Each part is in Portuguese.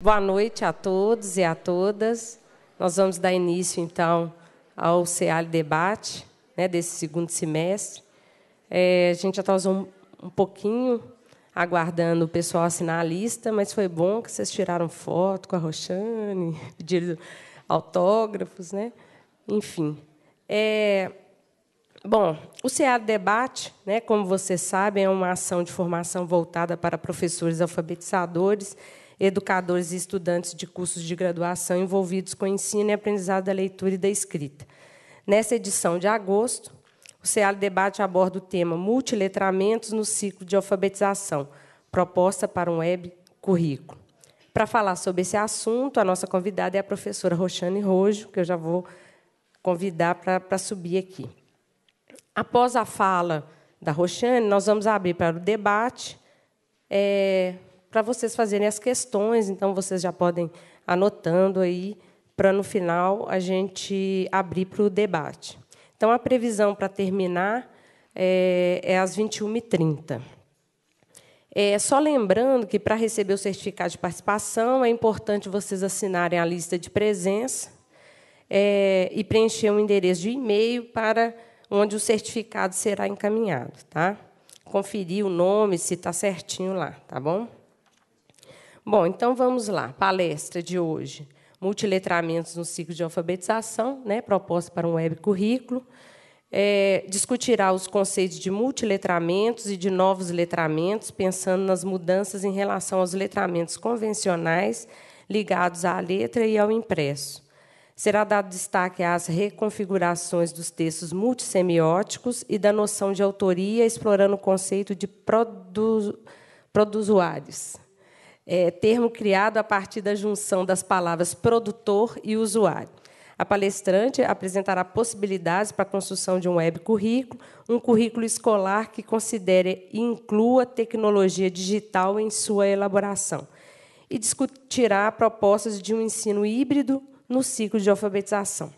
Boa noite a todos e a todas. Nós vamos dar início, então, ao CEAL Debate, né, desse segundo semestre. É, a gente já atrasou um, um pouquinho, aguardando o pessoal assinar a lista, mas foi bom que vocês tiraram foto com a Roxane, pediram autógrafos, né? enfim. É, bom, o CEAL Debate, né, como vocês sabem, é uma ação de formação voltada para professores alfabetizadores educadores e estudantes de cursos de graduação envolvidos com o ensino e aprendizado da leitura e da escrita. Nessa edição de agosto, o CEAL Debate aborda o tema Multiletramentos no ciclo de alfabetização, proposta para um web currículo. Para falar sobre esse assunto, a nossa convidada é a professora Roxane Rojo, que eu já vou convidar para subir aqui. Após a fala da Roxane, nós vamos abrir para o debate. É, para vocês fazerem as questões, então vocês já podem anotando aí para no final a gente abrir para o debate. Então a previsão para terminar é, é às 21h30. É, só lembrando que para receber o certificado de participação é importante vocês assinarem a lista de presença é, e preencher um endereço de e-mail para onde o certificado será encaminhado, tá? Conferir o nome se está certinho lá, tá bom? Bom, então vamos lá. Palestra de hoje. Multiletramentos no ciclo de alfabetização, né, proposta para um web currículo. É, discutirá os conceitos de multiletramentos e de novos letramentos, pensando nas mudanças em relação aos letramentos convencionais ligados à letra e ao impresso. Será dado destaque às reconfigurações dos textos multissemióticos e da noção de autoria, explorando o conceito de produ é, termo criado a partir da junção das palavras produtor e usuário. A palestrante apresentará possibilidades para a construção de um web currículo, um currículo escolar que considere e inclua tecnologia digital em sua elaboração. E discutirá propostas de um ensino híbrido no ciclo de alfabetização.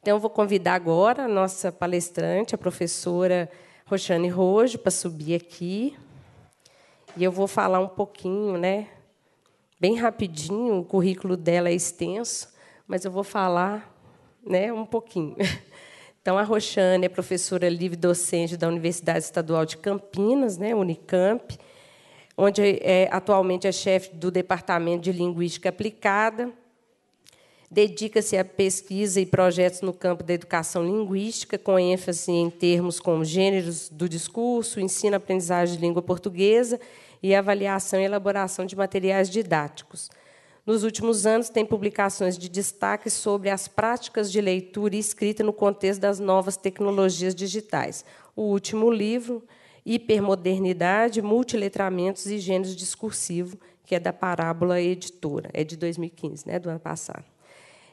Então, vou convidar agora a nossa palestrante, a professora Roxane Rojo, para subir aqui. E eu vou falar um pouquinho, né? Bem rapidinho, o currículo dela é extenso, mas eu vou falar, né, um pouquinho. Então a Roxane é professora livre docente da Universidade Estadual de Campinas, né, Unicamp, onde é, atualmente é chefe do Departamento de Linguística Aplicada. Dedica-se à pesquisa e projetos no campo da educação linguística, com ênfase em termos como gêneros do discurso, ensino-aprendizagem de língua portuguesa e avaliação e elaboração de materiais didáticos. Nos últimos anos, tem publicações de destaque sobre as práticas de leitura e escrita no contexto das novas tecnologias digitais. O último livro, Hipermodernidade, Multiletramentos e Gêneros Discursivo, que é da Parábola Editora, é de 2015, né, do ano passado,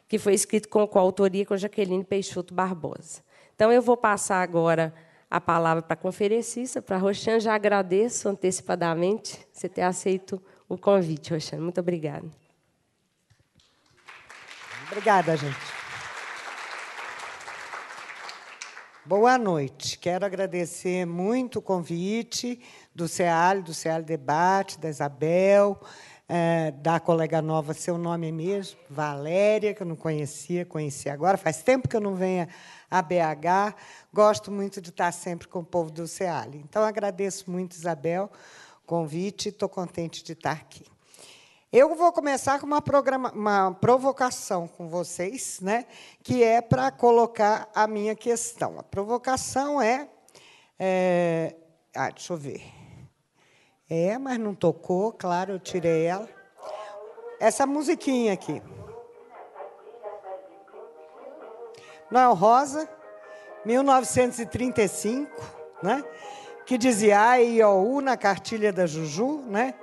que foi escrito com coautoria com Jaqueline Peixoto Barbosa. Então, eu vou passar agora a palavra para a conferencista, para a Roxane. Já agradeço antecipadamente você ter aceito o convite, Roxane. Muito obrigada. Obrigada, gente. Boa noite. Quero agradecer muito o convite do CEAL, do CEAL Debate, da Isabel, é, da colega nova, seu nome é mesmo? Valéria, que eu não conhecia, conheci agora. Faz tempo que eu não venho a BH. Gosto muito de estar sempre com o povo do CEAL. Então, agradeço muito, Isabel, o convite. Estou contente de estar aqui. Eu vou começar com uma, programa, uma provocação com vocês, né, que é para colocar a minha questão. A provocação é, é. Ah, deixa eu ver. É, mas não tocou, claro, eu tirei ela. Essa musiquinha aqui. Noel Rosa, 1935, né? que dizia A, O, U na cartilha da Juju. Né?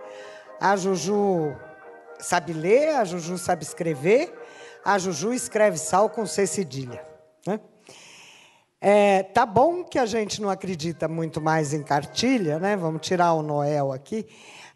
A Juju sabe ler, a Juju sabe escrever, a Juju escreve sal com C cedilha. Né? É, tá bom que a gente não acredita muito mais em cartilha, né? Vamos tirar o Noel aqui.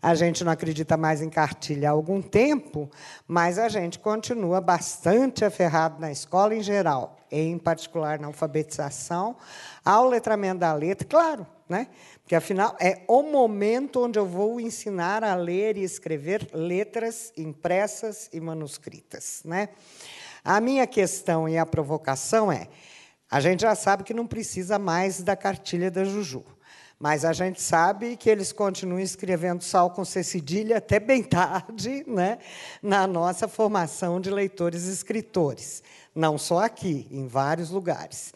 A gente não acredita mais em cartilha há algum tempo, mas a gente continua bastante aferrado na escola em geral, em particular na alfabetização, ao letramento da letra. Claro, né? Porque afinal é o momento onde eu vou ensinar a ler e escrever letras impressas e manuscritas, né? A minha questão e a provocação é: a gente já sabe que não precisa mais da cartilha da Juju. Mas a gente sabe que eles continuam escrevendo sal com C cedilha até bem tarde, né, na nossa formação de leitores e escritores. Não só aqui, em vários lugares.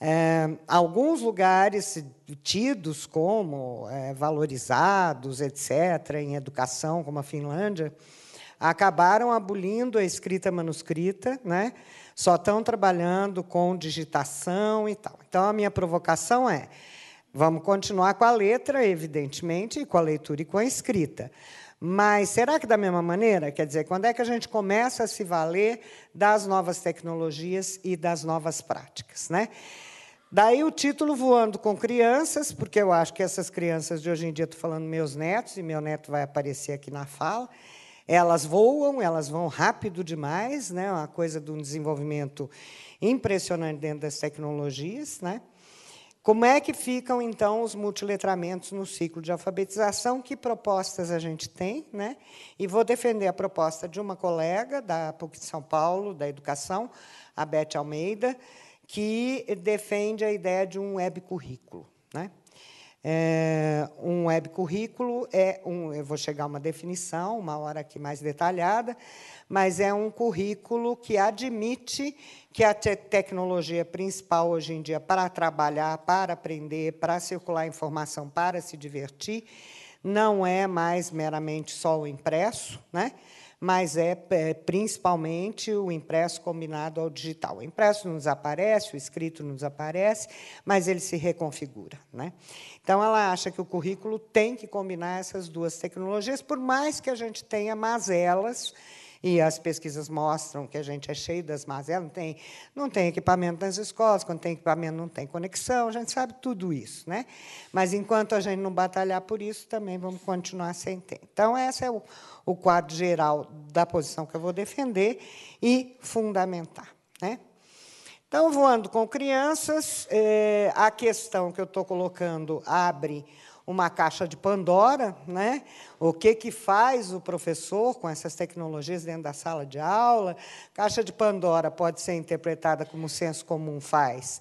É, alguns lugares tidos como é, valorizados, etc., em educação, como a Finlândia, acabaram abolindo a escrita manuscrita, né? Só estão trabalhando com digitação e tal. Então, a minha provocação é: vamos continuar com a letra, evidentemente, e com a leitura e com a escrita. Mas será que da mesma maneira? Quer dizer, quando é que a gente começa a se valer das novas tecnologias e das novas práticas? Né? Daí o título Voando com Crianças, porque eu acho que essas crianças de hoje em dia, estou falando meus netos, e meu neto vai aparecer aqui na fala, elas voam, elas vão rápido demais, né? uma coisa de um desenvolvimento impressionante dentro das tecnologias. Né? Como é que ficam, então, os multiletramentos no ciclo de alfabetização? Que propostas a gente tem? Né? E vou defender a proposta de uma colega da PUC de São Paulo, da Educação, a Beth Almeida, que defende a ideia de um web currículo. Né? É, um web currículo é um, eu vou chegar a uma definição, uma hora aqui mais detalhada, mas é um currículo que admite que a te tecnologia principal hoje em dia para trabalhar, para aprender, para circular informação, para se divertir, não é mais meramente só o impresso, né? Mas é, é, principalmente o impresso combinado ao digital. O impresso não desaparece, o escrito não desaparece, mas ele se reconfigura. Né? Então, ela acha que o currículo tem que combinar essas duas tecnologias, por mais que a gente tenha mazelas, e as pesquisas mostram que a gente é cheio das mazelas, não tem, não tem equipamento nas escolas, quando tem equipamento não tem conexão, a gente sabe tudo isso. Né? Mas, enquanto a gente não batalhar por isso, também vamos continuar sem ter. Então, esse é o, o quadro geral da posição que eu vou defender e fundamentar. Né? Então, voando com crianças, é, a questão que eu estou colocando abre uma caixa de Pandora, né? O que que faz o professor com essas tecnologias dentro da sala de aula? Caixa de Pandora pode ser interpretada como o senso comum faz,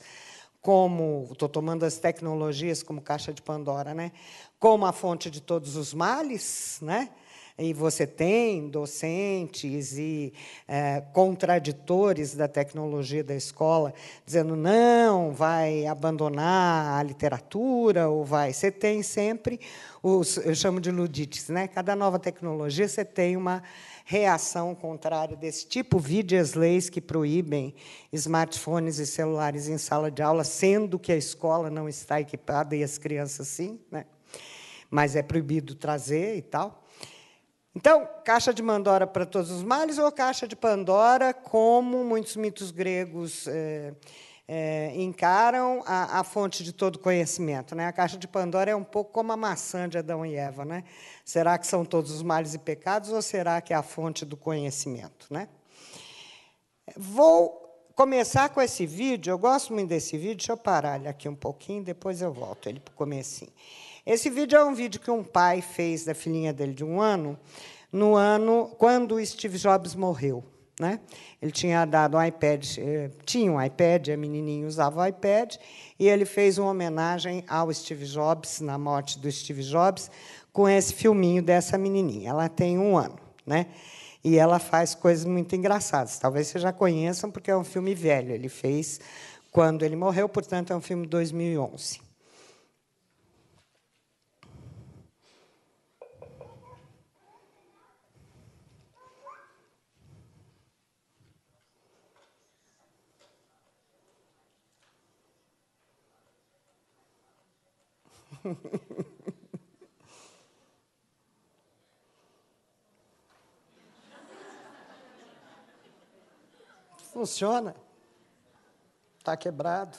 como estou tomando as tecnologias como caixa de Pandora, né? Como a fonte de todos os males, né? E você tem docentes e é, contraditores da tecnologia da escola dizendo não, vai abandonar a literatura ou vai. Você tem sempre os, eu chamo de ludites, né? Cada nova tecnologia você tem uma reação contrária desse tipo, vide as leis que proíbem smartphones e celulares em sala de aula, sendo que a escola não está equipada e as crianças sim, né? mas é proibido trazer e tal. Então, caixa de Pandora para todos os males ou caixa de Pandora, como muitos mitos gregos é, é, encaram a, a, fonte de todo conhecimento. Né? A caixa de Pandora é um pouco como a maçã de Adão e Eva. Né? Será que são todos os males e pecados ou será que é a fonte do conhecimento? Né? Vou começar com esse vídeo. Eu gosto muito desse vídeo. Deixa eu parar ele aqui um pouquinho, depois eu volto ele para o comecinho. Esse vídeo é um vídeo que um pai fez da filhinha dele de um ano, no ano quando o Steve Jobs morreu. Né? Ele tinha dado um iPad, eh, tinha um iPad, a menininha usava o iPad, e ele fez uma homenagem ao Steve Jobs, na morte do Steve Jobs, com esse filminho dessa menininha. Ela tem um ano. Né? E ela faz coisas muito engraçadas. Talvez vocês já conheçam, porque é um filme velho. Ele fez quando ele morreu, portanto, é um filme de 2011. Funciona. Está quebrado.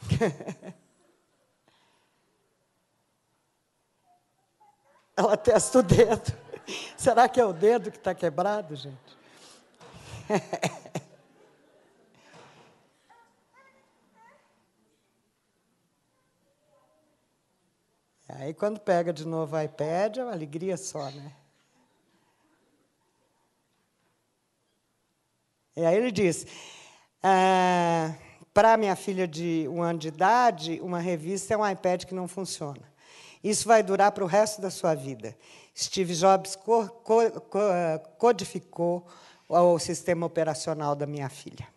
Ela testa o dedo. Será que é o dedo que está quebrado, gente? Aí, quando pega de novo o iPad, é uma alegria só, né? E aí ele diz: ah, para minha filha de um ano de idade, uma revista é um iPad que não funciona. Isso vai durar para o resto da sua vida. Steve Jobs codificou o sistema operacional da minha filha.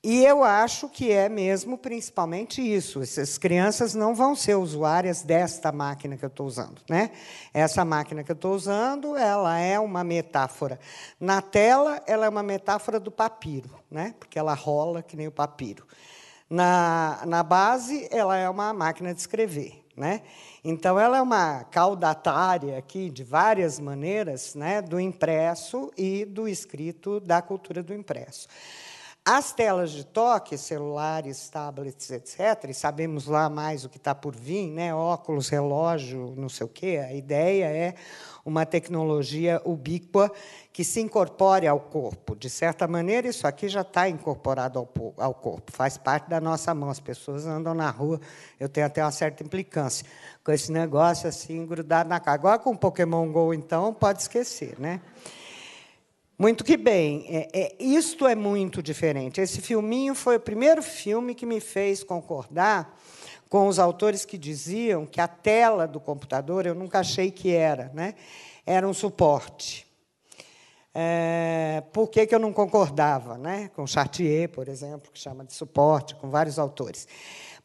E eu acho que é mesmo principalmente isso. Essas crianças não vão ser usuárias desta máquina que eu estou usando. Né? Essa máquina que eu estou usando, ela é uma metáfora. Na tela, ela é uma metáfora do papiro, né? porque ela rola que nem o papiro. Na, na base, ela é uma máquina de escrever. Né? Então, ela é uma caudatária aqui, de várias maneiras, né, do impresso e do escrito, da cultura do impresso. As telas de toque, celulares, tablets, etc., e sabemos lá mais o que está por vir, né? óculos, relógio, não sei o quê, a ideia é uma tecnologia ubíqua que se incorpore ao corpo. De certa maneira, isso aqui já está incorporado ao, ao corpo, faz parte da nossa mão. As pessoas andam na rua, eu tenho até uma certa implicância com esse negócio assim, grudado na cara. Agora, com o Pokémon GO, então, pode esquecer. Né? Muito que bem, é, é, isto é muito diferente. Esse filminho foi o primeiro filme que me fez concordar com os autores que diziam que a tela do computador, eu nunca achei que era, né? era um suporte. É, por que, que eu não concordava né? com Chartier, por exemplo, que chama de suporte, com vários autores?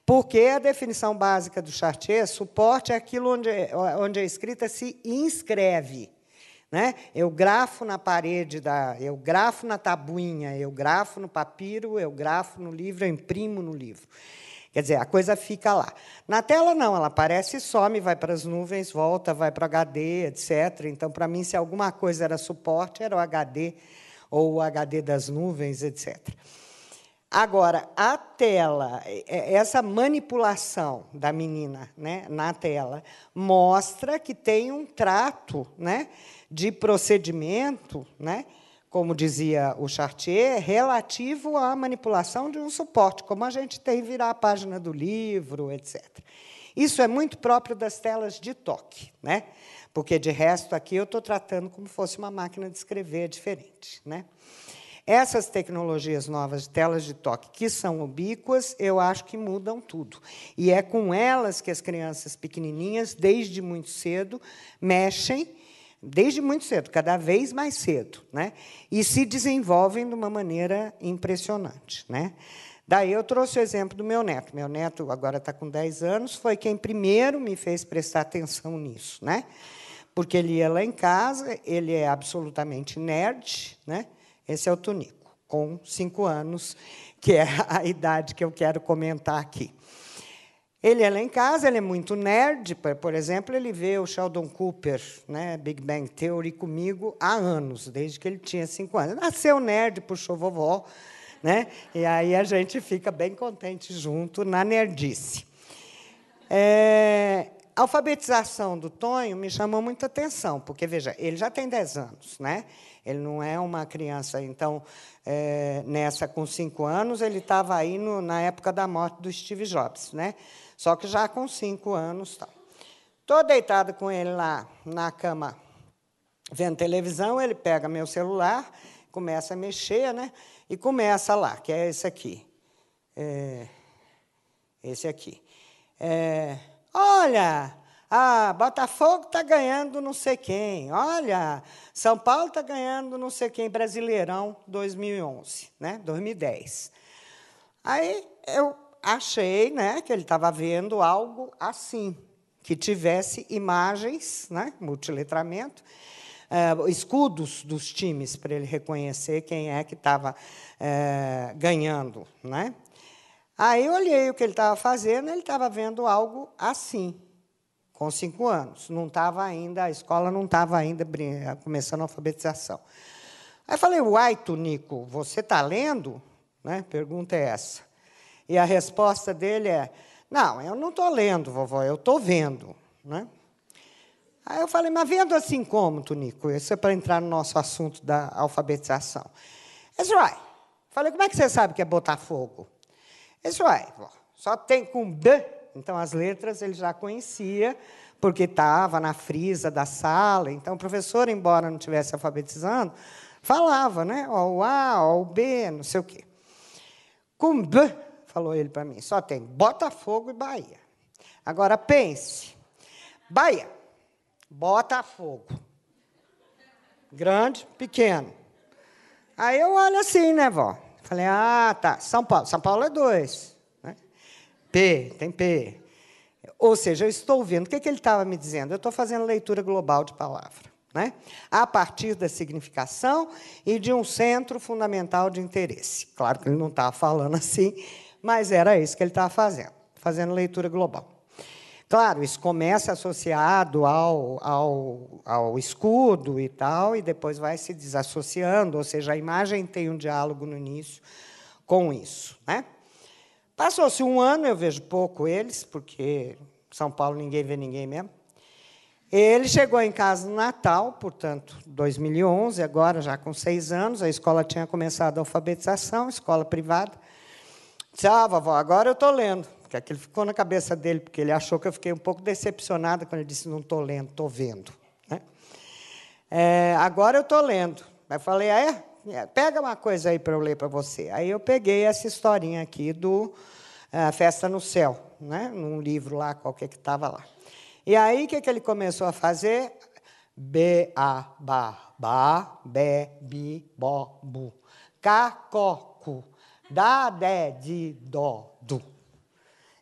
Porque a definição básica do Chartier, suporte é aquilo onde, onde a escrita se inscreve. Né? Eu grafo na parede, da, eu grafo na tabuinha, eu grafo no papiro, eu grafo no livro, eu imprimo no livro. Quer dizer, a coisa fica lá. Na tela, não, ela aparece e some, vai para as nuvens, volta, vai para o HD, etc. Então, para mim, se alguma coisa era suporte, era o HD ou o HD das nuvens, etc. Agora, a tela, essa manipulação da menina né, na tela, mostra que tem um trato né, de procedimento, né, como dizia o Chartier, relativo à manipulação de um suporte, como a gente tem virar a página do livro, etc. Isso é muito próprio das telas de toque, né? porque, de resto, aqui eu estou tratando como fosse uma máquina de escrever diferente. Né? Essas tecnologias novas de telas de toque, que são ubíquas, eu acho que mudam tudo. E é com elas que as crianças pequenininhas, desde muito cedo, mexem desde muito cedo, cada vez mais cedo, né? e se desenvolvem de uma maneira impressionante. Né? Daí eu trouxe o exemplo do meu neto. Meu neto agora está com 10 anos, foi quem primeiro me fez prestar atenção nisso. Né? Porque ele ia lá em casa, ele é absolutamente nerd, né? esse é o Tunico, com 5 anos, que é a idade que eu quero comentar aqui. Ele é lá em casa, ele é muito nerd, por exemplo, ele vê o Sheldon Cooper, né, Big Bang Theory, comigo há anos, desde que ele tinha cinco anos. Nasceu nerd, puxou vovó, né? e aí a gente fica bem contente junto na nerdice. É, a alfabetização do Tonho me chamou muita atenção, porque, veja, ele já tem 10 anos, né? ele não é uma criança. Então, é, nessa, com cinco anos, ele estava aí no, na época da morte do Steve Jobs. Né? Só que já com cinco anos. Tal. Estou deitada com ele lá na cama, vendo televisão, ele pega meu celular, começa a mexer, né? E começa lá, que é esse aqui. É, esse aqui. É, olha, ah, Botafogo está ganhando não sei quem. Olha, São Paulo está ganhando não sei quem. Brasileirão 2011, né? 2010. Aí eu achei né, que ele estava vendo algo assim, que tivesse imagens, né, multiletramento, uh, escudos dos times para ele reconhecer quem é que estava uh, ganhando. Né? Aí eu olhei o que ele estava fazendo, ele estava vendo algo assim, com cinco anos. Não estava ainda, a escola não estava ainda começando a alfabetização. Aí falei, uai, Tunico, você está lendo? Né? Pergunta é essa. E a resposta dele é: Não, eu não estou lendo, vovó, eu estou vendo. Né? Aí eu falei, mas vendo assim como, Tunico? Isso é para entrar no nosso assunto da alfabetização. Disse, uai. Falei, como é que você sabe que é Botafogo? Ele disse, uai, só tem com B. Então, as letras ele já conhecia, porque estava na frisa da sala. Então, o professor, embora não estivesse alfabetizando, falava, né? Ó, o A, ó, o B, não sei o quê. Com B, falou ele para mim, só tem Botafogo e Bahia. Agora, pense. Bahia, Botafogo. Grande, pequeno. Aí eu olho assim, né, vó? Falei, ah, tá. São Paulo. São Paulo é dois. Né? P, tem P. Ou seja, eu estou vendo. O que, que ele estava me dizendo? Eu estou fazendo leitura global de palavra. Né? a partir da significação e de um centro fundamental de interesse. Claro que ele não estava falando assim, mas era isso que ele estava fazendo, fazendo leitura global. Claro, isso começa associado ao, ao, ao escudo e tal, e depois vai se desassociando, ou seja, a imagem tem um diálogo no início com isso. Né? Passou-se um ano, eu vejo pouco eles, porque São Paulo ninguém vê ninguém mesmo. Ele chegou em casa no Natal, portanto, 2011, agora já com seis anos, a escola tinha começado a alfabetização, escola privada. Disse, ah, vovó, agora eu estou lendo que aquilo ficou na cabeça dele, porque ele achou que eu fiquei um pouco decepcionada quando ele disse: Não estou lendo, estou vendo. Né? É, agora eu estou lendo. Aí falei: ah, é? é? Pega uma coisa aí para eu ler para você. Aí eu peguei essa historinha aqui do é, Festa no Céu, né? num livro lá, qualquer que estava lá. E aí, o que, que ele começou a fazer? B, A, Ba, Ba, Be, Bi, Bo, Bu. Ca, Da, De, Di, Do, Du.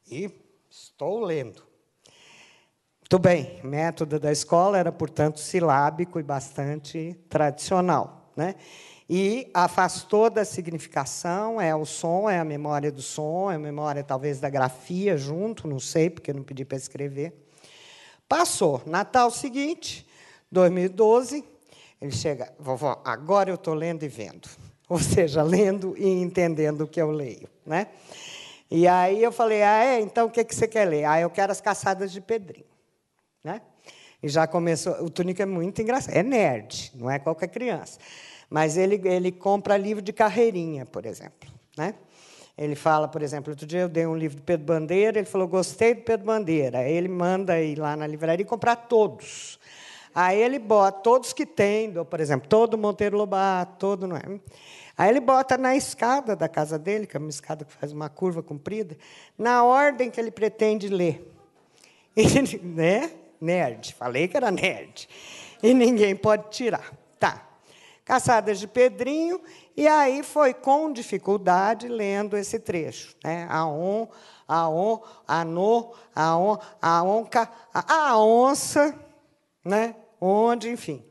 E estou lendo. Muito bem, o método da escola era, portanto, silábico e bastante tradicional. Né? E afastou da significação, é o som, é a memória do som, é a memória talvez da grafia junto, não sei, porque não pedi para escrever. Passou. Natal seguinte, 2012, ele chega, vovó, agora eu estou lendo e vendo. Ou seja, lendo e entendendo o que eu leio. Né? E aí eu falei, ah, é? Então o que, que você quer ler? Ah, eu quero as caçadas de Pedrinho. Né? E já começou. O Tunico é muito engraçado. É nerd, não é qualquer criança. Mas ele, ele compra livro de carreirinha, por exemplo. Né? Ele fala, por exemplo, outro dia eu dei um livro do Pedro Bandeira, ele falou, gostei do Pedro Bandeira. Aí ele manda ir lá na livraria e comprar todos. Aí ele bota todos que tem, por exemplo, todo Monteiro Lobato, todo. Não é? Aí ele bota na escada da casa dele, que é uma escada que faz uma curva comprida, na ordem que ele pretende ler. E, né? Nerd, falei que era nerd. E ninguém pode tirar. Tá. Caçadas de Pedrinho, e aí foi com dificuldade lendo esse trecho. Né? A on, a on, a no, a on, a onca, a onça, né? onde, enfim.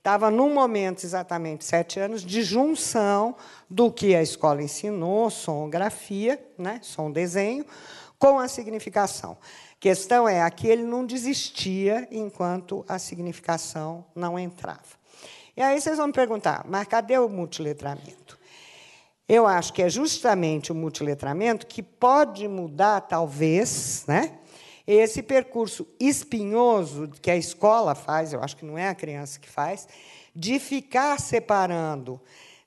Estava num momento, exatamente sete anos, de junção do que a escola ensinou, sonografia, né, som desenho, com a significação. Questão é, aqui ele não desistia enquanto a significação não entrava. E aí vocês vão me perguntar, mas cadê o multiletramento? Eu acho que é justamente o multiletramento que pode mudar, talvez, né, esse percurso espinhoso que a escola faz, eu acho que não é a criança que faz, de ficar separando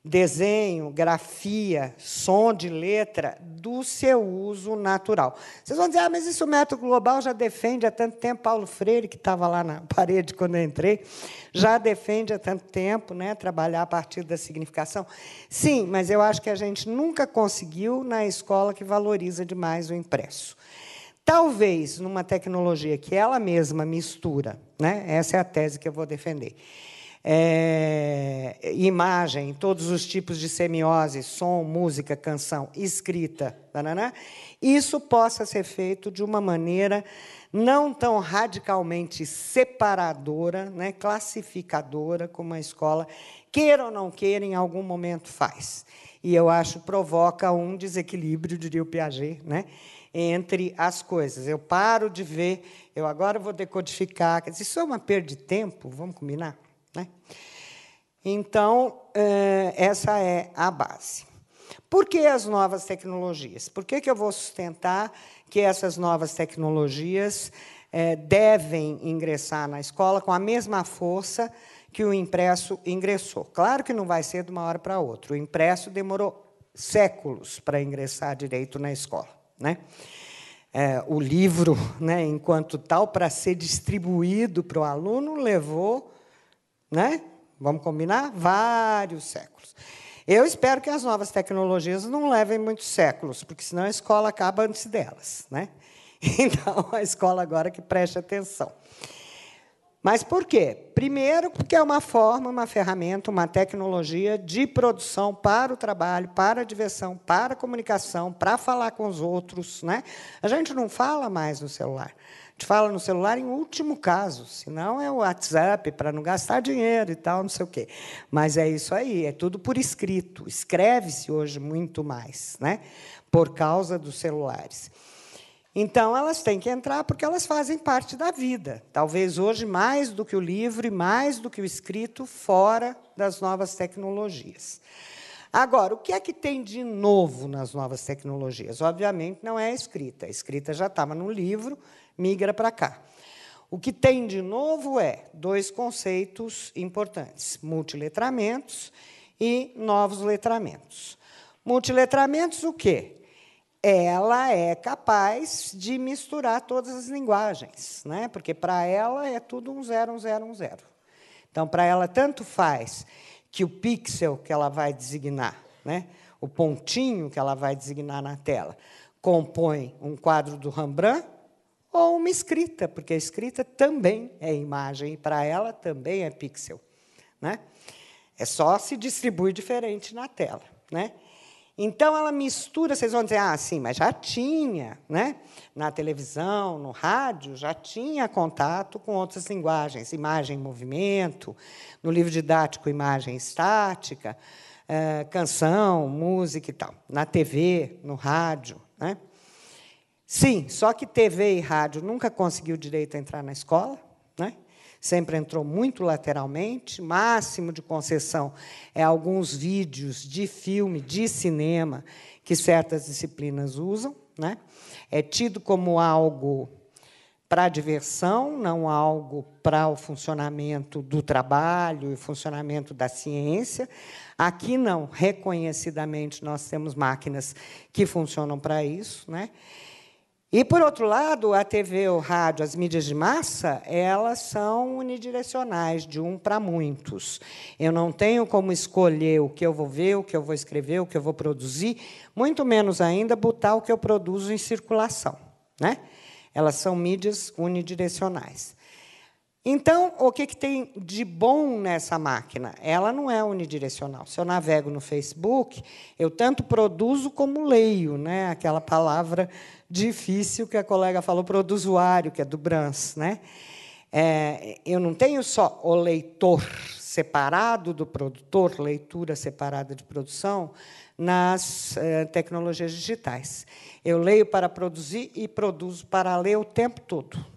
desenho, grafia, som de letra do seu uso natural. Vocês vão dizer, ah, mas isso o método global já defende há tanto tempo. Paulo Freire, que estava lá na parede quando eu entrei, já defende há tanto tempo né, trabalhar a partir da significação. Sim, mas eu acho que a gente nunca conseguiu na escola que valoriza demais o impresso. Talvez numa tecnologia que ela mesma mistura, né? essa é a tese que eu vou defender. É, imagem, todos os tipos de semiose, som, música, canção, escrita, isso possa ser feito de uma maneira não tão radicalmente separadora, né, classificadora, como a escola, queira ou não queira, em algum momento faz. E eu acho provoca um desequilíbrio, diria o Piaget, né, entre as coisas. Eu paro de ver, eu agora vou decodificar. Isso é uma perda de tempo, vamos combinar? Né? Então, eh, essa é a base. Por que as novas tecnologias? Por que, que eu vou sustentar que essas novas tecnologias é, devem ingressar na escola com a mesma força que o impresso ingressou. Claro que não vai ser de uma hora para outra. O impresso demorou séculos para ingressar direito na escola. Né? É, o livro, né, enquanto tal, para ser distribuído para o aluno, levou, né, vamos combinar, vários séculos. Eu espero que as novas tecnologias não levem muitos séculos, porque senão a escola acaba antes delas. Né? Então, a escola agora que preste atenção. Mas por quê? Primeiro, porque é uma forma, uma ferramenta, uma tecnologia de produção para o trabalho, para a diversão, para a comunicação, para falar com os outros. Né? A gente não fala mais no celular. A gente fala no celular em último caso, senão é o WhatsApp para não gastar dinheiro e tal, não sei o quê. Mas é isso aí, é tudo por escrito. Escreve-se hoje muito mais, né? por causa dos celulares. Então, elas têm que entrar porque elas fazem parte da vida. Talvez hoje mais do que o livro e mais do que o escrito, fora das novas tecnologias. Agora, o que é que tem de novo nas novas tecnologias? Obviamente, não é a escrita. A escrita já estava no livro, migra para cá. O que tem de novo é dois conceitos importantes: multiletramentos e novos letramentos. Multiletramentos, o quê? Ela é capaz de misturar todas as linguagens, né? porque para ela é tudo um zero, um zero, um zero. Então, para ela, tanto faz que o pixel que ela vai designar, né? o pontinho que ela vai designar na tela, compõe um quadro do Rembrandt ou uma escrita, porque a escrita também é imagem e para ela também é pixel. Né? É só se distribui diferente na tela. Né? Então ela mistura, vocês vão dizer, ah, sim, mas já tinha, né? Na televisão, no rádio, já tinha contato com outras linguagens, imagem, movimento, no livro didático, imagem estática, é, canção, música e tal. Na TV, no rádio, né? Sim, só que TV e rádio nunca conseguiu direito a entrar na escola, né? Sempre entrou muito lateralmente. Máximo de concessão é alguns vídeos de filme, de cinema, que certas disciplinas usam. Né? É tido como algo para diversão, não algo para o funcionamento do trabalho e funcionamento da ciência. Aqui não, reconhecidamente nós temos máquinas que funcionam para isso, né? E, por outro lado, a TV, o rádio, as mídias de massa, elas são unidirecionais, de um para muitos. Eu não tenho como escolher o que eu vou ver, o que eu vou escrever, o que eu vou produzir, muito menos ainda botar o que eu produzo em circulação. Né? Elas são mídias unidirecionais. Então, o que, que tem de bom nessa máquina? Ela não é unidirecional. Se eu navego no Facebook, eu tanto produzo como leio, né? aquela palavra difícil que a colega falou para o usuário, que é do Brans. Né? É, eu não tenho só o leitor separado do produtor, leitura separada de produção, nas eh, tecnologias digitais. Eu leio para produzir e produzo para ler o tempo todo.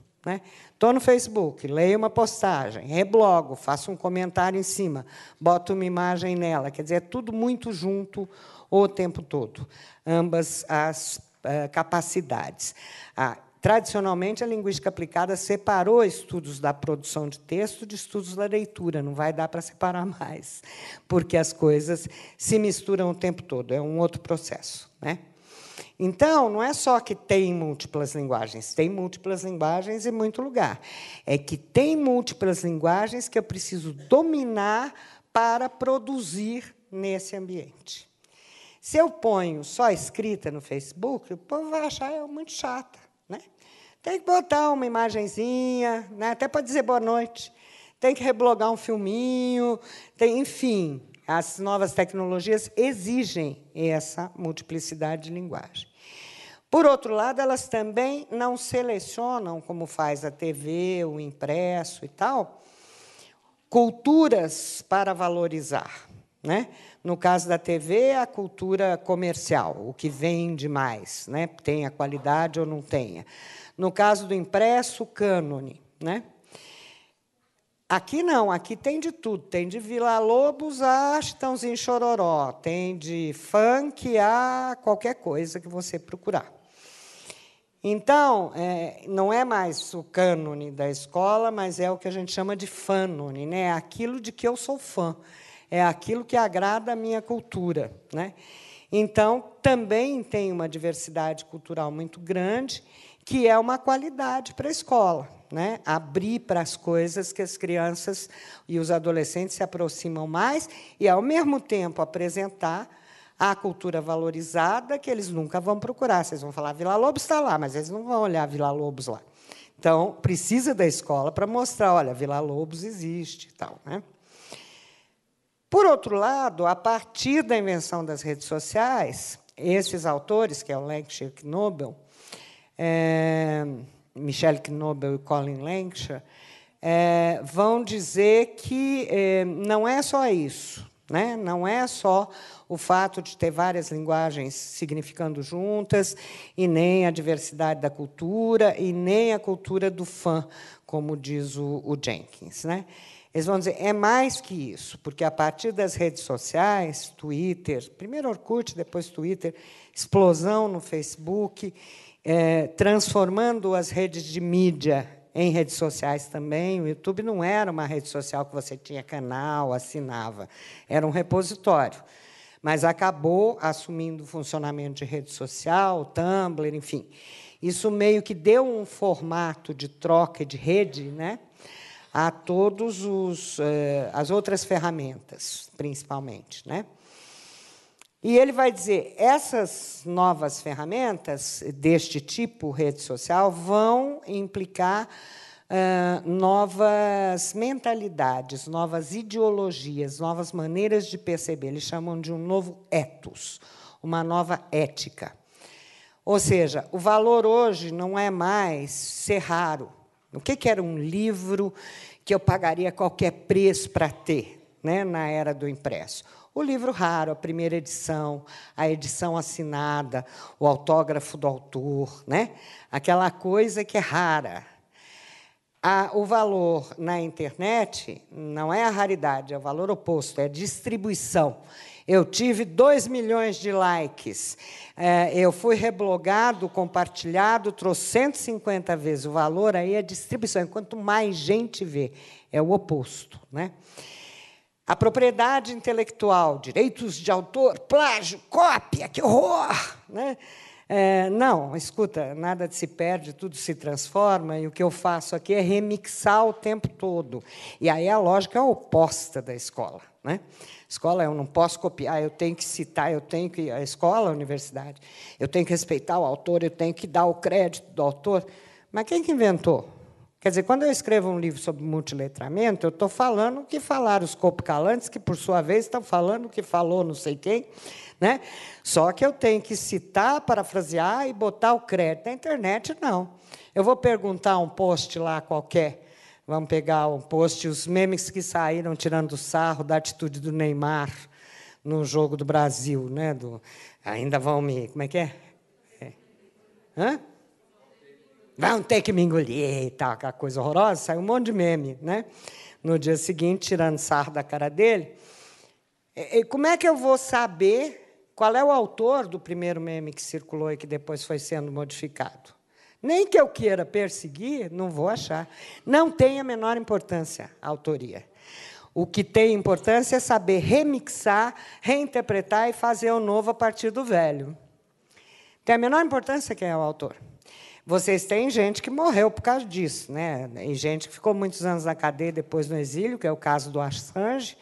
Estou no Facebook, leio uma postagem, reblogo, faço um comentário em cima, boto uma imagem nela. Quer dizer, é tudo muito junto o tempo todo, ambas as eh, capacidades. Ah, tradicionalmente, a linguística aplicada separou estudos da produção de texto de estudos da leitura, não vai dar para separar mais, porque as coisas se misturam o tempo todo, é um outro processo. Né? Então, não é só que tem múltiplas linguagens, tem múltiplas linguagens em muito lugar. É que tem múltiplas linguagens que eu preciso dominar para produzir nesse ambiente. Se eu ponho só escrita no Facebook, o povo vai achar eu muito chata. Né? Tem que botar uma imagenzinha, né? até para dizer boa noite. Tem que reblogar um filminho, tem, enfim, as novas tecnologias exigem essa multiplicidade de linguagem. Por outro lado, elas também não selecionam, como faz a TV, o impresso e tal, culturas para valorizar. Né? No caso da TV, a cultura comercial, o que vende mais, né? tenha qualidade ou não tenha. No caso do impresso, o cânone. Né? Aqui não, aqui tem de tudo. Tem de Vila Lobos a Chitãozinho Chororó, tem de funk a qualquer coisa que você procurar. Então, é, não é mais o cânone da escola, mas é o que a gente chama de fânone, né? é aquilo de que eu sou fã, é aquilo que agrada a minha cultura. Né? Então, também tem uma diversidade cultural muito grande, que é uma qualidade para a escola. Né? Abrir para as coisas que as crianças e os adolescentes se aproximam mais e, ao mesmo tempo, apresentar a cultura valorizada que eles nunca vão procurar. Vocês vão falar, Vila Lobos está lá, mas eles não vão olhar Vila Lobos lá. Então, precisa da escola para mostrar, olha, Vila Lobos existe. Tal, né? Por outro lado, a partir da invenção das redes sociais, esses autores, que é o Lancashire Knobel, é, Michelle Knobel e Colin Lancashire, é, vão dizer que é, não é só isso, né? não é só o fato de ter várias linguagens significando juntas, e nem a diversidade da cultura, e nem a cultura do fã, como diz o, o Jenkins. Né? Eles vão dizer, é mais que isso, porque a partir das redes sociais, Twitter, primeiro Orkut, depois Twitter, explosão no Facebook, é, transformando as redes de mídia em redes sociais também. O YouTube não era uma rede social que você tinha canal, assinava, era um repositório mas acabou assumindo o funcionamento de rede social, Tumblr, enfim. Isso meio que deu um formato de troca de rede, né? a todos os eh, as outras ferramentas, principalmente, né? E ele vai dizer essas novas ferramentas deste tipo, rede social, vão implicar novas mentalidades, novas ideologias, novas maneiras de perceber. Eles chamam de um novo ethos, uma nova ética. Ou seja, o valor hoje não é mais ser raro. O que era um livro que eu pagaria qualquer preço para ter né, na era do impresso? O livro raro, a primeira edição, a edição assinada, o autógrafo do autor, né? aquela coisa que é rara, o valor na internet não é a raridade, é o valor oposto, é a distribuição. Eu tive 2 milhões de likes. É, eu fui reblogado, compartilhado, trouxe 150 vezes. O valor aí é distribuição. Quanto mais gente vê, é o oposto. Né? A propriedade intelectual, direitos de autor, plágio, cópia, que horror! Né? É, não, escuta, nada se perde, tudo se transforma, e o que eu faço aqui é remixar o tempo todo. E aí a lógica é oposta da escola. Né? Escola, eu não posso copiar, eu tenho que citar, eu tenho que. A escola, a universidade, eu tenho que respeitar o autor, eu tenho que dar o crédito do autor. Mas quem que inventou? Quer dizer, quando eu escrevo um livro sobre multiletramento, eu estou falando o que falaram os copicalantes, que, por sua vez, estão falando o que falou não sei quem. Né? Só que eu tenho que citar, parafrasear e botar o crédito. Na internet, não. Eu vou perguntar um post lá qualquer. Vamos pegar um post, os memes que saíram tirando sarro da atitude do Neymar no jogo do Brasil. Né? Do, ainda vão me. Como é que é? é. Hã? Vão ter que me engolir tal, aquela coisa horrorosa. Saiu um monte de meme. Né? No dia seguinte, tirando sarro da cara dele. E, como é que eu vou saber qual é o autor do primeiro meme que circulou e que depois foi sendo modificado? Nem que eu queira perseguir, não vou achar. Não tem a menor importância a autoria. O que tem importância é saber remixar, reinterpretar e fazer o novo a partir do velho. Tem a menor importância quem é o autor. Vocês têm gente que morreu por causa disso, né? E gente que ficou muitos anos na cadeia depois no exílio, que é o caso do Assange,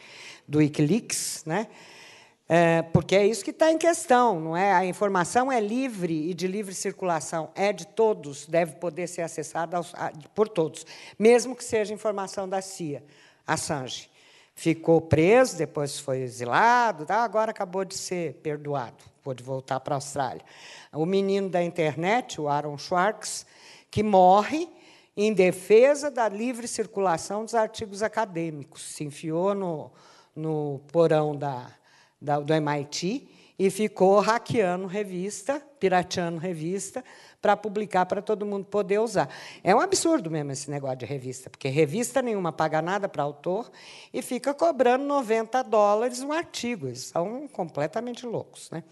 do Wikileaks, né? É, porque é isso que está em questão, não é? A informação é livre e de livre circulação, é de todos, deve poder ser acessada aos, a, por todos, mesmo que seja informação da CIA. Assange ficou preso, depois foi exilado, tá? agora acabou de ser perdoado, pôde voltar para a Austrália. O menino da internet, o Aaron Schwartz, que morre em defesa da livre circulação dos artigos acadêmicos, se enfiou no, no porão da da, do MIT e ficou hackeando revista, pirateando revista, para publicar para todo mundo poder usar. É um absurdo mesmo esse negócio de revista, porque revista nenhuma paga nada para autor e fica cobrando 90 dólares um artigo. Eles são completamente loucos. Né?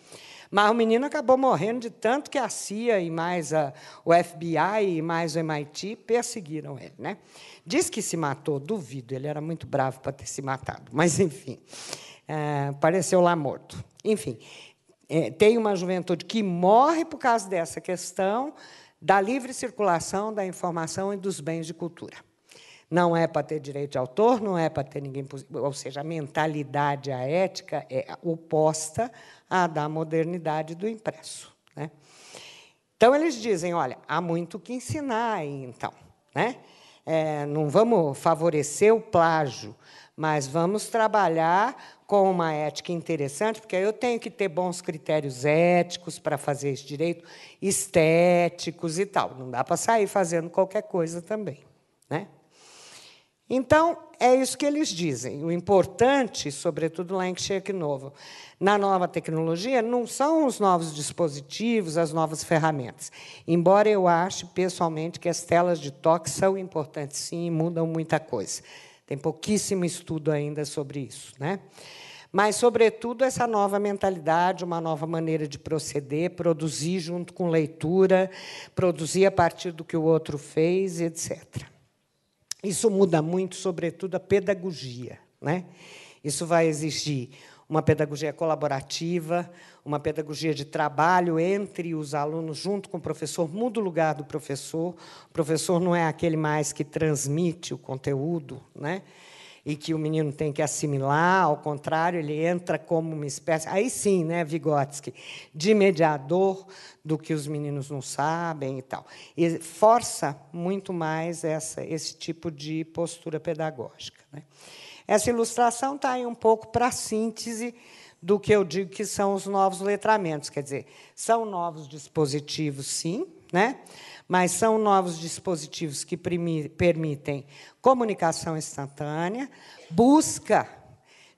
Mas o menino acabou morrendo de tanto que a CIA e mais a, o FBI e mais o MIT perseguiram ele. Né? Diz que se matou, duvido, ele era muito bravo para ter se matado. Mas, enfim, é, apareceu lá morto. Enfim, é, tem uma juventude que morre por causa dessa questão da livre circulação da informação e dos bens de cultura. Não é para ter direito de autor, não é para ter ninguém. Ou seja, a mentalidade, a ética é oposta à da modernidade do impresso. Né? Então, eles dizem: olha, há muito que ensinar aí, então. Né? É, não vamos favorecer o plágio, mas vamos trabalhar com uma ética interessante, porque eu tenho que ter bons critérios éticos para fazer esse direito, estéticos e tal. Não dá para sair fazendo qualquer coisa também. Né? Então, é isso que eles dizem. O importante, sobretudo lá em Cheque Novo, na nova tecnologia, não são os novos dispositivos, as novas ferramentas. Embora eu ache, pessoalmente, que as telas de toque são importantes, sim, e mudam muita coisa. Tem pouquíssimo estudo ainda sobre isso. Né? Mas, sobretudo, essa nova mentalidade, uma nova maneira de proceder, produzir junto com leitura, produzir a partir do que o outro fez, etc. Isso muda muito, sobretudo, a pedagogia. Né? Isso vai exigir uma pedagogia colaborativa, uma pedagogia de trabalho entre os alunos, junto com o professor, muda o lugar do professor. O professor não é aquele mais que transmite o conteúdo, né? e que o menino tem que assimilar, ao contrário, ele entra como uma espécie, aí sim, né, Vygotsky, de mediador do que os meninos não sabem e tal. E força muito mais essa, esse tipo de postura pedagógica. Né? Essa ilustração está aí um pouco para a síntese do que eu digo que são os novos letramentos. Quer dizer, são novos dispositivos, sim, né? mas são novos dispositivos que permitem comunicação instantânea, busca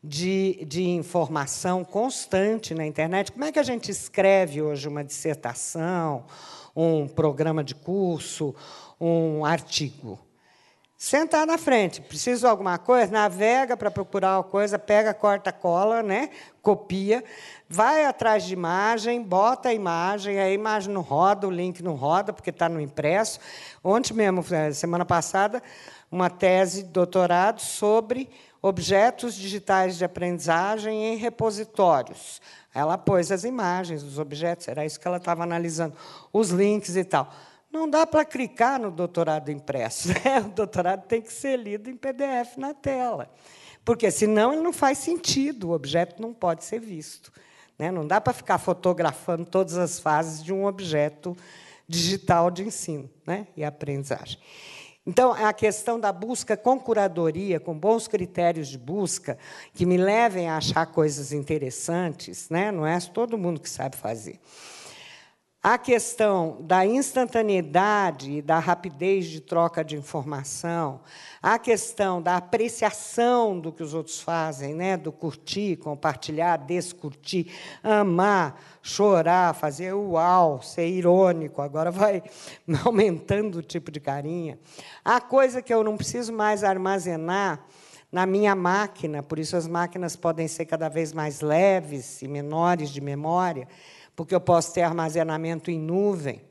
de, de informação constante na internet. Como é que a gente escreve hoje uma dissertação, um programa de curso, um artigo? Sentar na frente, preciso de alguma coisa, navega para procurar alguma coisa, pega, corta, cola, né? copia, vai atrás de imagem, bota a imagem, a imagem não roda, o link não roda, porque está no impresso. Ontem mesmo, é, semana passada, uma tese de doutorado sobre objetos digitais de aprendizagem em repositórios. Ela pôs as imagens dos objetos, era isso que ela estava analisando, os links e tal. Não dá para clicar no doutorado impresso. Né? O doutorado tem que ser lido em PDF na tela. Porque, senão, ele não faz sentido, o objeto não pode ser visto. Né? Não dá para ficar fotografando todas as fases de um objeto digital de ensino né? e aprendizagem. Então, a questão da busca com curadoria, com bons critérios de busca, que me levem a achar coisas interessantes, né? não é todo mundo que sabe fazer. A questão da instantaneidade e da rapidez de troca de informação, a questão da apreciação do que os outros fazem, né? do curtir, compartilhar, descurtir, amar, chorar, fazer uau, ser irônico, agora vai aumentando o tipo de carinha. A coisa que eu não preciso mais armazenar na minha máquina, por isso as máquinas podem ser cada vez mais leves e menores de memória porque eu posso ter armazenamento em nuvem,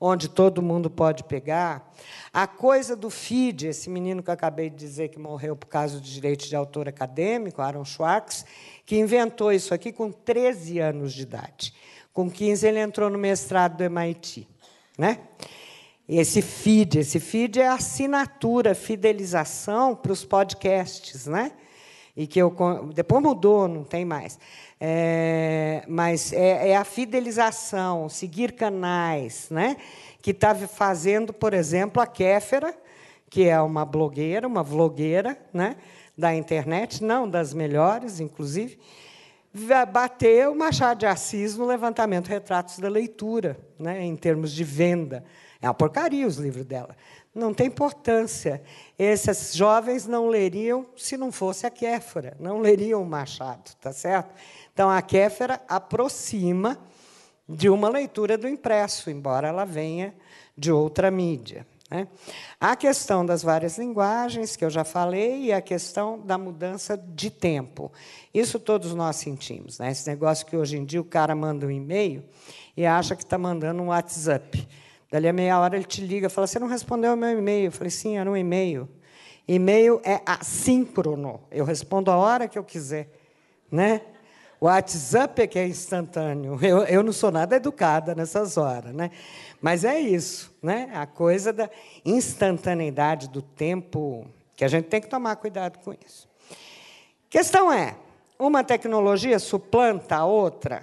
onde todo mundo pode pegar. A coisa do feed, esse menino que eu acabei de dizer que morreu por causa de direitos de autor acadêmico, Aaron Schwartz, que inventou isso aqui com 13 anos de idade. Com 15 ele entrou no mestrado do MIT, né? Esse feed, esse feed é a assinatura, fidelização para os podcasts, né? E que eu depois mudou, não tem mais. É, mas é, é, a fidelização, seguir canais, né? que está fazendo, por exemplo, a Kéfera, que é uma blogueira, uma vlogueira né? da internet, não das melhores, inclusive, bater o Machado de Assis no levantamento Retratos da Leitura, né? em termos de venda. É uma porcaria os livros dela. Não tem importância. Esses jovens não leriam se não fosse a Kéfera, não leriam o Machado, tá certo? Então, a Kéfera aproxima de uma leitura do impresso, embora ela venha de outra mídia. Né? A questão das várias linguagens, que eu já falei, e a questão da mudança de tempo. Isso todos nós sentimos. Né? Esse negócio que hoje em dia o cara manda um e-mail e acha que está mandando um WhatsApp. Dali a meia hora ele te liga fala: Você não respondeu ao meu e-mail? Eu falei: Sim, era um e-mail. E-mail é assíncrono. Eu respondo a hora que eu quiser. Né? O WhatsApp é que é instantâneo. Eu, eu não sou nada educada nessas horas. Né? Mas é isso, né? a coisa da instantaneidade do tempo, que a gente tem que tomar cuidado com isso. Questão é: uma tecnologia suplanta a outra?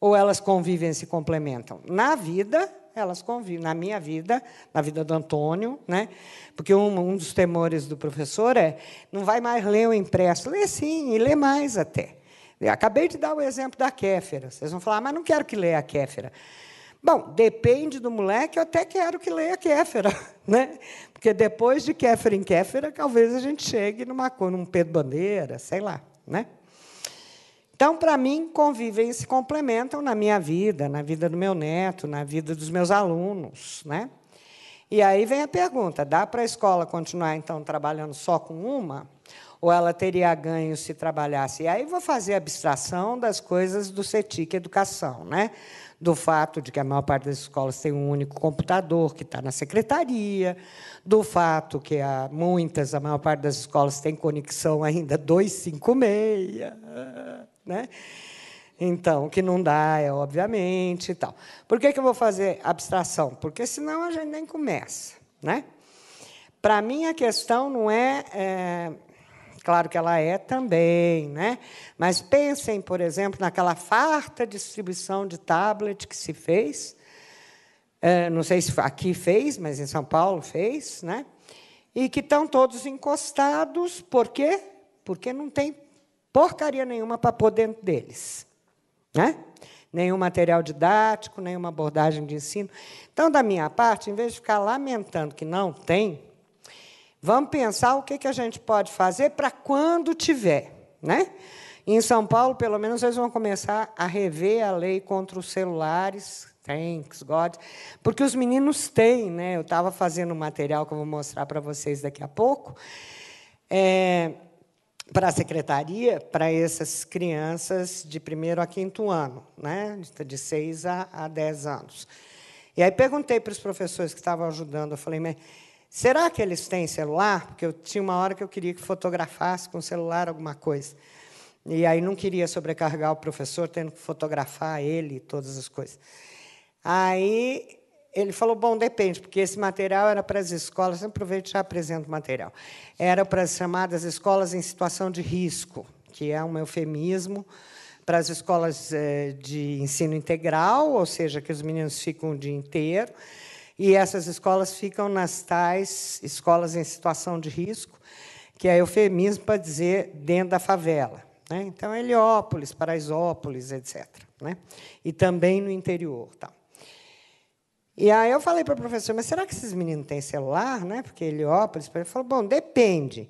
Ou elas convivem e se complementam? Na vida, elas convivem. Na minha vida, na vida do Antônio, né? porque um, um dos temores do professor é não vai mais ler o impresso. Lê sim, e lê mais até. Eu acabei de dar o exemplo da Kéfera. Vocês vão falar, mas não quero que leia a Kéfera. Bom, depende do moleque, eu até quero que leia Kéfera, né? Porque depois de Kéfera em Kéfera, talvez a gente chegue numa num Pedro Bandeira, sei lá, né? Então, para mim, convivem e se complementam na minha vida, na vida do meu neto, na vida dos meus alunos, né? E aí vem a pergunta: dá para a escola continuar então trabalhando só com uma? Ou ela teria ganho se trabalhasse? E aí vou fazer abstração das coisas do CETIC Educação, né? do fato de que a maior parte das escolas tem um único computador que está na secretaria, do fato que há muitas, a maior parte das escolas tem conexão ainda 256, né? Então, o que não dá é, obviamente, e tal. Por que, que eu vou fazer abstração? Porque senão a gente nem começa. Né? Para mim, a questão não é, é Claro que ela é também, né? mas pensem, por exemplo, naquela farta distribuição de tablet que se fez. É, não sei se aqui fez, mas em São Paulo fez, né? e que estão todos encostados. Por quê? Porque não tem porcaria nenhuma para pôr dentro deles. Né? Nenhum material didático, nenhuma abordagem de ensino. Então, da minha parte, em vez de ficar lamentando que não tem, Vamos pensar o que, que a gente pode fazer para quando tiver. Né? Em São Paulo, pelo menos, eles vão começar a rever a lei contra os celulares. Thanks God. Porque os meninos têm, né? Eu estava fazendo um material que eu vou mostrar para vocês daqui a pouco, é, para a secretaria, para essas crianças de primeiro a quinto ano, né? de seis a, a dez anos. E aí perguntei para os professores que estavam ajudando, eu falei, mas Será que eles têm celular? Porque eu tinha uma hora que eu queria que fotografasse com celular alguma coisa. E aí não queria sobrecarregar o professor, tendo que fotografar ele e todas as coisas. Aí ele falou: bom, depende, porque esse material era para as escolas, aproveito e já apresento o material. Era para as chamadas escolas em situação de risco, que é um eufemismo para as escolas eh, de ensino integral, ou seja, que os meninos ficam o dia inteiro e essas escolas ficam nas tais escolas em situação de risco, que é eufemismo para dizer dentro da favela. Né? Então, Heliópolis, Paraisópolis, etc. Né? E também no interior. Tá. E aí eu falei para o professor, mas será que esses meninos têm celular? Né? Porque Heliópolis, ele falou, bom, depende.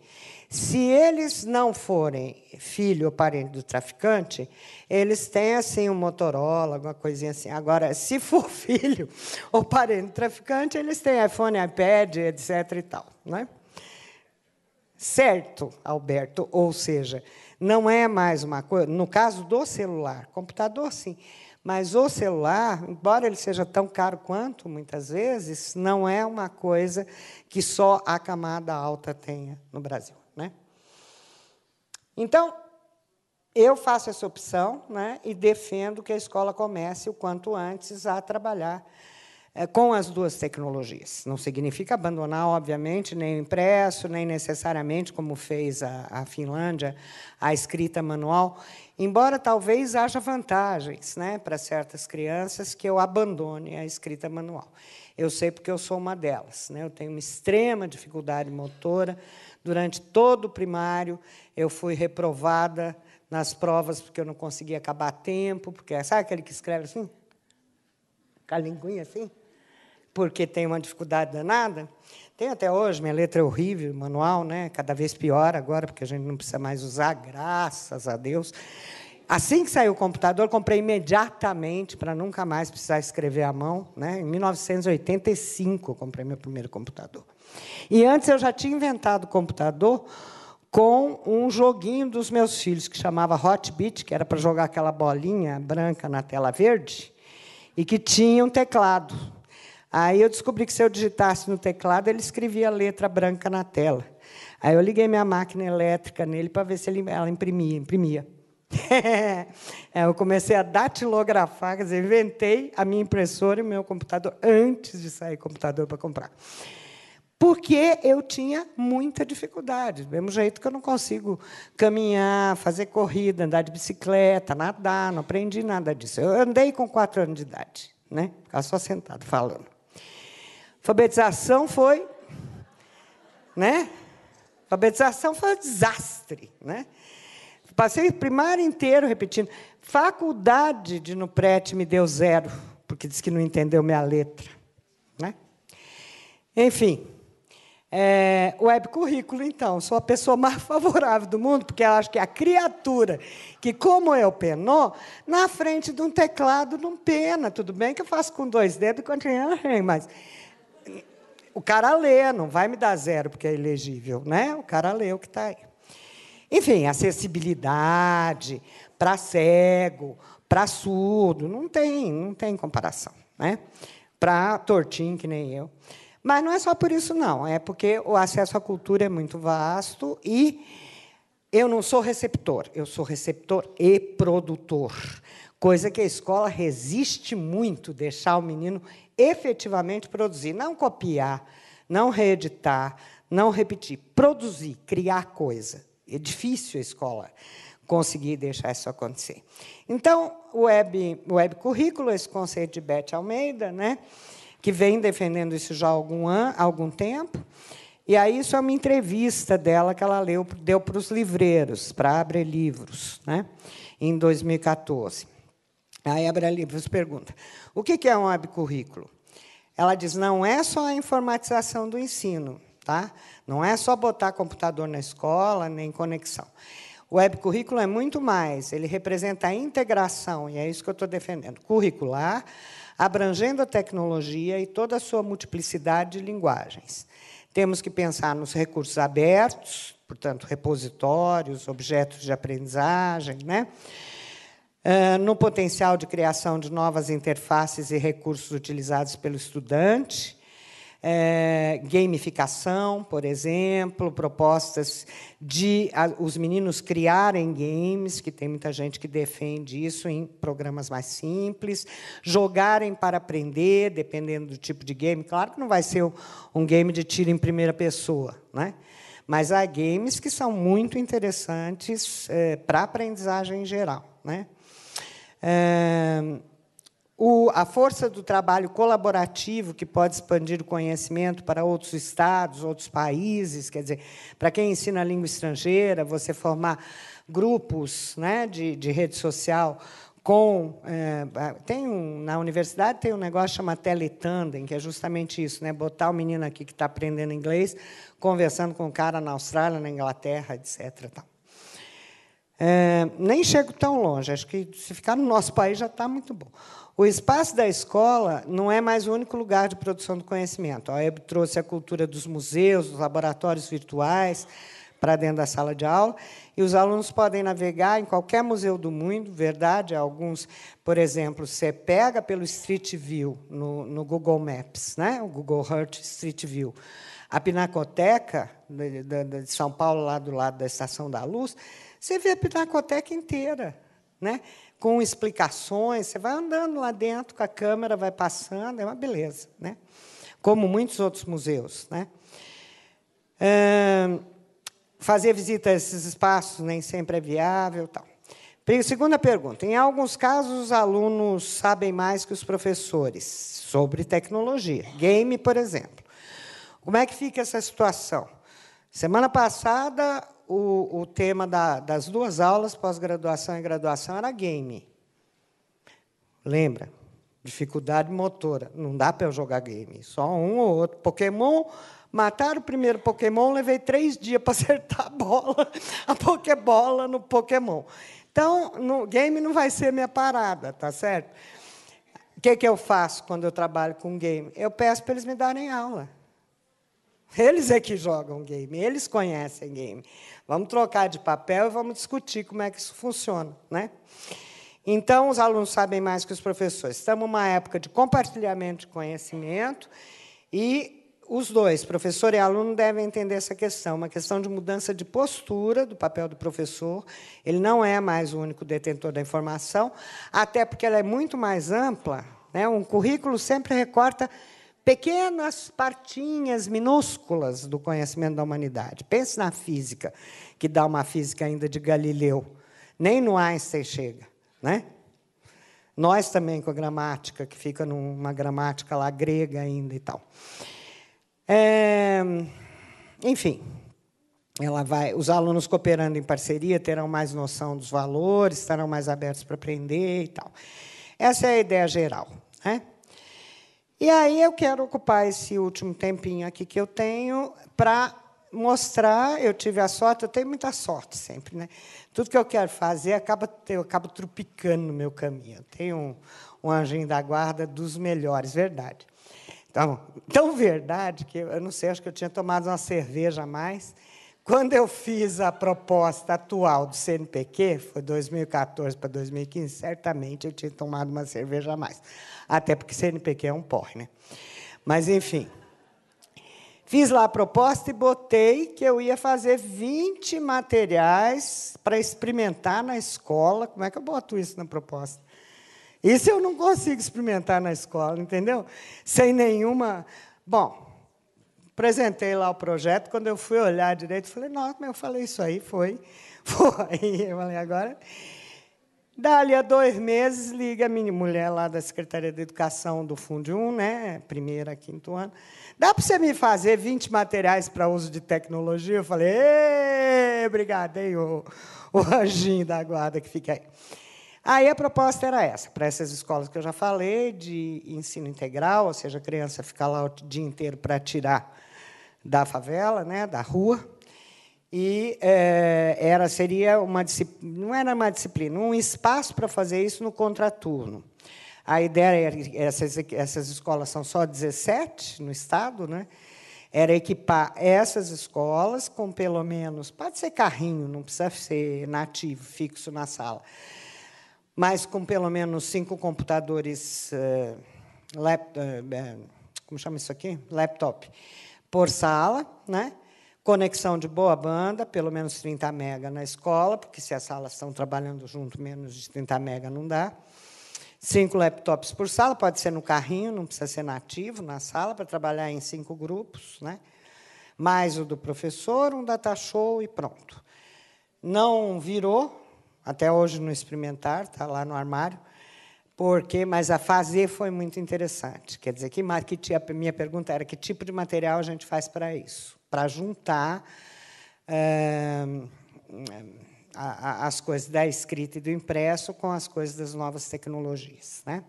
Se eles não forem filho ou parente do traficante, eles têm assim um Motorola, alguma coisinha assim. Agora, se for filho ou parente do traficante, eles têm iPhone, iPad, etc. e tal, né? Certo, Alberto, ou seja, não é mais uma coisa. No caso do celular, computador sim, mas o celular, embora ele seja tão caro quanto, muitas vezes, não é uma coisa que só a camada alta tenha no Brasil. Né? Então, eu faço essa opção né, e defendo que a escola comece o quanto antes a trabalhar com as duas tecnologias. Não significa abandonar, obviamente, nem o impresso, nem necessariamente, como fez a, a Finlândia, a escrita manual, embora talvez haja vantagens né, para certas crianças que eu abandone a escrita manual. Eu sei porque eu sou uma delas. Né? Eu tenho uma extrema dificuldade motora. Durante todo o primário, eu fui reprovada nas provas porque eu não conseguia acabar a tempo, porque sabe aquele que escreve assim? Com a linguinha assim? Porque tem uma dificuldade danada. Tem até hoje, minha letra é horrível, manual, né? cada vez pior agora, porque a gente não precisa mais usar, graças a Deus. Assim que saiu o computador, comprei imediatamente para nunca mais precisar escrever à mão. Né? Em 1985, eu comprei meu primeiro computador. E antes eu já tinha inventado o computador com um joguinho dos meus filhos que chamava Hot Beat, que era para jogar aquela bolinha branca na tela verde, e que tinha um teclado. Aí eu descobri que se eu digitasse no teclado, ele escrevia a letra branca na tela. Aí eu liguei minha máquina elétrica nele para ver se ele, ela imprimia. imprimia. é, eu comecei a datilografar, quer dizer, inventei a minha impressora e o meu computador antes de sair computador para comprar porque eu tinha muita dificuldade. Do mesmo jeito que eu não consigo caminhar, fazer corrida, andar de bicicleta, nadar, não aprendi nada disso. Eu andei com quatro anos de idade, né? ficava só sentado falando. Alfabetização foi. Né? Alfabetização foi um desastre. Né? Passei o primário inteiro repetindo. Faculdade de Nuprete me deu zero, porque disse que não entendeu minha letra. Né? Enfim, é, web currículo, então, sou a pessoa mais favorável do mundo, porque eu acho que a criatura que, como eu, penou, na frente de um teclado não pena. Tudo bem que eu faço com dois dedos e continua, mas o cara lê, não vai me dar zero porque é elegível, né? O cara lê o que está aí. Enfim, acessibilidade para cego, para surdo, não tem, não tem comparação, né? Para tortinho que nem eu. Mas não é só por isso, não. É porque o acesso à cultura é muito vasto e eu não sou receptor, eu sou receptor e produtor. Coisa que a escola resiste muito deixar o menino efetivamente produzir, não copiar, não reeditar, não repetir, produzir, criar coisa. É difícil a escola conseguir deixar isso acontecer. Então, o web, o web currículo, esse conceito de Beth Almeida, né? que vem defendendo isso já há algum, ano, algum tempo. E aí isso é uma entrevista dela que ela leu, deu para os livreiros, para Abre Livros, né? em 2014. Aí Abre Livros pergunta: o que é um webcurrículo? Ela diz: não é só a informatização do ensino, tá? não é só botar computador na escola, nem conexão. O webcurrículo é muito mais, ele representa a integração, e é isso que eu estou defendendo, curricular, abrangendo a tecnologia e toda a sua multiplicidade de linguagens. Temos que pensar nos recursos abertos, portanto, repositórios, objetos de aprendizagem, né? Uh, no potencial de criação de novas interfaces e recursos utilizados pelo estudante, é, gamificação, por exemplo, propostas de a, os meninos criarem games, que tem muita gente que defende isso em programas mais simples, jogarem para aprender, dependendo do tipo de game. Claro que não vai ser um game de tiro em primeira pessoa, né? mas há games que são muito interessantes é, para a aprendizagem em geral. Né? É, o, a força do trabalho colaborativo, que pode expandir o conhecimento para outros estados, outros países, quer dizer, para quem ensina língua estrangeira, você formar grupos né, de, de rede social com é, tem um, na universidade tem um negócio chamado teletandem que é justamente isso né botar o menino aqui que está aprendendo inglês conversando com o cara na Austrália na Inglaterra etc tal. É, nem chego tão longe acho que se ficar no nosso país já está muito bom o espaço da escola não é mais o único lugar de produção do conhecimento. A Web trouxe a cultura dos museus, dos laboratórios virtuais para dentro da sala de aula, e os alunos podem navegar em qualquer museu do mundo, verdade, alguns, por exemplo, você pega pelo Street View no, no Google Maps, né? o Google Earth Street View, a Pinacoteca de, de, de São Paulo, lá do lado da Estação da Luz, você vê a Pinacoteca inteira. Né? com explicações. Você vai andando lá dentro com a câmera, vai passando, é uma beleza, né? Como muitos outros museus, né? É, fazer visita a esses espaços nem sempre é viável, tal. Segunda pergunta: em alguns casos os alunos sabem mais que os professores sobre tecnologia, game, por exemplo. Como é que fica essa situação? Semana passada o, o tema da, das duas aulas, pós-graduação e graduação, era game. Lembra? Dificuldade motora. Não dá para eu jogar game. Só um ou outro. Pokémon, mataram o primeiro Pokémon, levei três dias para acertar a bola, a Pokébola no Pokémon. Então, no game não vai ser minha parada, tá certo? O que, que eu faço quando eu trabalho com game? Eu peço para eles me darem aula. Eles é que jogam game, eles conhecem game. Vamos trocar de papel e vamos discutir como é que isso funciona. Né? Então, os alunos sabem mais que os professores. Estamos numa época de compartilhamento de conhecimento e os dois, professor e aluno, devem entender essa questão, uma questão de mudança de postura do papel do professor. Ele não é mais o único detentor da informação, até porque ela é muito mais ampla. Né? Um currículo sempre recorta pequenas partinhas minúsculas do conhecimento da humanidade. Pense na física, que dá uma física ainda de Galileu. Nem no Einstein chega. Né? Nós também com a gramática, que fica numa gramática lá grega ainda e tal. É, enfim, ela vai, os alunos cooperando em parceria terão mais noção dos valores, estarão mais abertos para aprender e tal. Essa é a ideia geral. Né? E aí eu quero ocupar esse último tempinho aqui que eu tenho para mostrar. Eu tive a sorte, eu tenho muita sorte sempre, né? Tudo que eu quero fazer acaba eu acabo tropicando no meu caminho. Eu tenho um, um anjinho da guarda dos melhores, verdade. Então, tão verdade que eu não sei, acho que eu tinha tomado uma cerveja a mais. Quando eu fiz a proposta atual do CNPq, foi 2014 para 2015, certamente eu tinha tomado uma cerveja a mais. Até porque CNPq é um porre, né? Mas, enfim. Fiz lá a proposta e botei que eu ia fazer 20 materiais para experimentar na escola. Como é que eu boto isso na proposta? Isso eu não consigo experimentar na escola, entendeu? Sem nenhuma. Bom, apresentei lá o projeto. Quando eu fui olhar direito, falei, nossa, mas eu falei isso aí, foi. Foi. Eu falei, agora. Dali a dois meses, liga a minha mulher lá da Secretaria de Educação do Fundo 1, né? Primeira, quinto ano. Dá para você me fazer 20 materiais para uso de tecnologia? Eu falei, obrigado, hein, o, o anjinho da guarda que fica aí. Aí a proposta era essa, para essas escolas que eu já falei, de ensino integral, ou seja, a criança ficar lá o dia inteiro para tirar da favela, né, da rua. E é, era seria uma não era uma disciplina, um espaço para fazer isso no contraturno. A ideia era essas essas escolas são só 17 no estado, né? Era equipar essas escolas com pelo menos, pode ser carrinho, não precisa ser nativo, fixo na sala mas com pelo menos cinco computadores, uh, lap, uh, como chama isso aqui? Laptop, por sala, né? conexão de boa banda, pelo menos 30 mega na escola, porque se as salas estão trabalhando junto, menos de 30 mega não dá. Cinco laptops por sala, pode ser no carrinho, não precisa ser nativo na sala, para trabalhar em cinco grupos. Né? Mais o do professor, um data show e pronto. Não virou, até hoje no experimentar, está lá no armário, porque, mas a fazer foi muito interessante. Quer dizer, que, que a minha pergunta era que tipo de material a gente faz para isso, para juntar é, as coisas da escrita e do impresso com as coisas das novas tecnologias, né?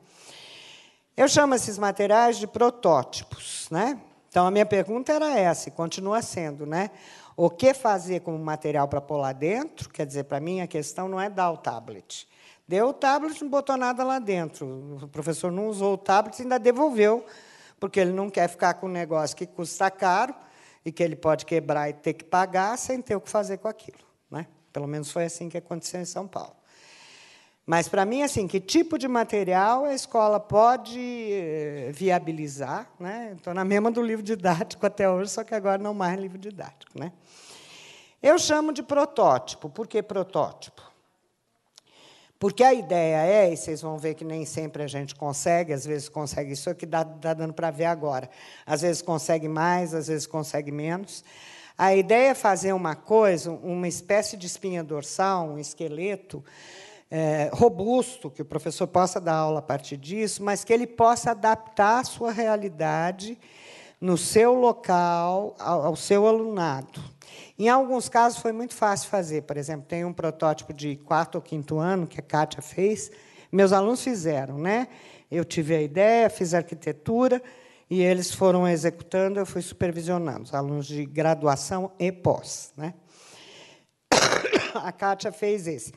Eu chamo esses materiais de protótipos, né? Então a minha pergunta era essa, e continua sendo, né? O que fazer como material para pôr lá dentro? Quer dizer, para mim a questão não é dar o tablet. Deu o tablet, não botou nada lá dentro. O professor não usou o tablet e ainda devolveu, porque ele não quer ficar com um negócio que custa caro e que ele pode quebrar e ter que pagar sem ter o que fazer com aquilo. Né? Pelo menos foi assim que aconteceu em São Paulo. Mas, para mim, assim, que tipo de material a escola pode eh, viabilizar? Né? Estou na mesma do livro didático até hoje, só que agora não mais livro didático. Né? Eu chamo de protótipo. Por que protótipo? Porque a ideia é, e vocês vão ver que nem sempre a gente consegue, às vezes consegue isso aqui, dá, dá dando para ver agora. Às vezes consegue mais, às vezes consegue menos. A ideia é fazer uma coisa, uma espécie de espinha dorsal, um esqueleto, é, robusto, que o professor possa dar aula a partir disso, mas que ele possa adaptar a sua realidade no seu local, ao, ao seu alunado. Em alguns casos foi muito fácil fazer. Por exemplo, tem um protótipo de quarto ou quinto ano que a Kátia fez. Meus alunos fizeram, né? Eu tive a ideia, fiz arquitetura e eles foram executando, eu fui supervisionando, os alunos de graduação e pós. Né? A Kátia fez esse.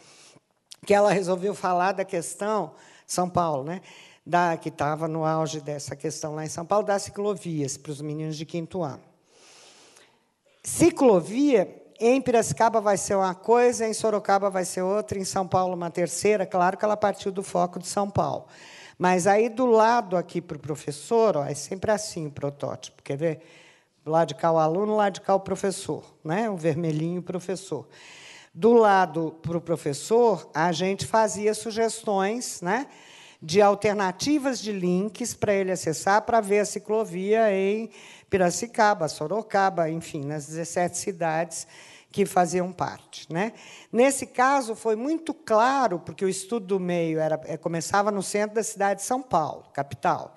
que ela resolveu falar da questão São Paulo, né? Da, que estava no auge dessa questão lá em São Paulo, das ciclovias para os meninos de quinto ano. Ciclovia em Piracicaba vai ser uma coisa, em Sorocaba vai ser outra, em São Paulo uma terceira. Claro que ela partiu do foco de São Paulo. Mas aí do lado aqui para o professor, ó, é sempre assim o protótipo. Quer ver? Do lado de cá o aluno, lado de cá o professor, né? o vermelhinho professor. Do lado para o professor, a gente fazia sugestões né, de alternativas de links para ele acessar para ver a ciclovia em Piracicaba, Sorocaba, enfim, nas 17 cidades que faziam parte. Né? Nesse caso, foi muito claro, porque o estudo do meio era, é, começava no centro da cidade de São Paulo, capital.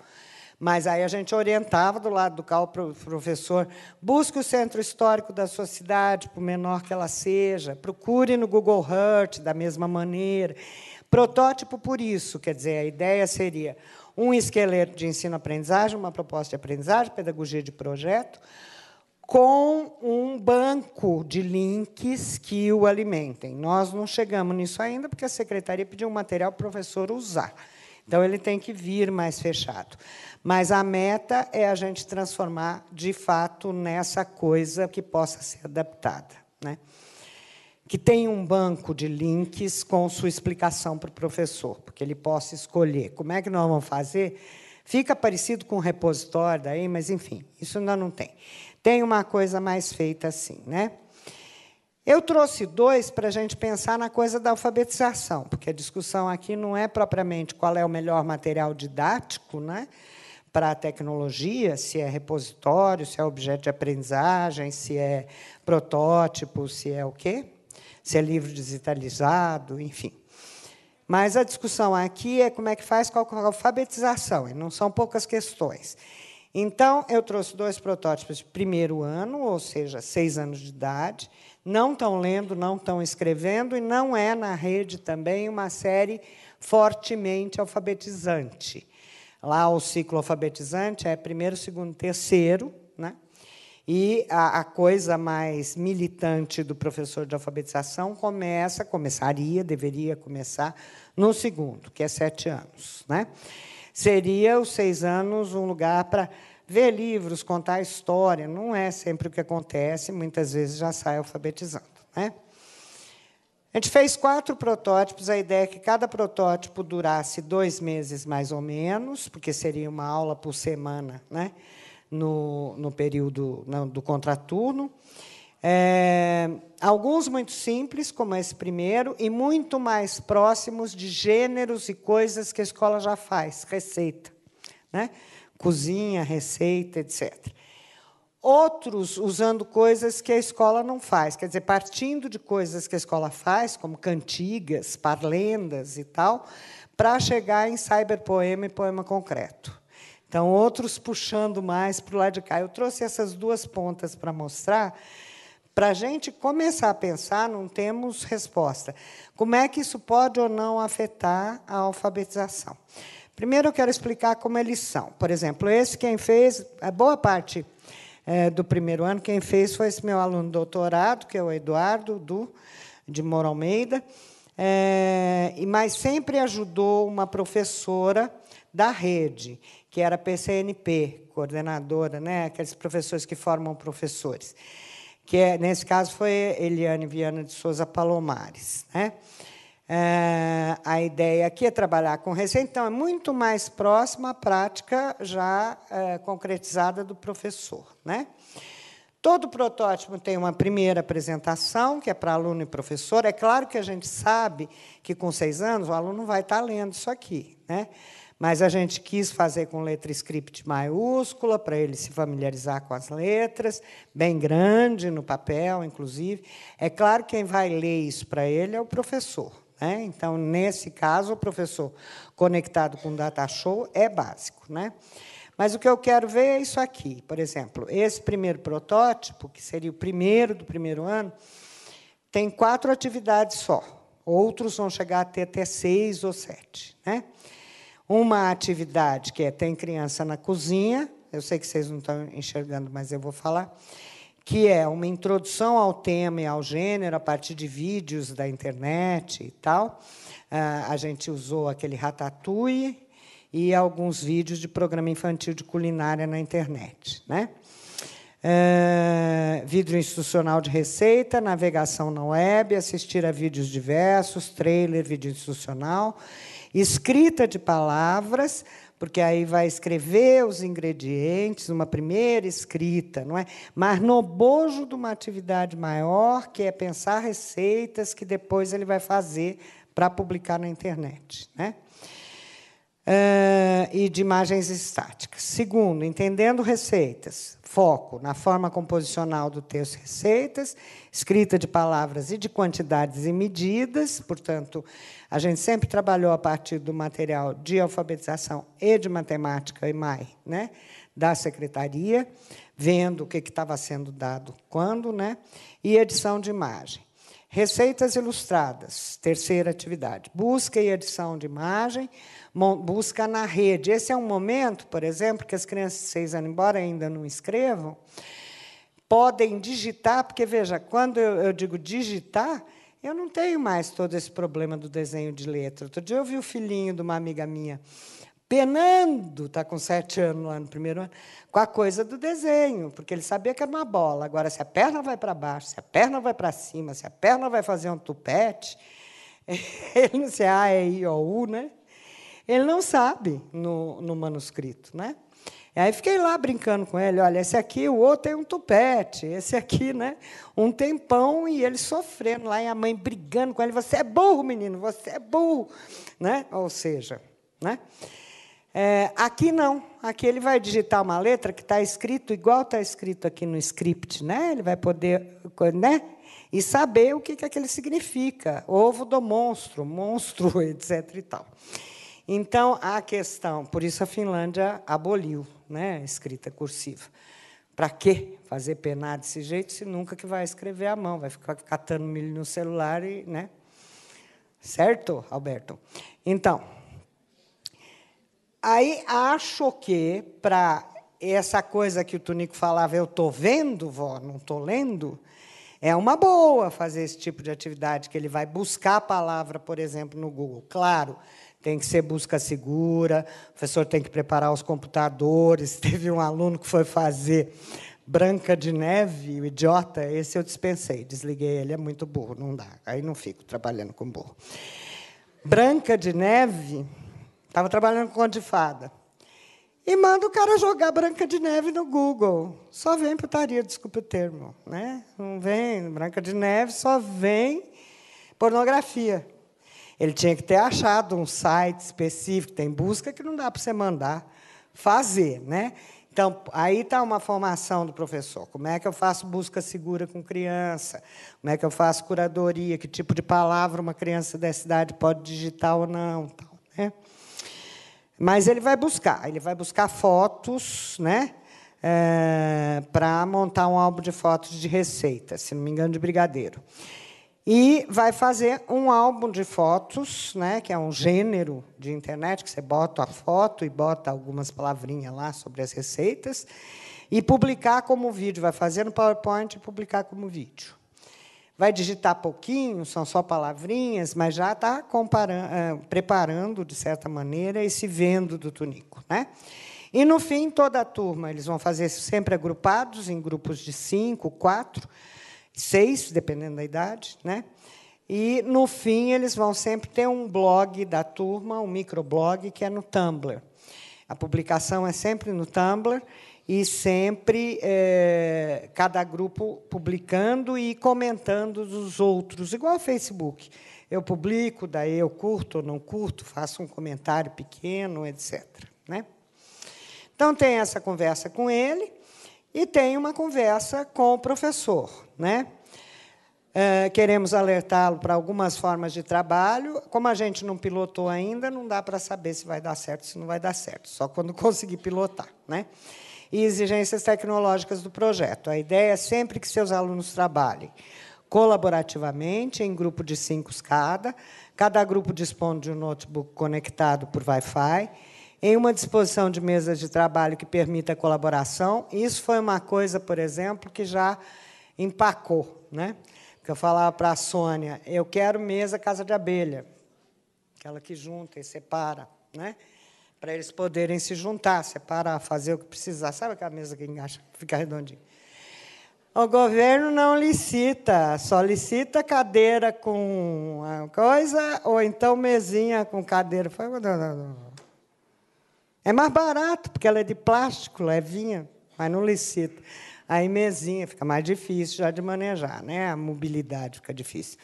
Mas aí a gente orientava do lado do carro para o professor, busque o centro histórico da sua cidade, por menor que ela seja, procure no Google Earth da mesma maneira. Protótipo por isso, quer dizer, a ideia seria um esqueleto de ensino-aprendizagem, uma proposta de aprendizagem, pedagogia de projeto, com um banco de links que o alimentem. Nós não chegamos nisso ainda, porque a secretaria pediu um material para o professor usar. Então, ele tem que vir mais fechado. Mas a meta é a gente transformar, de fato, nessa coisa que possa ser adaptada. Né? Que tem um banco de links com sua explicação para o professor, porque ele possa escolher. Como é que nós vamos fazer? Fica parecido com um repositório daí, mas, enfim, isso ainda não tem. Tem uma coisa mais feita assim. Né? Eu trouxe dois para a gente pensar na coisa da alfabetização, porque a discussão aqui não é propriamente qual é o melhor material didático né, para a tecnologia, se é repositório, se é objeto de aprendizagem, se é protótipo, se é o quê? Se é livro digitalizado, enfim. Mas a discussão aqui é como é que faz com a alfabetização, e não são poucas questões. Então, eu trouxe dois protótipos de primeiro ano, ou seja, seis anos de idade, não estão lendo, não estão escrevendo, e não é na rede também uma série fortemente alfabetizante. Lá o ciclo alfabetizante é primeiro, segundo, terceiro, né? E a, a, coisa mais militante do professor de alfabetização começa, começaria, deveria começar no segundo, que é sete anos. Né? Seria os seis anos um lugar para ver livros, contar história, não é sempre o que acontece, muitas vezes já sai alfabetizando. Né? A gente fez quatro protótipos, a ideia é que cada protótipo durasse dois meses mais ou menos, porque seria uma aula por semana né? No, no período do contraturno. É, alguns muito simples, como esse primeiro, e muito mais próximos de gêneros e coisas que a escola já faz, receita. Né? cozinha, receita, etc. Outros usando coisas que a escola não faz, quer dizer, partindo de coisas que a escola faz, como cantigas, parlendas e tal, para chegar em cyberpoema e poema concreto. Então, outros puxando mais para o lado de cá. Eu trouxe essas duas pontas para mostrar, para a gente começar a pensar, não temos resposta. Como é que isso pode ou não afetar a alfabetização? Primeiro, eu quero explicar como eles são. Por exemplo, esse quem fez, a boa parte é, do primeiro ano, quem fez foi esse meu aluno doutorado, que é o Eduardo, do, de Moro Almeida, é, mas sempre ajudou uma professora da rede, que era PCNP, coordenadora, né, aqueles professores que formam professores. Que é, nesse caso foi Eliane Viana de Souza Palomares. Né? É, a ideia aqui é trabalhar com receita, então é muito mais próxima à prática já é, concretizada do professor. Né? Todo protótipo tem uma primeira apresentação, que é para aluno e professor. É claro que a gente sabe que, com seis anos, o aluno vai estar lendo isso aqui. Né? Mas a gente quis fazer com letra script maiúscula, para ele se familiarizar com as letras, bem grande no papel, inclusive. É claro que quem vai ler isso para ele é o professor. Né? Então, nesse caso, o professor conectado com o data show é básico. Né? Mas o que eu quero ver é isso aqui. Por exemplo, esse primeiro protótipo, que seria o primeiro do primeiro ano, tem quatro atividades só. Outros vão chegar a ter até seis ou sete. Né? Uma atividade que é tem criança na cozinha, eu sei que vocês não estão enxergando, mas eu vou falar, que é uma introdução ao tema e ao gênero a partir de vídeos da internet e tal. Ah, a gente usou aquele Ratatouille e alguns vídeos de programa infantil de culinária na internet. Né? É, vídeo institucional de receita, navegação na web, assistir a vídeos diversos, trailer, vídeo institucional, escrita de palavras, porque aí vai escrever os ingredientes, uma primeira escrita, não é? Mas no bojo de uma atividade maior, que é pensar receitas que depois ele vai fazer para publicar na internet, né? Uh, e de imagens estáticas. Segundo, entendendo receitas, foco na forma composicional do texto receitas, escrita de palavras e de quantidades e medidas, portanto, a gente sempre trabalhou a partir do material de alfabetização e de matemática e MAI, né, da secretaria, vendo o que estava sendo dado quando, né, e edição de imagem. Receitas ilustradas, terceira atividade. Busca e edição de imagem, busca na rede. Esse é um momento, por exemplo, que as crianças de seis anos, embora ainda não escrevam, podem digitar, porque, veja, quando eu, eu digo digitar, eu não tenho mais todo esse problema do desenho de letra. Outro dia eu vi o filhinho de uma amiga minha penando, está com sete anos lá no primeiro ano, com a coisa do desenho, porque ele sabia que era uma bola. Agora, se a perna vai para baixo, se a perna vai para cima, se a perna vai fazer um tupete, ele não sei A, E, I, O, U, né? Ele não sabe no, no manuscrito, né? Aí fiquei lá brincando com ele, olha, esse aqui, o outro tem um tupete, esse aqui, né? Um tempão e ele sofrendo lá e a mãe brigando com ele, você é burro, menino, você é burro, né? Ou seja, né? É, aqui não, aqui ele vai digitar uma letra que está escrito igual está escrito aqui no script, né? Ele vai poder, né? E saber o que, que aquele significa, ovo do monstro, monstro, etc. E tal. Então, a questão, por isso a Finlândia aboliu né, escrita cursiva. Para que fazer penar desse jeito se nunca que vai escrever à mão, vai ficar catando milho no celular e, né? Certo, Alberto? Então, aí acho que para essa coisa que o Tunico falava, eu estou vendo, vó, não estou lendo, é uma boa fazer esse tipo de atividade, que ele vai buscar a palavra, por exemplo, no Google. Claro, tem que ser busca segura, o professor tem que preparar os computadores. Teve um aluno que foi fazer Branca de Neve, o idiota, esse eu dispensei, desliguei ele, é muito burro, não dá. Aí não fico trabalhando com burro. Branca de Neve, estava trabalhando com de fada. E manda o cara jogar Branca de Neve no Google. Só vem putaria, desculpe o termo. Né? Não vem Branca de Neve, só vem pornografia. Ele tinha que ter achado um site específico, tem busca que não dá para você mandar fazer. Né? Então, aí está uma formação do professor. Como é que eu faço busca segura com criança? Como é que eu faço curadoria? Que tipo de palavra uma criança dessa idade pode digitar ou não? Tal, né? Mas ele vai buscar, ele vai buscar fotos, né? É, para montar um álbum de fotos de receita, se não me engano, de brigadeiro. E vai fazer um álbum de fotos, né, que é um gênero de internet, que você bota a foto e bota algumas palavrinhas lá sobre as receitas, e publicar como vídeo. Vai fazer no PowerPoint e publicar como vídeo. Vai digitar pouquinho, são só palavrinhas, mas já está eh, preparando, de certa maneira, esse vendo do Tunico. Né? E, no fim, toda a turma, eles vão fazer sempre agrupados, em grupos de cinco, quatro, seis, dependendo da idade, né? E no fim eles vão sempre ter um blog da turma, um microblog que é no Tumblr. A publicação é sempre no Tumblr e sempre é, cada grupo publicando e comentando dos outros, igual ao Facebook. Eu publico, daí eu curto ou não curto, faço um comentário pequeno, etc. Né? Então tem essa conversa com ele e tem uma conversa com o professor. Né? É, queremos alertá-lo para algumas formas de trabalho. Como a gente não pilotou ainda, não dá para saber se vai dar certo, se não vai dar certo, só quando conseguir pilotar. Né? E exigências tecnológicas do projeto. A ideia é sempre que seus alunos trabalhem colaborativamente, em grupo de cinco cada. Cada grupo dispõe de um notebook conectado por Wi-Fi em uma disposição de mesas de trabalho que permita a colaboração. Isso foi uma coisa, por exemplo, que já empacou. Né? Que eu falava para a Sônia, eu quero mesa casa de abelha, aquela que junta e separa, né? para eles poderem se juntar, separar, fazer o que precisar. Sabe aquela mesa que engaja, fica redondinha? O governo não licita, só licita cadeira com coisa, ou então mesinha com cadeira. É mais barato, porque ela é de plástico, levinha, mas não licita. Aí mesinha fica mais difícil já de manejar, né? A mobilidade fica difícil.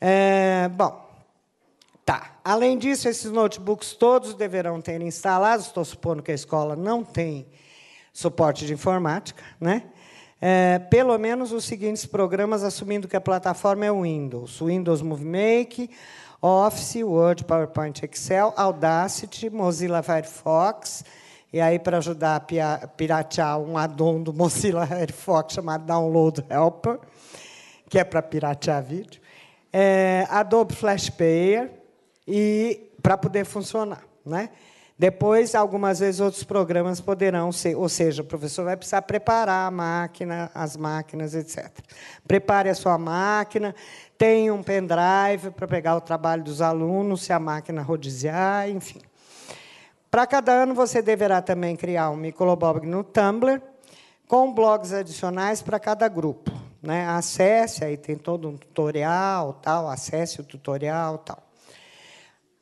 É, bom, tá. Além disso, esses notebooks todos deverão ter instalados. Estou supondo que a escola não tem suporte de informática, né? é, pelo menos os seguintes programas, assumindo que a plataforma é o Windows: Windows Movie Make, Office, Word, PowerPoint, Excel, Audacity, Mozilla Firefox. E aí, para ajudar a piratear um addon do Mozilla Firefox chamado Download Helper, que é para piratear vídeo, é, Adobe Flash Player, e para poder funcionar. Né? Depois, algumas vezes, outros programas poderão ser, ou seja, o professor vai precisar preparar a máquina, as máquinas, etc. Prepare a sua máquina, tenha um pendrive para pegar o trabalho dos alunos, se a máquina rodiziar, enfim. Para cada ano, você deverá também criar um microblog no Tumblr, com blogs adicionais para cada grupo. Né? Acesse, aí tem todo um tutorial, tal, acesse o tutorial, tal.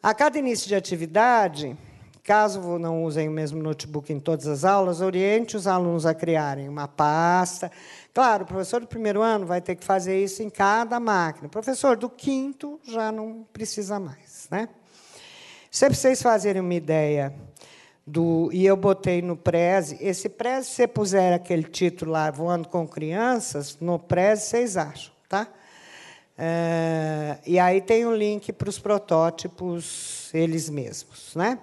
A cada início de atividade, Caso não usem o mesmo notebook em todas as aulas, oriente os alunos a criarem uma pasta. Claro, o professor do primeiro ano vai ter que fazer isso em cada máquina. O professor do quinto já não precisa mais. Né? Se vocês fazerem uma ideia do. E eu botei no Preze, esse Preze, se você puser aquele título lá, Voando com Crianças, no Preze vocês acham. Tá? É, e aí tem o um link para os protótipos eles mesmos. Né?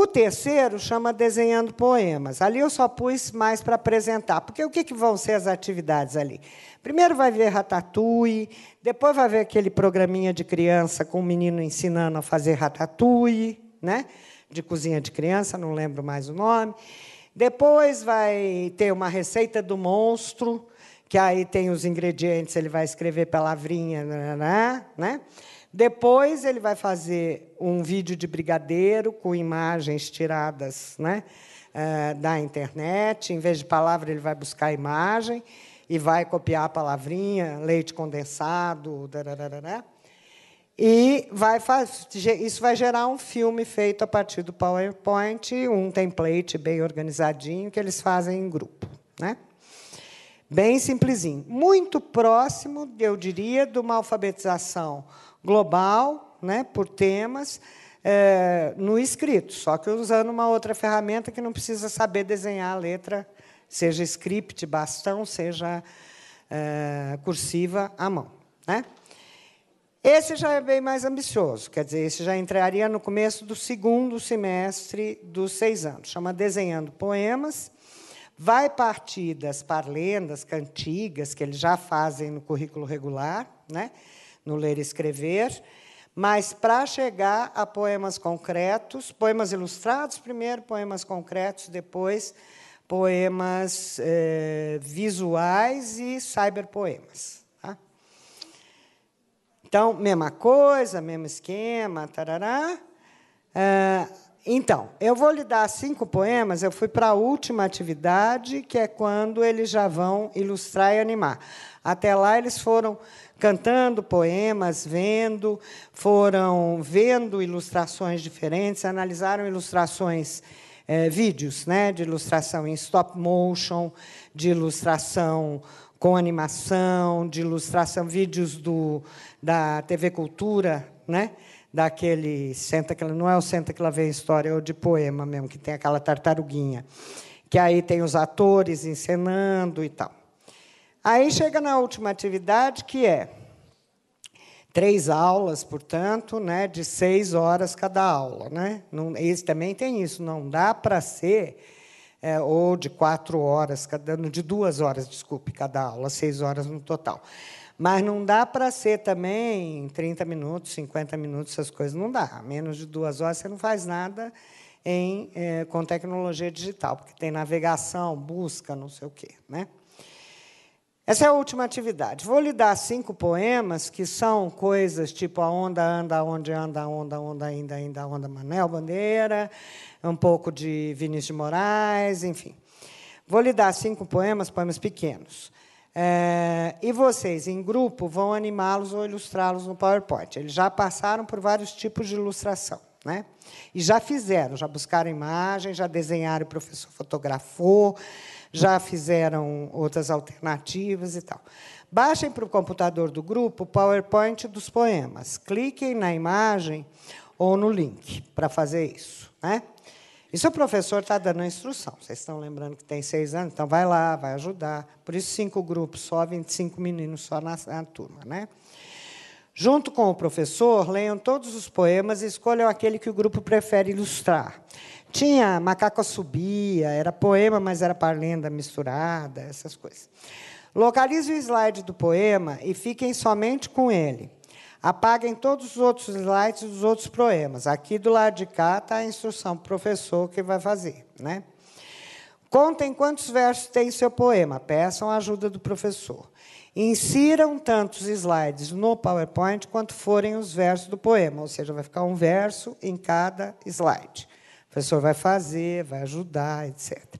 O terceiro chama Desenhando Poemas. Ali eu só pus mais para apresentar, porque o que, que vão ser as atividades ali? Primeiro vai ver ratatouille, depois vai ver aquele programinha de criança com o menino ensinando a fazer ratatouille, né? de cozinha de criança, não lembro mais o nome. Depois vai ter uma receita do monstro, que aí tem os ingredientes, ele vai escrever palavrinha, né? Depois ele vai fazer um vídeo de brigadeiro com imagens tiradas né, eh, da internet. Em vez de palavra, ele vai buscar a imagem e vai copiar a palavrinha, leite condensado, dararara, e vai isso vai gerar um filme feito a partir do PowerPoint, um template bem organizadinho que eles fazem em grupo. Né? Bem simplesinho. Muito próximo, eu diria, de uma alfabetização global, né, por temas, é, no escrito, só que usando uma outra ferramenta que não precisa saber desenhar a letra, seja script, bastão, seja é, cursiva à mão. Né? Esse já é bem mais ambicioso, quer dizer, esse já entraria no começo do segundo semestre dos seis anos. Chama Desenhando Poemas. Vai partir das parlendas, cantigas, que eles já fazem no currículo regular, né? No ler e escrever, mas para chegar a poemas concretos, poemas ilustrados primeiro, poemas concretos depois, poemas eh, visuais e cyberpoemas. Tá? Então, mesma coisa, mesmo esquema, tarará. Ah, então, eu vou lhe dar cinco poemas. Eu fui para a última atividade, que é quando eles já vão ilustrar e animar. Até lá, eles foram cantando poemas, vendo, foram vendo ilustrações diferentes, analisaram ilustrações, é, vídeos né, de ilustração em stop motion, de ilustração com animação, de ilustração, vídeos do, da TV Cultura, né, daquele Senta que não é o Senta que lá vem história, é o de poema mesmo, que tem aquela tartaruguinha, que aí tem os atores encenando e tal. Aí chega na última atividade, que é três aulas, portanto, né, de seis horas cada aula. Né? Não, esse também tem isso, não dá para ser, é, ou de quatro horas, cada, de duas horas, desculpe, cada aula, seis horas no total. Mas não dá para ser também 30 minutos, 50 minutos, essas coisas não dá. Menos de duas horas você não faz nada em, é, com tecnologia digital, porque tem navegação, busca, não sei o quê. Né? Essa é a última atividade. Vou lhe dar cinco poemas que são coisas tipo a onda anda, onde anda, onda, onda ainda, ainda, onda Manel Bandeira, um pouco de Vinícius de Moraes, enfim. Vou lhe dar cinco poemas, poemas pequenos. É, e vocês, em grupo, vão animá-los ou ilustrá-los no PowerPoint. Eles já passaram por vários tipos de ilustração. Né? E já fizeram, já buscaram imagens, já desenharam, o professor fotografou, já fizeram outras alternativas e tal. Baixem para o computador do grupo o PowerPoint dos poemas. Cliquem na imagem ou no link para fazer isso. Né? Isso o professor está dando a instrução. Vocês estão lembrando que tem seis anos, então vai lá, vai ajudar. Por isso, cinco grupos só, 25 meninos só na, na turma. Né? Junto com o professor, leiam todos os poemas e escolham aquele que o grupo prefere ilustrar. Tinha Macaco Subia, era poema, mas era parlenda misturada, essas coisas. Localize o slide do poema e fiquem somente com ele. Apaguem todos os outros slides dos outros poemas. Aqui do lado de cá está a instrução para o professor que vai fazer. Né? Contem quantos versos tem seu poema. Peçam a ajuda do professor. Insiram tantos slides no PowerPoint quanto forem os versos do poema, ou seja, vai ficar um verso em cada slide. O professor vai fazer, vai ajudar, etc.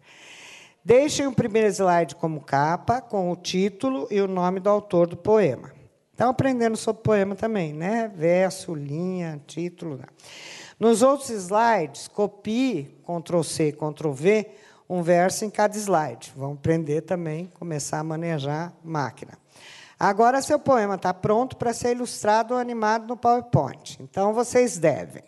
Deixem o primeiro slide como capa, com o título e o nome do autor do poema. Estão aprendendo sobre poema também, né? Verso, linha, título. Né? Nos outros slides, copie, Ctrl C, Ctrl V, um verso em cada slide. Vão aprender também, começar a manejar máquina. Agora, seu poema está pronto para ser ilustrado ou animado no PowerPoint. Então, vocês devem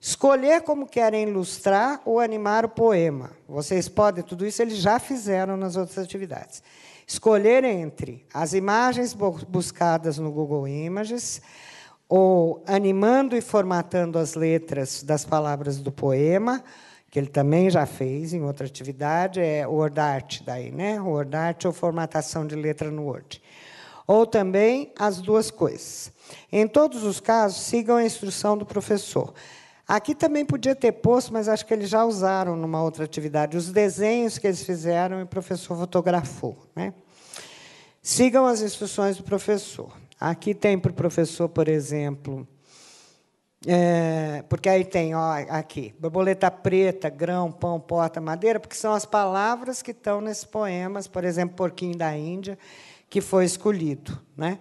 escolher como querem ilustrar ou animar o poema. Vocês podem, tudo isso eles já fizeram nas outras atividades escolher entre as imagens buscadas no Google Images ou animando e formatando as letras das palavras do poema, que ele também já fez em outra atividade, é Word Art daí, né? Word Art ou formatação de letra no Word. Ou também as duas coisas. Em todos os casos, sigam a instrução do professor. Aqui também podia ter posto, mas acho que eles já usaram numa outra atividade, os desenhos que eles fizeram e o professor fotografou. Né? Sigam as instruções do professor. Aqui tem para o professor, por exemplo, é, porque aí tem, ó, aqui, borboleta preta, grão, pão, porta, madeira, porque são as palavras que estão nesses poemas, por exemplo, Porquinho da Índia, que foi escolhido. Né?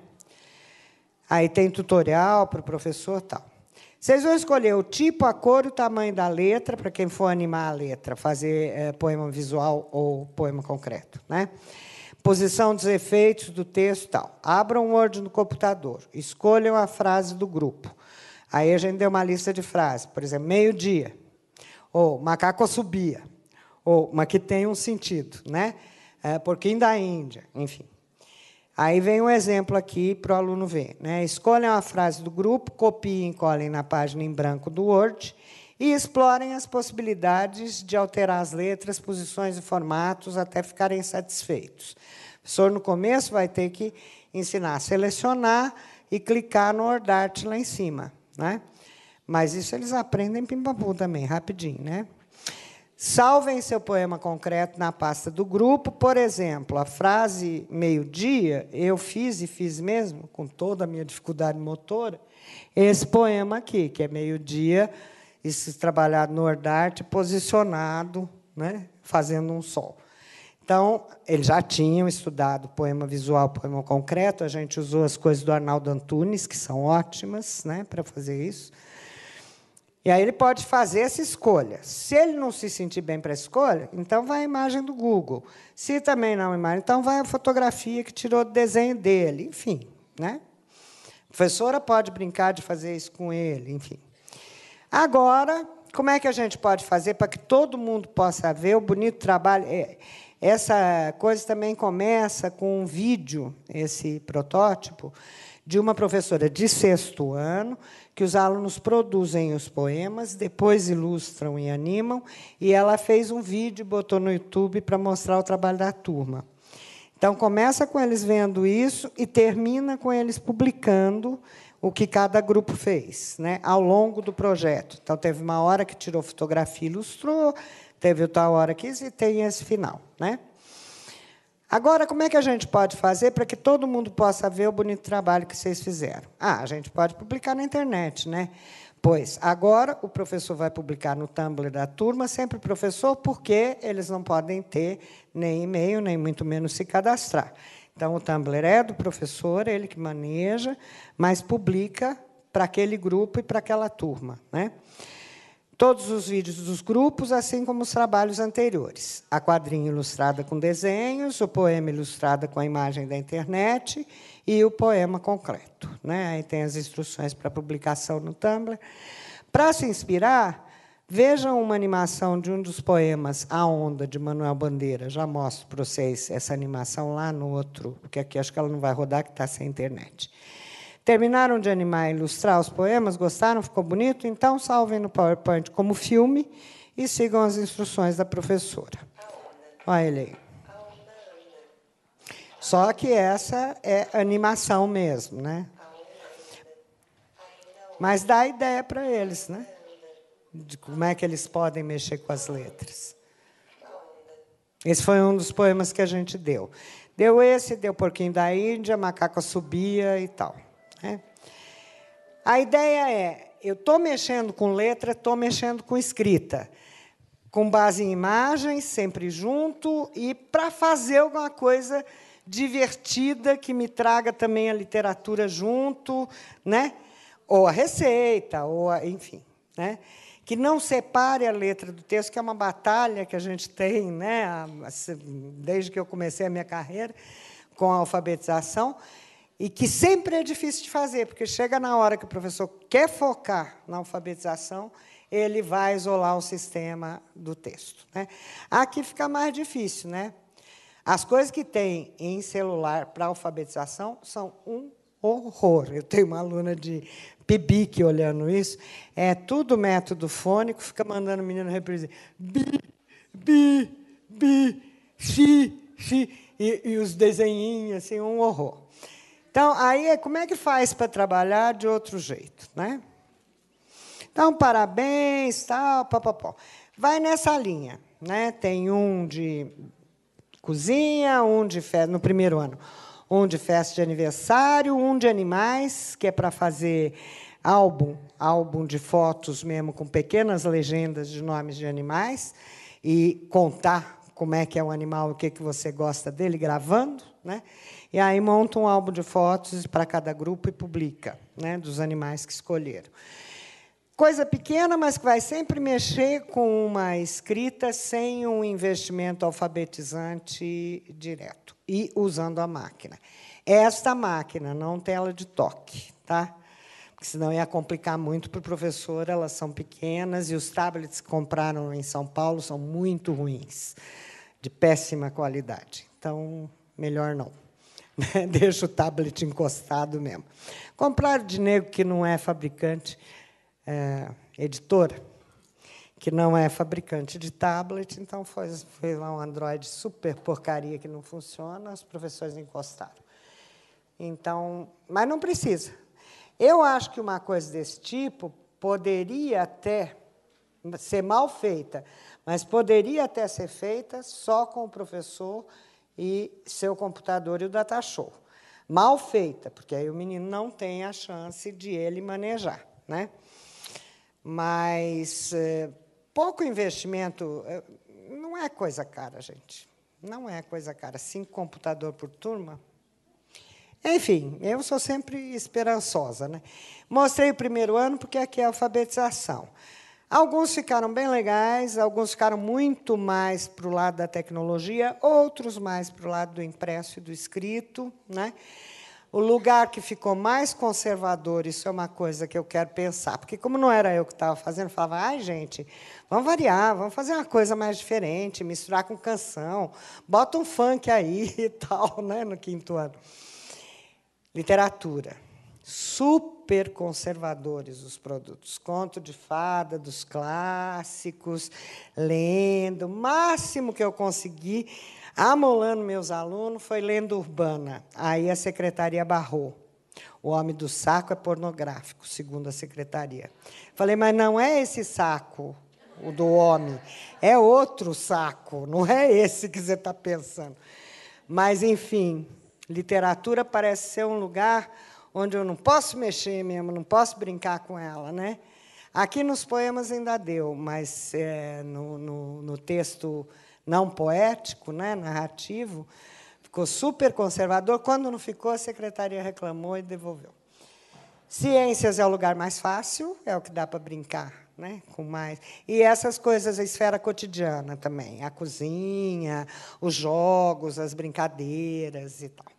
Aí tem tutorial para o professor tal. Vocês vão escolher o tipo, a cor o tamanho da letra, para quem for animar a letra, fazer é, poema visual ou poema concreto. Né? Posição dos efeitos do texto tal. Abram o Word no computador, escolham a frase do grupo. Aí a gente deu uma lista de frases, por exemplo, meio-dia, ou macaco subia, ou mas que tem um sentido, né? É, porquinho da Índia, enfim. Aí vem um exemplo aqui para o aluno ver. Né? Escolhem a frase do grupo, copiem e colhem na página em branco do Word e explorem as possibilidades de alterar as letras, posições e formatos até ficarem satisfeitos. O professor, no começo, vai ter que ensinar a selecionar e clicar no Art lá em cima. Né? Mas isso eles aprendem pim-pam também, rapidinho. Né? Salvem seu poema concreto na pasta do grupo. Por exemplo, a frase meio-dia, eu fiz e fiz mesmo, com toda a minha dificuldade motora, esse poema aqui, que é meio-dia, esse trabalhado no Ordarte, posicionado, né, fazendo um sol. Então, eles já tinham estudado poema visual, poema concreto, a gente usou as coisas do Arnaldo Antunes, que são ótimas né, para fazer isso. E aí ele pode fazer essa escolha. Se ele não se sentir bem para a escolha, então vai a imagem do Google. Se também não a imagem, então vai a fotografia que tirou do desenho dele. Enfim, né? A professora pode brincar de fazer isso com ele, enfim. Agora, como é que a gente pode fazer para que todo mundo possa ver o bonito trabalho? É, essa coisa também começa com um vídeo, esse protótipo, de uma professora de sexto ano que os alunos produzem os poemas, depois ilustram e animam, e ela fez um vídeo botou no YouTube para mostrar o trabalho da turma. Então, começa com eles vendo isso e termina com eles publicando o que cada grupo fez né, ao longo do projeto. Então, teve uma hora que tirou fotografia ilustrou, teve outra hora que e tem esse final. Né? Agora, como é que a gente pode fazer para que todo mundo possa ver o bonito trabalho que vocês fizeram? Ah, a gente pode publicar na internet, né? Pois, agora o professor vai publicar no Tumblr da turma, sempre professor, porque eles não podem ter nem e-mail, nem muito menos se cadastrar. Então, o Tumblr é do professor, ele que maneja, mas publica para aquele grupo e para aquela turma. Né? Todos os vídeos dos grupos, assim como os trabalhos anteriores. A quadrinha ilustrada com desenhos, o poema ilustrado com a imagem da internet e o poema concreto. Né? Aí tem as instruções para publicação no Tumblr. Para se inspirar, vejam uma animação de um dos poemas, A Onda, de Manuel Bandeira. Já mostro para vocês essa animação lá no outro, porque aqui acho que ela não vai rodar, que está sem internet. Terminaram de animar e ilustrar os poemas? Gostaram? Ficou bonito? Então, salvem no PowerPoint como filme e sigam as instruções da professora. Olha ele aí. Só que essa é animação mesmo, né? Mas dá ideia para eles, né? De como é que eles podem mexer com as letras. Esse foi um dos poemas que a gente deu. Deu esse, deu Porquinho da Índia, Macaco Subia e tal. Né? A ideia é, eu estou mexendo com letra, estou mexendo com escrita com base em imagens, sempre junto, e para fazer alguma coisa divertida que me traga também a literatura junto, né? ou a receita, ou a, enfim, né? que não separe a letra do texto, que é uma batalha que a gente tem, né? desde que eu comecei a minha carreira com a alfabetização, e que sempre é difícil de fazer, porque chega na hora que o professor quer focar na alfabetização, ele vai isolar o sistema do texto. Né? Aqui fica mais difícil, né? As coisas que tem em celular para alfabetização são um horror. Eu tenho uma aluna de PIBIC olhando isso. É tudo método fônico, fica mandando o menino reproduzir. Bi, bi, bi, xi, xi. E, e os desenhinhos, assim, um horror. Então, aí, como é que faz para trabalhar de outro jeito? Né? Então, parabéns, tal, papapó. Vai nessa linha. Né? Tem um de cozinha, um de festa, no primeiro ano, um de festa de aniversário, um de animais, que é para fazer álbum, álbum de fotos mesmo com pequenas legendas de nomes de animais e contar como é que é o animal, o que que você gosta dele gravando, né? E aí monta um álbum de fotos para cada grupo e publica, né, dos animais que escolheram. Coisa pequena, mas que vai sempre mexer com uma escrita sem um investimento alfabetizante direto e usando a máquina. Esta máquina, não tela de toque, tá? Porque senão ia complicar muito para o professor, elas são pequenas e os tablets que compraram em São Paulo são muito ruins, de péssima qualidade. Então, melhor não. Deixa o tablet encostado mesmo. Compraram de nego que não é fabricante é, editora, que não é fabricante de tablet, então foi lá um Android super porcaria que não funciona, os professores encostaram. Então, mas não precisa. Eu acho que uma coisa desse tipo poderia até ser mal feita, mas poderia até ser feita só com o professor e seu computador e o data show. Mal feita, porque aí o menino não tem a chance de ele manejar, né? Mas é, pouco investimento é, não é coisa cara, gente. Não é coisa cara. Cinco computador por turma. Enfim, eu sou sempre esperançosa. Né? Mostrei o primeiro ano porque aqui é alfabetização. Alguns ficaram bem legais, alguns ficaram muito mais para o lado da tecnologia, outros mais para o lado do impresso e do escrito. Né? O lugar que ficou mais conservador, isso é uma coisa que eu quero pensar, porque como não era eu que estava fazendo, eu falava, ai, gente, vamos variar, vamos fazer uma coisa mais diferente, misturar com canção, bota um funk aí e tal, né, no quinto ano. Literatura. Super conservadores os produtos. Conto de fada dos clássicos, lendo, o máximo que eu consegui Amolando meus alunos, foi lenda urbana. Aí a secretaria barrou. O homem do saco é pornográfico, segundo a secretaria. Falei, mas não é esse saco, o do homem. É outro saco, não é esse que você está pensando. Mas, enfim, literatura parece ser um lugar onde eu não posso mexer mesmo, não posso brincar com ela. Né? Aqui nos poemas ainda deu, mas é, no, no, no texto não poético, né, narrativo, ficou super conservador. Quando não ficou, a secretaria reclamou e devolveu. Ciências é o lugar mais fácil, é o que dá para brincar, né? Com mais e essas coisas a esfera cotidiana também, a cozinha, os jogos, as brincadeiras e tal.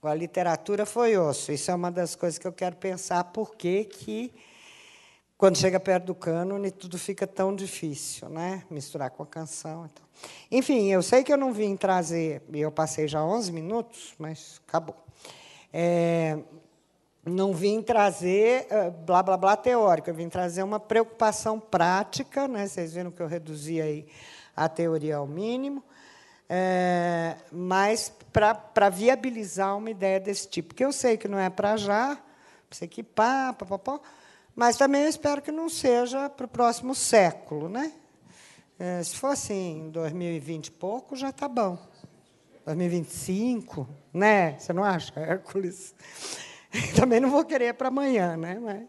Agora, a literatura foi osso. Isso é uma das coisas que eu quero pensar. Por que quando chega perto do cânone tudo fica tão difícil, né? Misturar com a canção, então. Enfim, eu sei que eu não vim trazer, e eu passei já 11 minutos, mas acabou. É, não vim trazer uh, blá blá blá teórico, eu vim trazer uma preocupação prática, né? Vocês viram que eu reduzi aí a teoria ao mínimo, é, mas para viabilizar uma ideia desse tipo, que eu sei que não é para já, para equipar, pá, pá, pá, mas também eu espero que não seja para o próximo século, né? É, se for assim, em 2020 e pouco, já está bom. 2025, né? Você não acha, Hércules? Também não vou querer para amanhã, né? Mas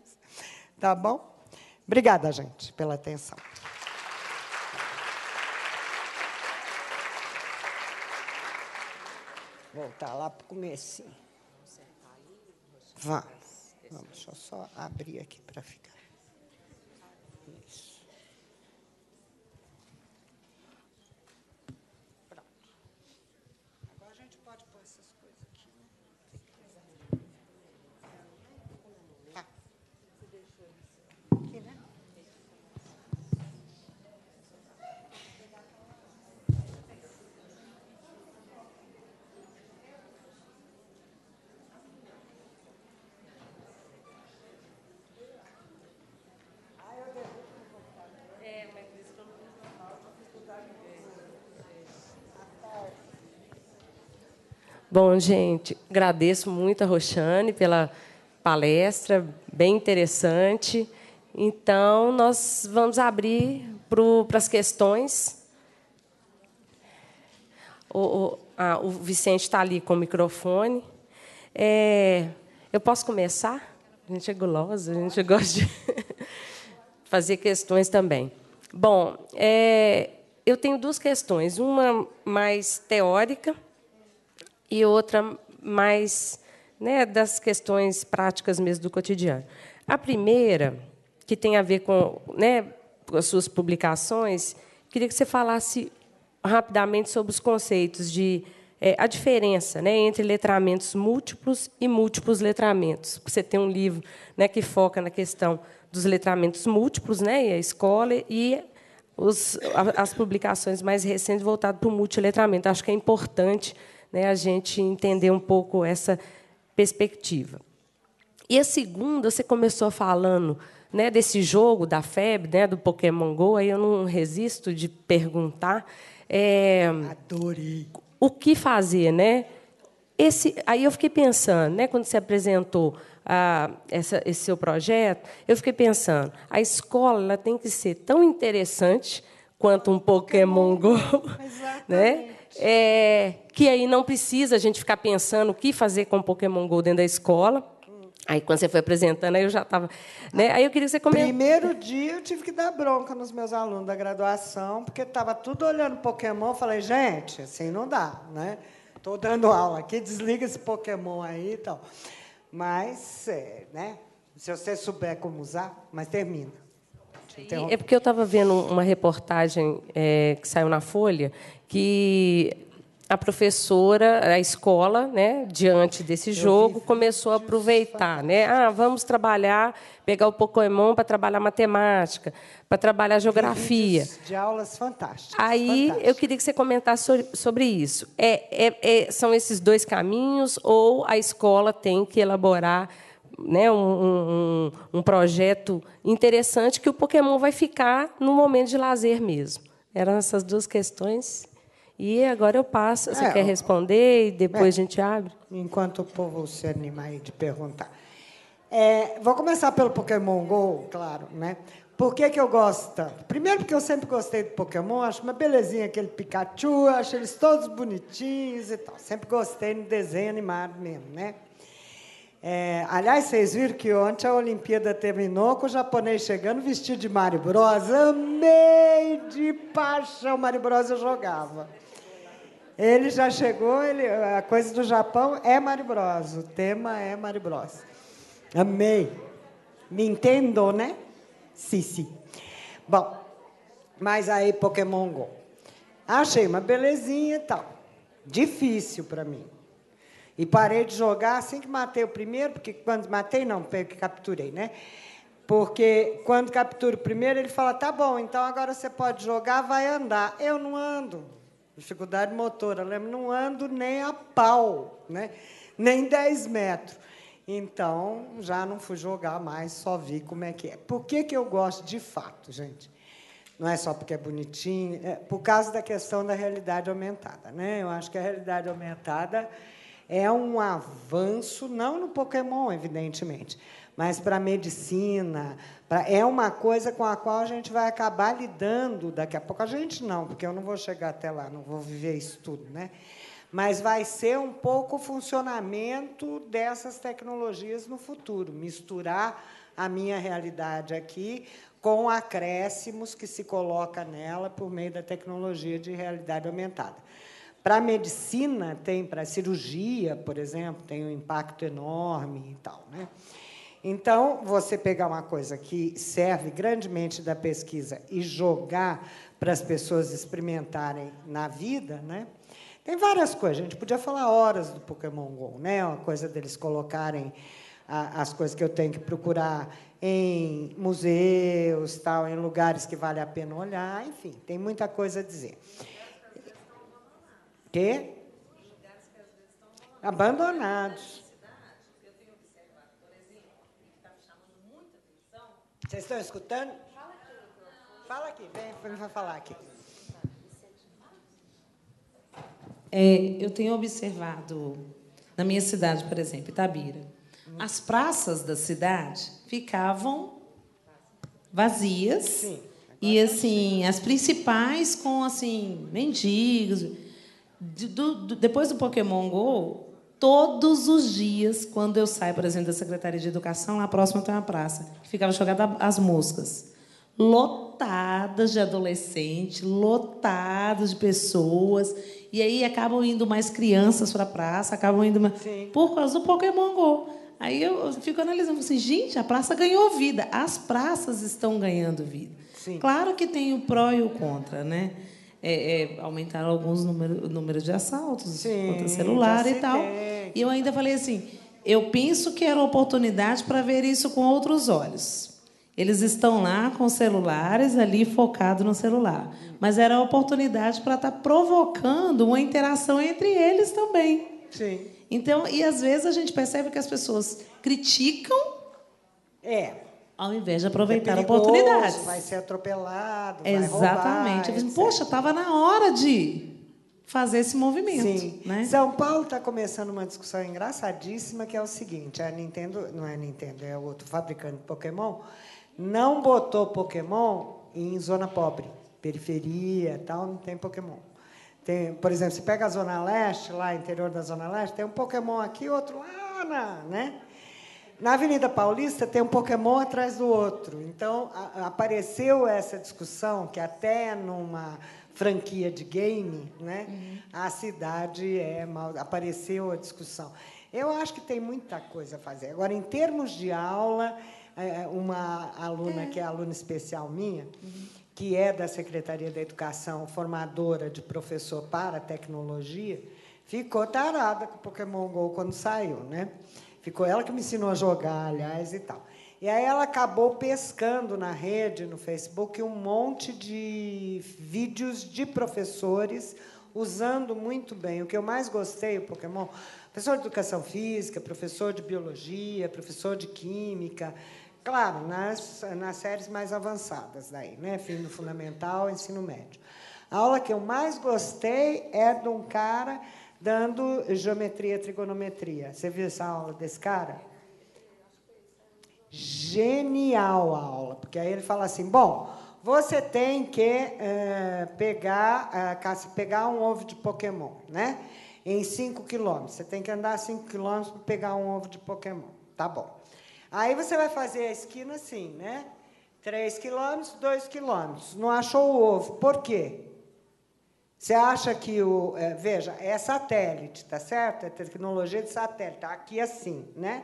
tá bom? Obrigada, gente, pela atenção. Voltar lá para o começo. Vamos. Vamos, deixa eu só abrir aqui para ficar. Bom, gente, agradeço muito a Roxane pela palestra, bem interessante. Então, nós vamos abrir para as questões. O, o, o Vicente está ali com o microfone. É, eu posso começar? A gente é gulosa, a gente gosta de fazer questões também. Bom, é, eu tenho duas questões, uma mais teórica e outra mais né, das questões práticas mesmo do cotidiano. A primeira, que tem a ver com, né, com as suas publicações, queria que você falasse rapidamente sobre os conceitos de é, a diferença né, entre letramentos múltiplos e múltiplos letramentos. Você tem um livro né, que foca na questão dos letramentos múltiplos, né, e a escola, e os, as publicações mais recentes voltadas para o multiletramento. Acho que é importante né, a gente entender um pouco essa perspectiva. E a segunda, você começou falando né, desse jogo da febre, né, do Pokémon Go, aí eu não resisto de perguntar. É, Adorei. O que fazer, né? Esse, aí eu fiquei pensando, né, quando você apresentou ah, essa, esse seu projeto, eu fiquei pensando, a escola tem que ser tão interessante quanto um Pokémon, Pokémon Go, né? É, que aí não precisa a gente ficar pensando o que fazer com o Pokémon Go dentro da escola. Aí, quando você foi apresentando, aí eu já estava. Né? Aí eu queria que você comentasse. Primeiro dia eu tive que dar bronca nos meus alunos da graduação, porque estava tudo olhando Pokémon. Eu falei, gente, assim não dá. Né? Estou dando aula aqui, desliga esse Pokémon aí e tal. Mas, é, né? se você souber como usar, mas termina. É porque eu estava vendo uma reportagem é, que saiu na Folha que a professora, a escola, né, diante desse jogo, começou a aproveitar, né? Ah, vamos trabalhar, pegar o Pokémon para trabalhar matemática, para trabalhar geografia. De aulas fantásticas. Aí fantásticas. eu queria que você comentasse sobre isso. É, é, é, são esses dois caminhos ou a escola tem que elaborar né, um, um, um projeto interessante que o Pokémon vai ficar no momento de lazer mesmo? Eram essas duas questões. E agora eu passo. Você é, quer responder e depois é, a gente abre? Enquanto o povo se anima aí de perguntar. É, vou começar pelo Pokémon Go, claro, né? Por que, que eu gosto tanto? Primeiro, porque eu sempre gostei do Pokémon, acho uma belezinha aquele Pikachu, acho eles todos bonitinhos e tal. Sempre gostei no desenho animado mesmo, né? É, aliás, vocês viram que ontem a Olimpíada terminou com o japonês chegando vestido de Mario Bros. Amei de paixão, Mario Bros. eu jogava. Ele já chegou, ele, a coisa do Japão é Mario Bros. O tema é Mario Bros. Amei. Nintendo, né? Sim, sim. Bom, mas aí Pokémon Go. Achei uma belezinha e tal. Difícil para mim. E parei de jogar assim que matei o primeiro, porque quando matei, não, porque capturei, né? Porque quando captura o primeiro, ele fala: tá bom, então agora você pode jogar, vai andar. Eu não ando. Dificuldade motora, lembro, não ando nem a pau, né? nem 10 metros. Então, já não fui jogar mais, só vi como é que é. Por que, que eu gosto de fato, gente? Não é só porque é bonitinho, é por causa da questão da realidade aumentada. Né? Eu acho que a realidade aumentada é um avanço, não no Pokémon, evidentemente, mas para a medicina. Pra, é uma coisa com a qual a gente vai acabar lidando daqui a pouco. A gente não, porque eu não vou chegar até lá, não vou viver isso tudo. Né? mas vai ser um pouco o funcionamento dessas tecnologias no futuro, misturar a minha realidade aqui com acréscimos que se coloca nela por meio da tecnologia de realidade aumentada. Para a medicina, tem para a cirurgia, por exemplo, tem um impacto enorme e tal. Né? Então, você pegar uma coisa que serve grandemente da pesquisa e jogar para as pessoas experimentarem na vida, né? Tem várias coisas. A gente podia falar horas do Pokémon Go, né? Uma coisa deles colocarem as coisas que eu tenho que procurar em museus, tal, em lugares que vale a pena olhar, enfim, tem muita coisa a dizer. Que? Abandonados. Vocês estão escutando? Fala aqui, vem, vem falar aqui. É, eu tenho observado na minha cidade, por exemplo, Itabira, as praças da cidade ficavam vazias sim, e assim as principais com assim mendigos. Do, do, depois do Pokémon Go, todos os dias, quando eu saio, por exemplo, da Secretaria de Educação, lá próximo tem uma praça que ficava jogada as moscas, lotadas de adolescentes, lotadas de pessoas. E aí acabam indo mais crianças para a praça, acabam indo mais... por causa do Pokémon Go. Aí eu fico analisando assim, gente, a praça ganhou vida. As praças estão ganhando vida. Sim. Claro que tem o pró e o contra, né? É, é, aumentaram alguns números número de assaltos Sim, contra celular e tal. E eu ainda falei assim, eu penso que era oportunidade para ver isso com outros olhos. Eles estão lá com celulares ali focado no celular. Mas era a oportunidade para estar tá provocando uma interação entre eles também. Sim. Então, e às vezes a gente percebe que as pessoas criticam. É. Ao invés de aproveitar é perigoso, a oportunidade. Vai ser atropelado. Exatamente. Vai roubar, Poxa, estava na hora de fazer esse movimento. Sim. Né? São Paulo está começando uma discussão engraçadíssima que é o seguinte: a Nintendo, não é Nintendo, é outro fabricante de Pokémon não botou Pokémon em zona pobre, periferia, tal, não tem Pokémon. Tem, por exemplo, você pega a Zona Leste, lá interior da Zona Leste, tem um Pokémon aqui, outro lá, na, né? Na Avenida Paulista tem um Pokémon atrás do outro. Então, a, apareceu essa discussão que até numa franquia de game, né, uhum. a cidade é mal, apareceu a discussão. Eu acho que tem muita coisa a fazer. Agora, em termos de aula, é, é, uma aluna que é aluna especial minha, que é da Secretaria da Educação, formadora de professor para tecnologia, ficou tarada com o Pokémon Go quando saiu, né? Ficou ela que me ensinou a jogar, aliás, e tal. E aí ela acabou pescando na rede, no Facebook, um monte de vídeos de professores usando muito bem. O que eu mais gostei, o Pokémon, professor de educação física, professor de biologia, professor de química, Claro, nas, nas séries mais avançadas daí, né? Fim do fundamental, ensino médio. A aula que eu mais gostei é de um cara dando geometria trigonometria. Você viu essa aula desse cara? Genial a aula, porque aí ele fala assim: bom, você tem que é, pegar, é, pegar um ovo de Pokémon, né? Em 5 quilômetros. Você tem que andar 5 quilômetros para pegar um ovo de Pokémon. Tá bom. Aí você vai fazer a esquina assim, né? 3 quilômetros, 2 quilômetros. Não achou o ovo. Por quê? Você acha que o. É, veja, é satélite, tá certo? É tecnologia de satélite. Tá aqui assim, né?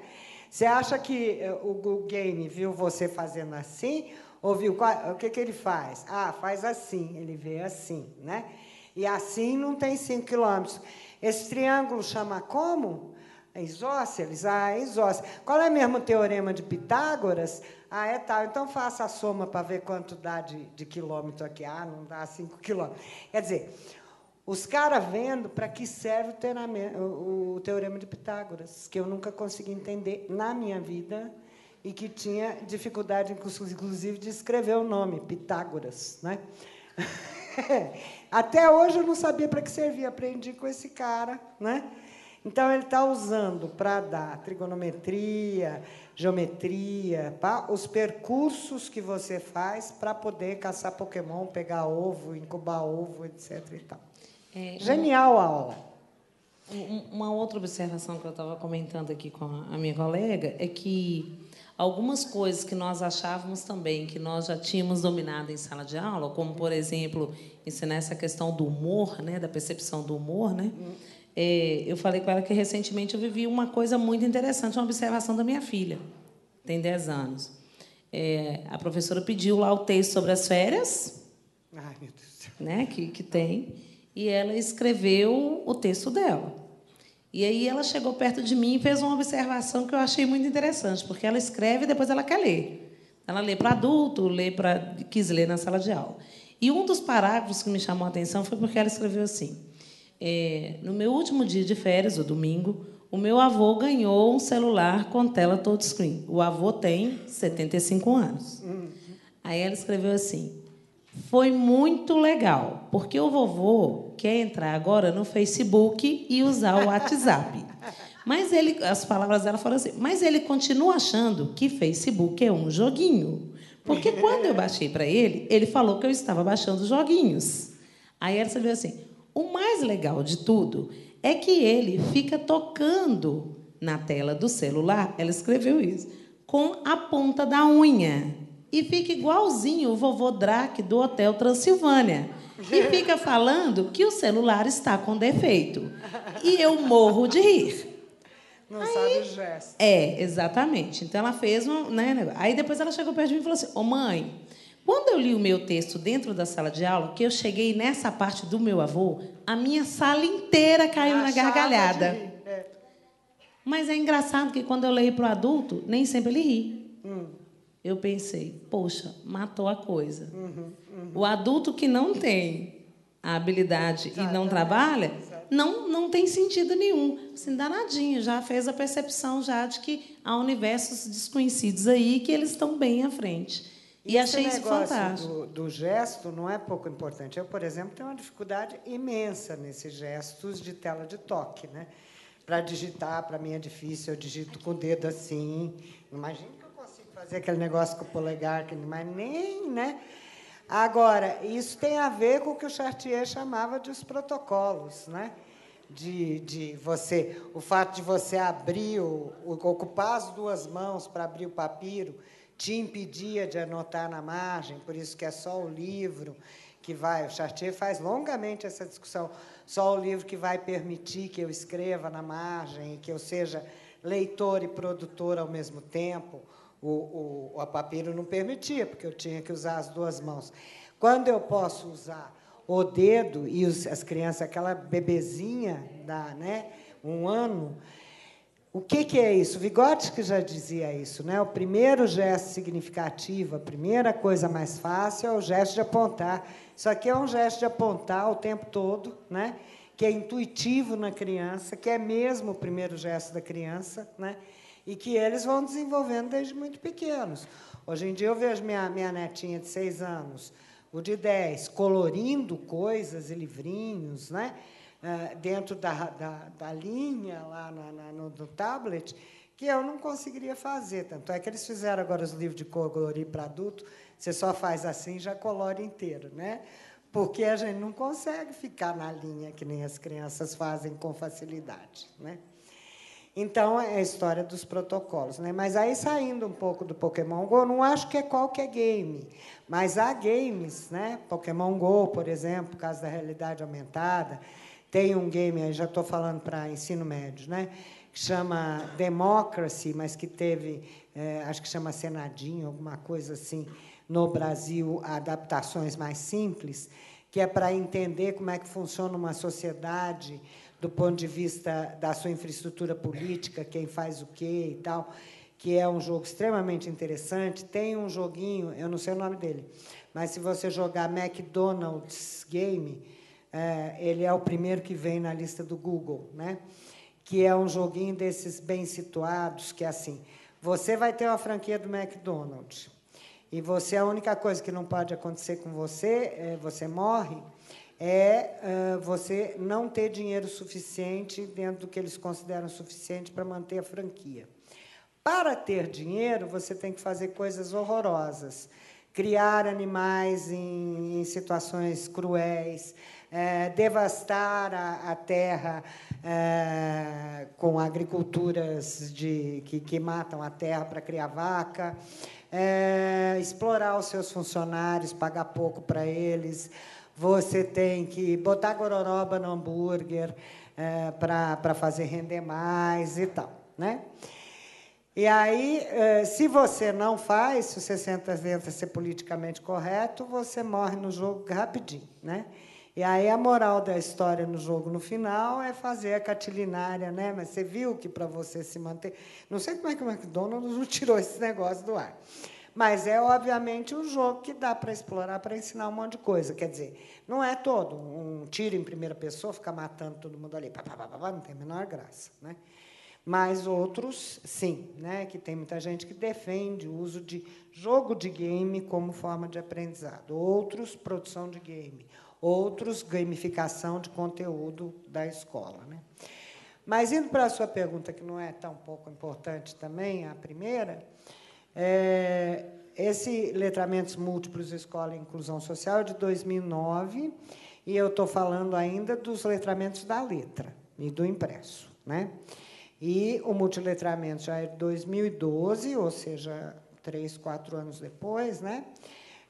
Você acha que é, o game viu você fazendo assim? Ou viu o que, que ele faz? Ah, faz assim, ele vê assim, né? E assim não tem 5 quilômetros. Esse triângulo chama como? Isósceles? Ah, isósceles. Qual é mesmo o teorema de Pitágoras? Ah, é tal. Então faça a soma para ver quanto dá de, de quilômetro aqui. Ah, não dá 5 quilômetros. Quer dizer, os caras vendo para que serve o, o, o teorema de Pitágoras, que eu nunca consegui entender na minha vida e que tinha dificuldade, inclusive, de escrever o nome, Pitágoras. Né? Até hoje eu não sabia para que servia, aprendi com esse cara. Né? Então, ele está usando para dar trigonometria, geometria, pá, os percursos que você faz para poder caçar Pokémon, pegar ovo, incubar ovo, etc. E tal. É, Genial a aula. Uma outra observação que eu estava comentando aqui com a minha colega é que algumas coisas que nós achávamos também que nós já tínhamos dominado em sala de aula, como, por exemplo, ensinar essa questão do humor, né, da percepção do humor, né? É, eu falei com ela que recentemente eu vivi uma coisa muito interessante, uma observação da minha filha, tem 10 anos. É, a professora pediu lá o texto sobre as férias, Ai, né, que, que tem, e ela escreveu o texto dela. E aí ela chegou perto de mim e fez uma observação que eu achei muito interessante, porque ela escreve e depois ela quer ler. Ela lê para adulto, lê para quis ler na sala de aula. E um dos parágrafos que me chamou a atenção foi porque ela escreveu assim: é, no meu último dia de férias, o domingo, o meu avô ganhou um celular com tela touchscreen. O avô tem 75 anos. Aí ela escreveu assim: foi muito legal, porque o vovô quer entrar agora no Facebook e usar o WhatsApp. Mas ele, as palavras dela foram assim, mas ele continua achando que Facebook é um joguinho. Porque quando eu baixei para ele, ele falou que eu estava baixando joguinhos. Aí ela escreveu assim: o mais legal de tudo é que ele fica tocando na tela do celular, ela escreveu isso, com a ponta da unha. E fica igualzinho o vovô Drac do Hotel Transilvânia. E fica falando que o celular está com defeito. E eu morro de rir. Não Aí, sabe o gesto. É, exatamente. Então ela fez um. Né, aí depois ela chegou perto de mim e falou assim: Ô mãe, quando eu li o meu texto dentro da sala de aula, que eu cheguei nessa parte do meu avô, a minha sala inteira caiu na gargalhada. É. Mas é engraçado que quando eu leio para o adulto, nem sempre ele ri. Hum. Eu pensei, poxa, matou a coisa. Uhum, uhum. O adulto que não tem a habilidade Exatamente. e não trabalha, não, não tem sentido nenhum. Assim, danadinho, já fez a percepção já de que há universos desconhecidos aí que eles estão bem à frente. E Esse achei isso fantástico. Do, do gesto não é pouco importante. Eu, por exemplo, tenho uma dificuldade imensa nesses gestos de tela de toque. Né? Para digitar, para mim é difícil, eu digito com o dedo assim. Imagina que eu consigo fazer aquele negócio com o polegar, que mas nem, né? Agora, isso tem a ver com o que o Chartier chamava de os protocolos, né? De, de você, o fato de você abrir, o, ocupar as duas mãos para abrir o papiro, te impedia de anotar na margem, por isso que é só o livro que vai. O Chartier faz longamente essa discussão. Só o livro que vai permitir que eu escreva na margem, que eu seja leitor e produtor ao mesmo tempo. O, o, o papiro não permitia, porque eu tinha que usar as duas mãos. Quando eu posso usar o dedo e os, as crianças, aquela bebezinha da, né, um ano, o que, que é isso? Vygotsky já dizia isso, né? O primeiro gesto significativo, a primeira coisa mais fácil é o gesto de apontar. Isso aqui é um gesto de apontar o tempo todo, né? Que é intuitivo na criança, que é mesmo o primeiro gesto da criança, né? E que eles vão desenvolvendo desde muito pequenos. Hoje em dia eu vejo minha, minha netinha de seis anos o de 10, colorindo coisas e livrinhos, né? Uh, dentro da, da, da, linha lá na, na, no, no, tablet, que eu não conseguiria fazer. Tanto é que eles fizeram agora os livros de colorir para adulto, você só faz assim já colore inteiro, né? Porque a gente não consegue ficar na linha que nem as crianças fazem com facilidade, né? Então, é a história dos protocolos. Né? Mas aí, saindo um pouco do Pokémon GO, não acho que é qualquer game, mas há games, né? Pokémon GO, por exemplo, por causa da realidade aumentada, tem um game, aí já estou falando para ensino médio, né? que chama Democracy, mas que teve, é, acho que chama Senadinho, alguma coisa assim, no Brasil, adaptações mais simples, que é para entender como é que funciona uma sociedade do ponto de vista da sua infraestrutura política, quem faz o quê e tal, que é um jogo extremamente interessante. Tem um joguinho, eu não sei o nome dele, mas se você jogar McDonald's Game, ele é o primeiro que vem na lista do Google, né? que é um joguinho desses bem situados, que é assim, você vai ter uma franquia do McDonald's, e você, a única coisa que não pode acontecer com você, é, você morre, é uh, você não ter dinheiro suficiente dentro do que eles consideram suficiente para manter a franquia. Para ter dinheiro, você tem que fazer coisas horrorosas. Criar animais em, em situações cruéis, é, devastar a, a terra é, com agriculturas de, que, que matam a terra para criar vaca, é, explorar os seus funcionários, pagar pouco para eles, você tem que botar gororoba no hambúrguer é, para fazer render mais e tal. Né? E aí, é, se você não faz, se você tenta ser politicamente correto, você morre no jogo rapidinho. Né? E aí a moral da história no jogo no final é fazer a catilinária, né? Mas você viu que para você se manter. Não sei como é que o McDonald's não tirou esse negócio do ar. Mas é, obviamente, um jogo que dá para explorar, para ensinar um monte de coisa. Quer dizer, não é todo um tiro em primeira pessoa, ficar matando todo mundo ali, pá, pá, pá, não tem a menor graça. Né? Mas outros, sim, né? que tem muita gente que defende o uso de jogo de game como forma de aprendizado. Outros, produção de game. Outros, gamificação de conteúdo da escola. Né? Mas, indo para a sua pergunta, que não é tão pouco importante também, a primeira, é, esse Letramentos Múltiplos Escola e Inclusão Social é de 2009, e eu estou falando ainda dos letramentos da letra e do impresso. Né? E o multiletramento já é de 2012, ou seja, três, quatro anos depois, né?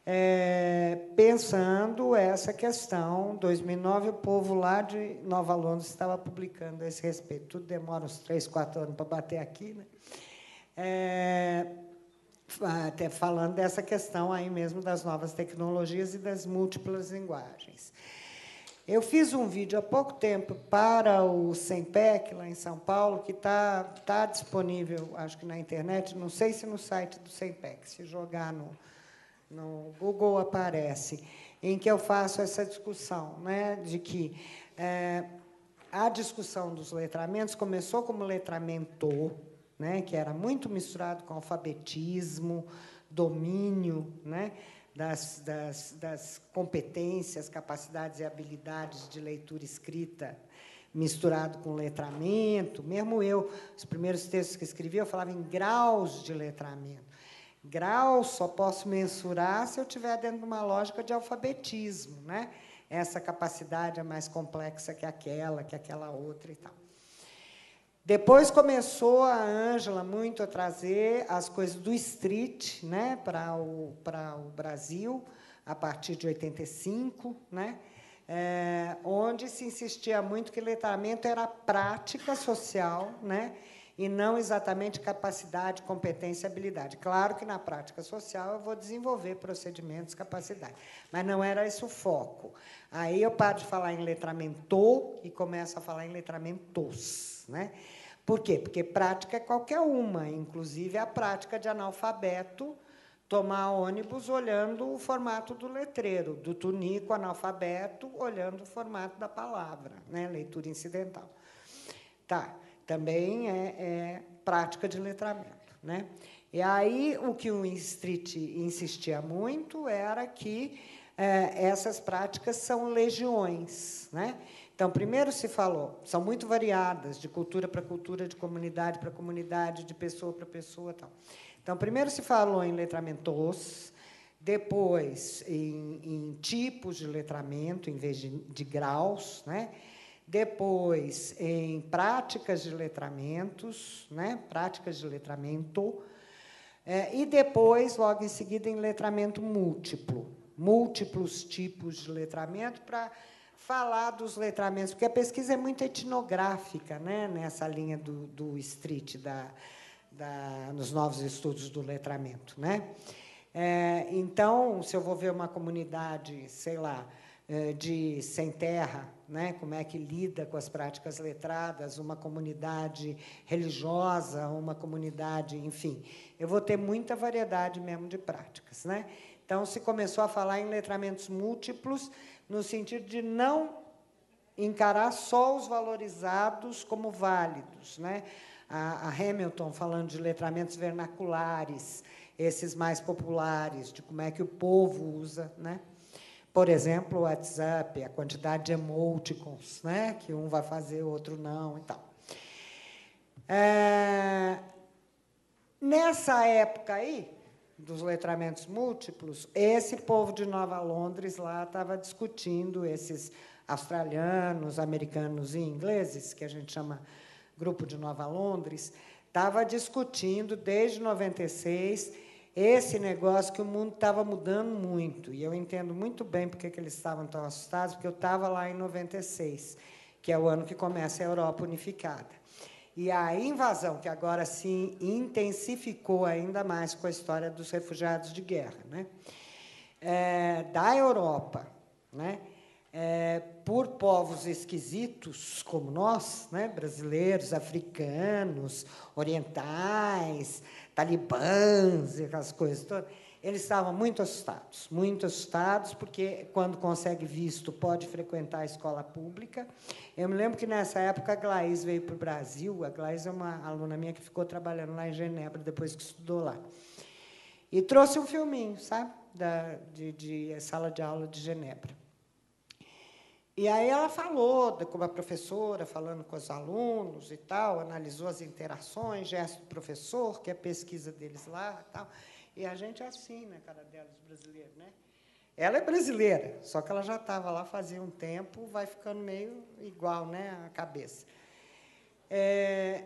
É, pensando essa questão. 2009, o povo lá de Nova Londres estava publicando a esse respeito. Tudo demora uns três, quatro anos para bater aqui. Né? É, até falando dessa questão aí mesmo das novas tecnologias e das múltiplas linguagens. Eu fiz um vídeo há pouco tempo para o SEMPEC, lá em São Paulo, que está tá disponível, acho que na internet, não sei se no site do SEMPEC, se jogar no, no Google aparece, em que eu faço essa discussão, né, de que é, a discussão dos letramentos começou como letramento, né, que era muito misturado com alfabetismo, domínio né, das, das, das competências, capacidades e habilidades de leitura escrita, misturado com letramento. Mesmo eu, os primeiros textos que escrevi, eu falava em graus de letramento. Grau só posso mensurar se eu estiver dentro de uma lógica de alfabetismo. Né? Essa capacidade é mais complexa que aquela, que aquela outra e tal. Depois começou a Ângela muito a trazer as coisas do street né, para o, o Brasil, a partir de 85, né, é, onde se insistia muito que letramento era prática social né, e não exatamente capacidade, competência habilidade. Claro que na prática social eu vou desenvolver procedimentos, capacidade, mas não era esse o foco. Aí eu paro de falar em letramento e começo a falar em letramentos. Né? Por quê? Porque prática é qualquer uma, inclusive a prática de analfabeto tomar ônibus olhando o formato do letreiro, do tunico analfabeto olhando o formato da palavra, né? leitura incidental. Tá, também é, é prática de letramento. Né? E aí o que o Street insistia muito era que é, essas práticas são legiões. Né? Então, primeiro se falou, são muito variadas, de cultura para cultura, de comunidade para comunidade, de pessoa para pessoa. Tal. Então, primeiro se falou em letramentos, depois em, em tipos de letramento, em vez de, de graus, né? Depois em práticas de letramentos, né? práticas de letramento, é, e depois, logo em seguida, em letramento múltiplo, múltiplos tipos de letramento para falar dos letramentos, porque a pesquisa é muito etnográfica, né, nessa linha do, do street, da, da, nos novos estudos do letramento. Né? É, então, se eu vou ver uma comunidade, sei lá, de sem terra, né, como é que lida com as práticas letradas, uma comunidade religiosa, uma comunidade, enfim, eu vou ter muita variedade mesmo de práticas. Né? Então, se começou a falar em letramentos múltiplos, no sentido de não encarar só os valorizados como válidos. Né? A, a Hamilton falando de letramentos vernaculares, esses mais populares, de como é que o povo usa. Né? Por exemplo, o WhatsApp, a quantidade de emoticons, né? que um vai fazer, o outro não e tal. É, nessa época aí, dos letramentos múltiplos, esse povo de Nova Londres lá estava discutindo esses australianos, americanos e ingleses, que a gente chama Grupo de Nova Londres, estava discutindo desde 96 esse negócio que o mundo estava mudando muito. E eu entendo muito bem porque que eles estavam tão assustados, porque eu estava lá em 96, que é o ano que começa a Europa unificada. E a invasão, que agora se intensificou ainda mais com a história dos refugiados de guerra, né? É, da Europa, né? É, por povos esquisitos como nós, né? brasileiros, africanos, orientais, talibãs e aquelas coisas todas eles estavam muito assustados, muito assustados, porque quando consegue visto pode frequentar a escola pública. Eu me lembro que nessa época a Glaís veio para o Brasil. A Glaís é uma aluna minha que ficou trabalhando lá em Genebra depois que estudou lá. E trouxe um filminho, sabe, da, de, de sala de aula de Genebra. E aí ela falou como a professora, falando com os alunos e tal, analisou as interações, gesto do professor, que é a pesquisa deles lá e tal. E a gente é assim na cara dela, os brasileiros, né? Ela é brasileira, só que ela já estava lá fazia um tempo, vai ficando meio igual, né, a cabeça. É,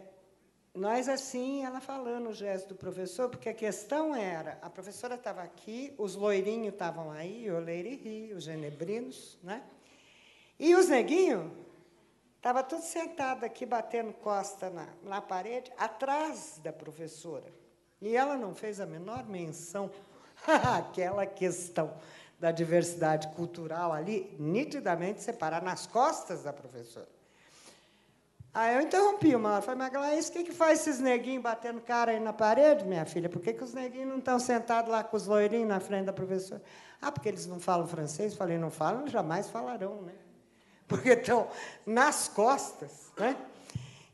nós, assim, ela falando o gesto do professor, porque a questão era, a professora estava aqui, os loirinhos estavam aí, o Leiri os genebrinos, né? E os neguinhos estavam todos sentados aqui, batendo costa na, na parede, atrás da professora. E ela não fez a menor menção àquela questão da diversidade cultural ali, nitidamente separada nas costas da professora. Aí eu interrompi uma hora, falei, mas Glaís, o que, que faz esses neguinhos batendo cara aí na parede, minha filha? Por que, que os neguinhos não estão sentados lá com os loirinhos na frente da professora? Ah, porque eles não falam francês? Falei, não falam, jamais falarão, né? Porque estão nas costas, né?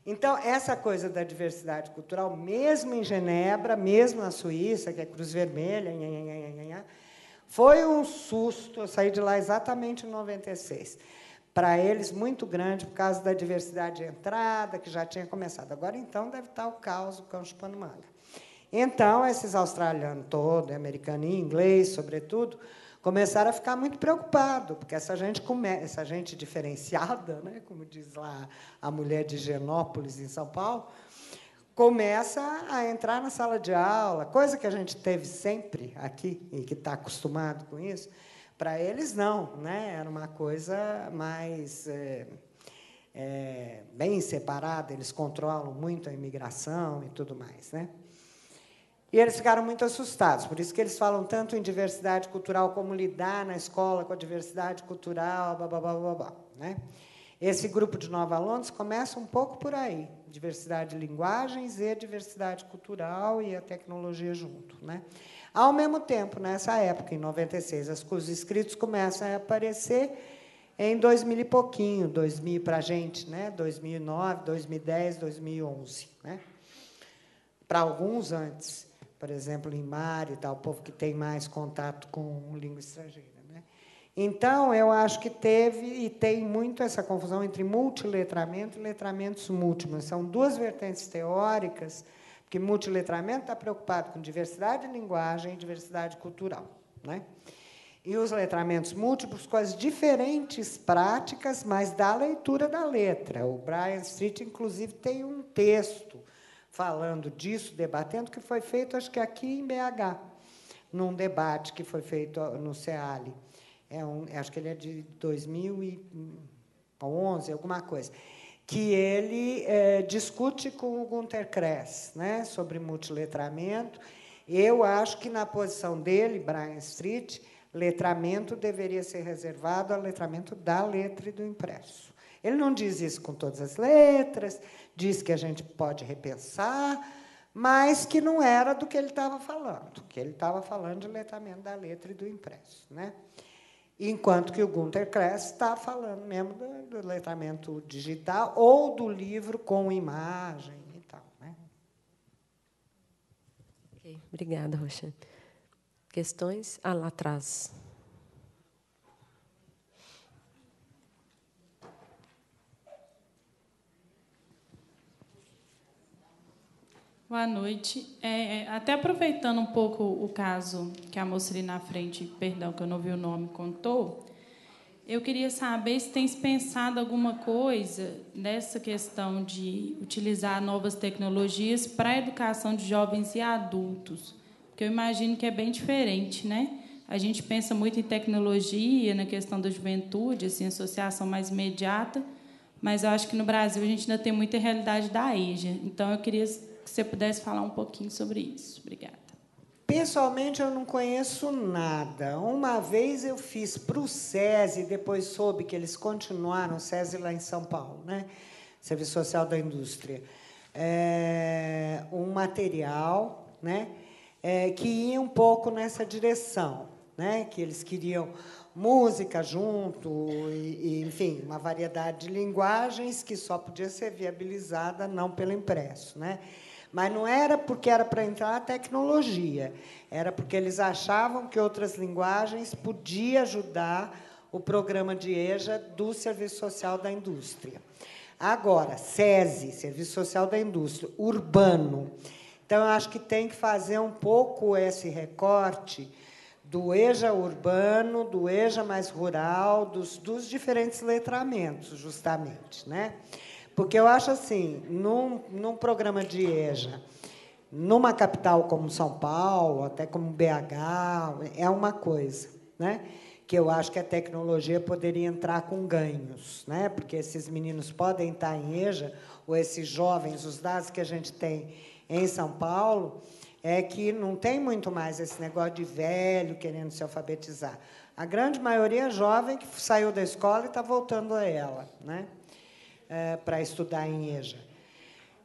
Então, essa coisa da diversidade cultural, mesmo em Genebra, mesmo na Suíça, que é Cruz Vermelha, foi um susto. Eu saí de lá exatamente em 96. Para eles, muito grande, por causa da diversidade de entrada, que já tinha começado. Agora, então, deve estar o caos, o cão chupando manga. Então, esses australianos todos, americano e inglês, sobretudo, começaram a ficar muito preocupados, porque essa gente, essa gente diferenciada, né, como diz lá a mulher de Genópolis, em São Paulo, começa a entrar na sala de aula, coisa que a gente teve sempre aqui, e que está acostumado com isso. Para eles, não. Né? Era uma coisa mais. É, é, bem separada, eles controlam muito a imigração e tudo mais. Né? E eles ficaram muito assustados, por isso que eles falam tanto em diversidade cultural, como lidar na escola com a diversidade cultural, blá, blá, blá, blá, blá né? Esse grupo de Nova Londres começa um pouco por aí, diversidade de linguagens e diversidade cultural e a tecnologia junto. Né? Ao mesmo tempo, nessa época, em 96, os escritos começam a aparecer em 2000 e pouquinho, 2000 para a gente, né? 2009, 2010, 2011. Né? Para alguns antes por exemplo, em mar e tal, o povo que tem mais contato com língua estrangeira. Né? Então, eu acho que teve e tem muito essa confusão entre multiletramento e letramentos múltiplos. São duas vertentes teóricas, porque multiletramento está preocupado com diversidade de linguagem e diversidade cultural. Né? E os letramentos múltiplos com as diferentes práticas, mas da leitura da letra. O Brian Street, inclusive, tem um texto falando disso, debatendo, que foi feito, acho que aqui em BH, num debate que foi feito no CEALI. É um, acho que ele é de 2011, alguma coisa, que ele é, discute com o Gunter Kress né, sobre multiletramento. Eu acho que, na posição dele, Brian Street, letramento deveria ser reservado ao letramento da letra e do impresso. Ele não diz isso com todas as letras, diz que a gente pode repensar, mas que não era do que ele estava falando, que ele estava falando de letramento da letra e do impresso. Né? Enquanto que o Gunter Kress está falando mesmo do, do, letramento digital ou do livro com imagem e tal. Né? Okay, obrigada, Roxane. Questões? Ah, lá atrás. Boa noite. É, é, até aproveitando um pouco o caso que a moça ali na frente, perdão, que eu não vi o nome, contou, eu queria saber se tem pensado alguma coisa nessa questão de utilizar novas tecnologias para a educação de jovens e adultos, porque eu imagino que é bem diferente, né? A gente pensa muito em tecnologia, na questão da juventude, assim, associação mais imediata, mas eu acho que no Brasil a gente ainda tem muita realidade da EJA. Então, eu queria que você pudesse falar um pouquinho sobre isso. Obrigada. Pessoalmente, eu não conheço nada. Uma vez eu fiz para o SESI, depois soube que eles continuaram, o SESI lá em São Paulo, né? Serviço Social da Indústria, é, um material né? É, que ia um pouco nessa direção, né? que eles queriam música junto, e, e, enfim, uma variedade de linguagens que só podia ser viabilizada não pelo impresso. Né? Mas não era porque era para entrar a tecnologia, era porque eles achavam que outras linguagens podiam ajudar o programa de EJA do Serviço Social da Indústria. Agora, SESI, Serviço Social da Indústria, urbano. Então, eu acho que tem que fazer um pouco esse recorte do EJA urbano, do EJA mais rural, dos, dos diferentes letramentos, justamente. Né? Porque eu acho assim, num, num programa de EJA, numa capital como São Paulo, até como BH, é uma coisa, né? que eu acho que a tecnologia poderia entrar com ganhos, né? porque esses meninos podem estar em EJA, ou esses jovens, os dados que a gente tem em São Paulo, é que não tem muito mais esse negócio de velho querendo se alfabetizar. A grande maioria é jovem que saiu da escola e está voltando a ela. Né? É, para estudar em EJA.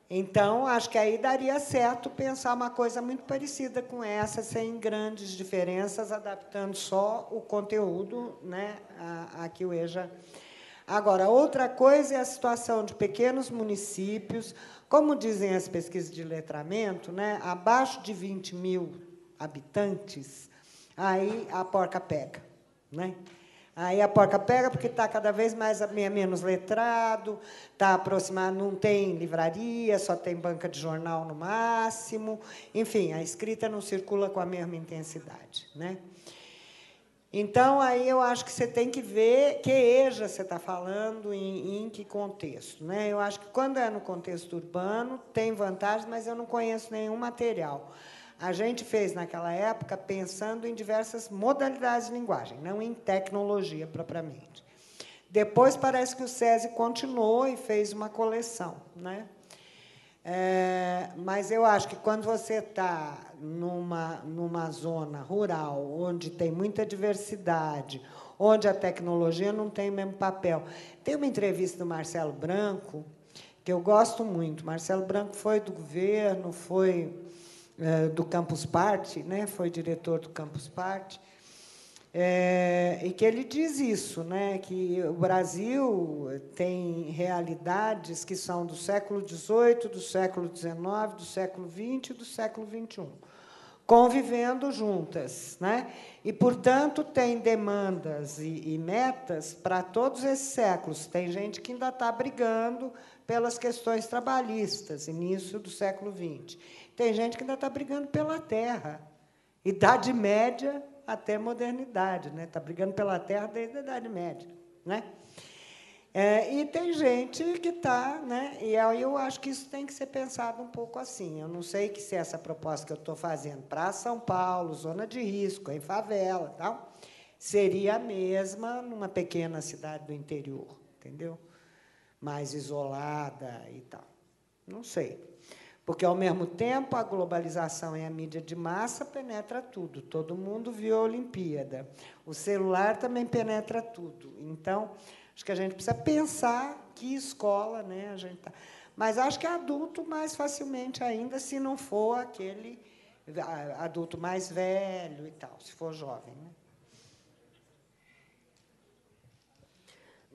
Então, acho que aí daria certo pensar uma coisa muito parecida com essa, sem grandes diferenças, adaptando só o conteúdo né, a, a que o EJA. Agora, outra coisa é a situação de pequenos municípios, como dizem as pesquisas de letramento, né, abaixo de 20 mil habitantes, aí a porca pega. Né? Aí a porca pega porque está cada vez mais menos letrado, está aproximado, não tem livraria, só tem banca de jornal no máximo. Enfim, a escrita não circula com a mesma intensidade. Né? Então, aí eu acho que você tem que ver que EJA você está falando, em, em que contexto. Né? Eu acho que quando é no contexto urbano, tem vantagens, mas eu não conheço nenhum material. A gente fez naquela época pensando em diversas modalidades de linguagem, não em tecnologia propriamente. Depois parece que o SESI continuou e fez uma coleção. Né? É, mas eu acho que quando você está numa, numa zona rural, onde tem muita diversidade, onde a tecnologia não tem o mesmo papel. Tem uma entrevista do Marcelo Branco, que eu gosto muito. Marcelo Branco foi do governo, foi do Campus Party, né? foi diretor do Campus Party, é, e que ele diz isso, né? que o Brasil tem realidades que são do século XVIII, do século XIX, do século XX e do século XXI. convivendo juntas. Né? E, portanto, tem demandas e, e metas para todos esses séculos. Tem gente que ainda está brigando pelas questões trabalhistas, início do século XX. Tem gente que ainda está brigando pela terra. Idade Média até modernidade, né? Está brigando pela terra desde a Idade Média, né? É, e tem gente que está, né? E aí eu acho que isso tem que ser pensado um pouco assim. Eu não sei que se essa proposta que eu estou fazendo para São Paulo, zona de risco, em favela, tal, seria a mesma numa pequena cidade do interior, entendeu? Mais isolada e tal. Não sei. Porque, ao mesmo tempo, a globalização e a mídia de massa penetra tudo. Todo mundo viu a Olimpíada. O celular também penetra tudo. Então, acho que a gente precisa pensar que escola né, a gente está. Mas acho que adulto mais facilmente ainda, se não for aquele adulto mais velho e tal, se for jovem. Né?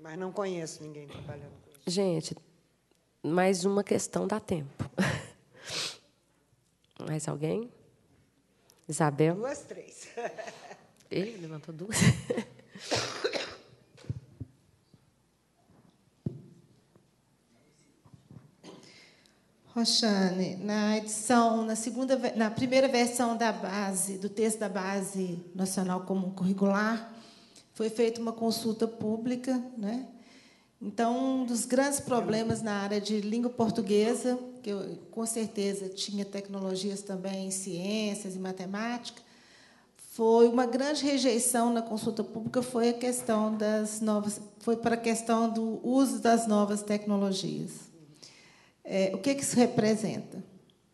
Mas não conheço ninguém trabalhando com isso. Gente, mais uma questão dá tempo. Mais alguém? Isabel? Duas, três. Ele levantou duas. Roxane, na edição, na segunda, na primeira versão da base, do texto da base nacional comum curricular, foi feita uma consulta pública, né? Então, um dos grandes problemas na área de língua portuguesa, que eu, com certeza tinha tecnologias também em ciências e matemática, foi uma grande rejeição na consulta pública foi a questão das novas, foi para a questão do uso das novas tecnologias. É, o que, que isso representa?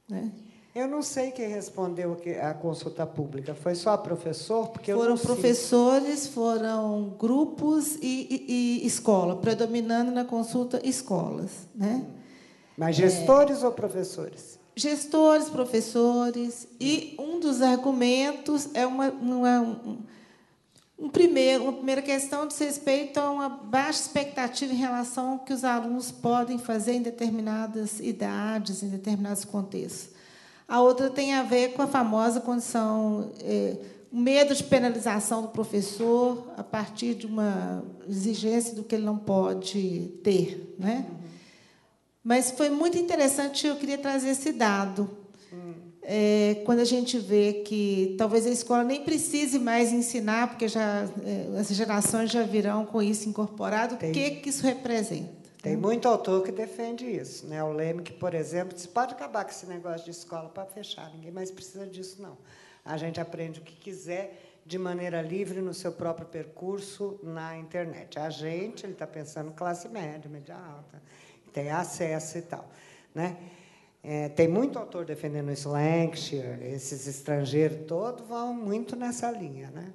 Né? Eu não sei quem respondeu a consulta pública. Foi só professor? Porque foram professores, foram grupos e, e, e, escola, predominando na consulta escolas. Né? Mas gestores é, ou professores? Gestores, professores. E um dos argumentos é uma, uma um, um, primeiro, uma primeira questão diz respeito a uma baixa expectativa em relação ao que os alunos podem fazer em determinadas idades, em determinados contextos. A outra tem a ver com a famosa condição, é, o medo de penalização do professor a partir de uma exigência do que ele não pode ter. Né? Mas foi muito interessante, eu queria trazer esse dado. É, quando a gente vê que talvez a escola nem precise mais ensinar, porque já é, as gerações já virão com isso incorporado, o que, que isso representa? Tem muito autor que defende isso. Né? O Leme, que, por exemplo, disse, pode acabar com esse negócio de escola para fechar, ninguém mais precisa disso, não. A gente aprende o que quiser de maneira livre no seu próprio percurso na internet. A gente, ele está pensando classe média, média alta, tem acesso e tal. Né? É, tem muito autor defendendo isso, Lancashire, esses estrangeiros todos vão muito nessa linha. Né?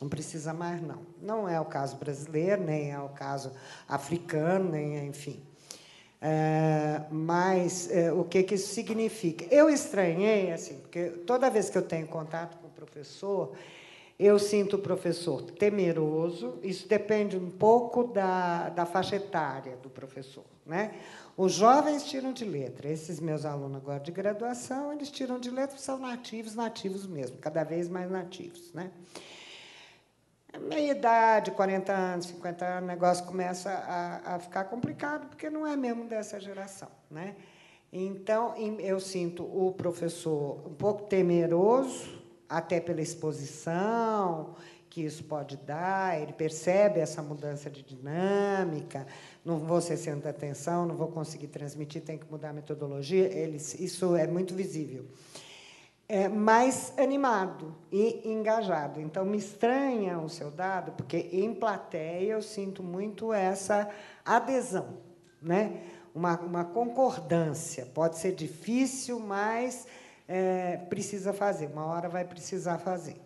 Não precisa mais, não. Não é o caso brasileiro, nem é o caso africano, nem é, enfim. É, mas é, o que, que isso significa? Eu estranhei, assim, porque toda vez que eu tenho contato com o professor, eu sinto o professor temeroso, isso depende um pouco da, da faixa etária do professor. Né? Os jovens tiram de letra, esses meus alunos agora de graduação, eles tiram de letra, são nativos, nativos mesmo, cada vez mais nativos. Né? Meia idade, 40 anos, 50 anos, o negócio começa a, a ficar complicado, porque não é mesmo dessa geração. Né? Então, eu sinto o professor um pouco temeroso, até pela exposição que isso pode dar, ele percebe essa mudança de dinâmica, não vou ser centro atenção, não vou conseguir transmitir, tem que mudar a metodologia, ele, isso é muito visível é, mais animado e engajado. Então, me estranha o seu dado, porque em plateia eu sinto muito essa adesão, né? uma, uma concordância. Pode ser difícil, mas é, precisa fazer, uma hora vai precisar fazer.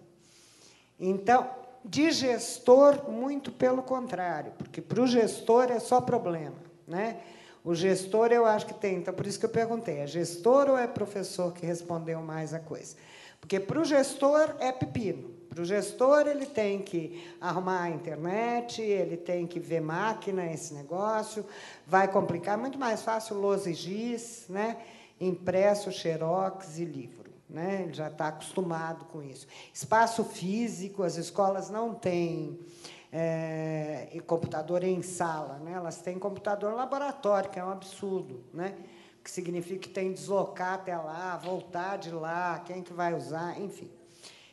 Então, de gestor, muito pelo contrário, porque para o gestor é só problema. Né? O gestor, eu acho que tem. Então, por isso que eu perguntei: é gestor ou é professor que respondeu mais a coisa? Porque para o gestor é pepino. Para o gestor, ele tem que arrumar a internet, ele tem que ver máquina, esse negócio. Vai complicar. Muito mais fácil los e giz, né? impresso, xerox e livro. né? ele já está acostumado com isso. Espaço físico, as escolas não têm é, computador em sala, né? elas têm computador laboratório, que é um absurdo, né? que significa que tem que deslocar até lá, voltar de lá, quem que vai usar, enfim.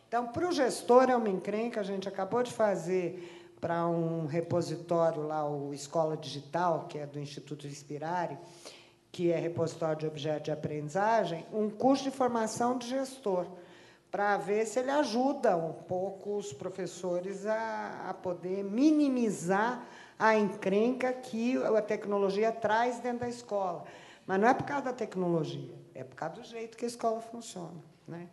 Então, para o gestor é uma encrenca, a gente acabou de fazer para um repositório lá, o Escola Digital, que é do Instituto Inspirare, que é repositório de objetos de aprendizagem, um curso de formação de gestor, para ver se ele ajuda um pouco os professores a, a poder minimizar a encrenca que a tecnologia traz dentro da escola. Mas não é por causa da tecnologia, é por causa do jeito que a escola funciona. Né?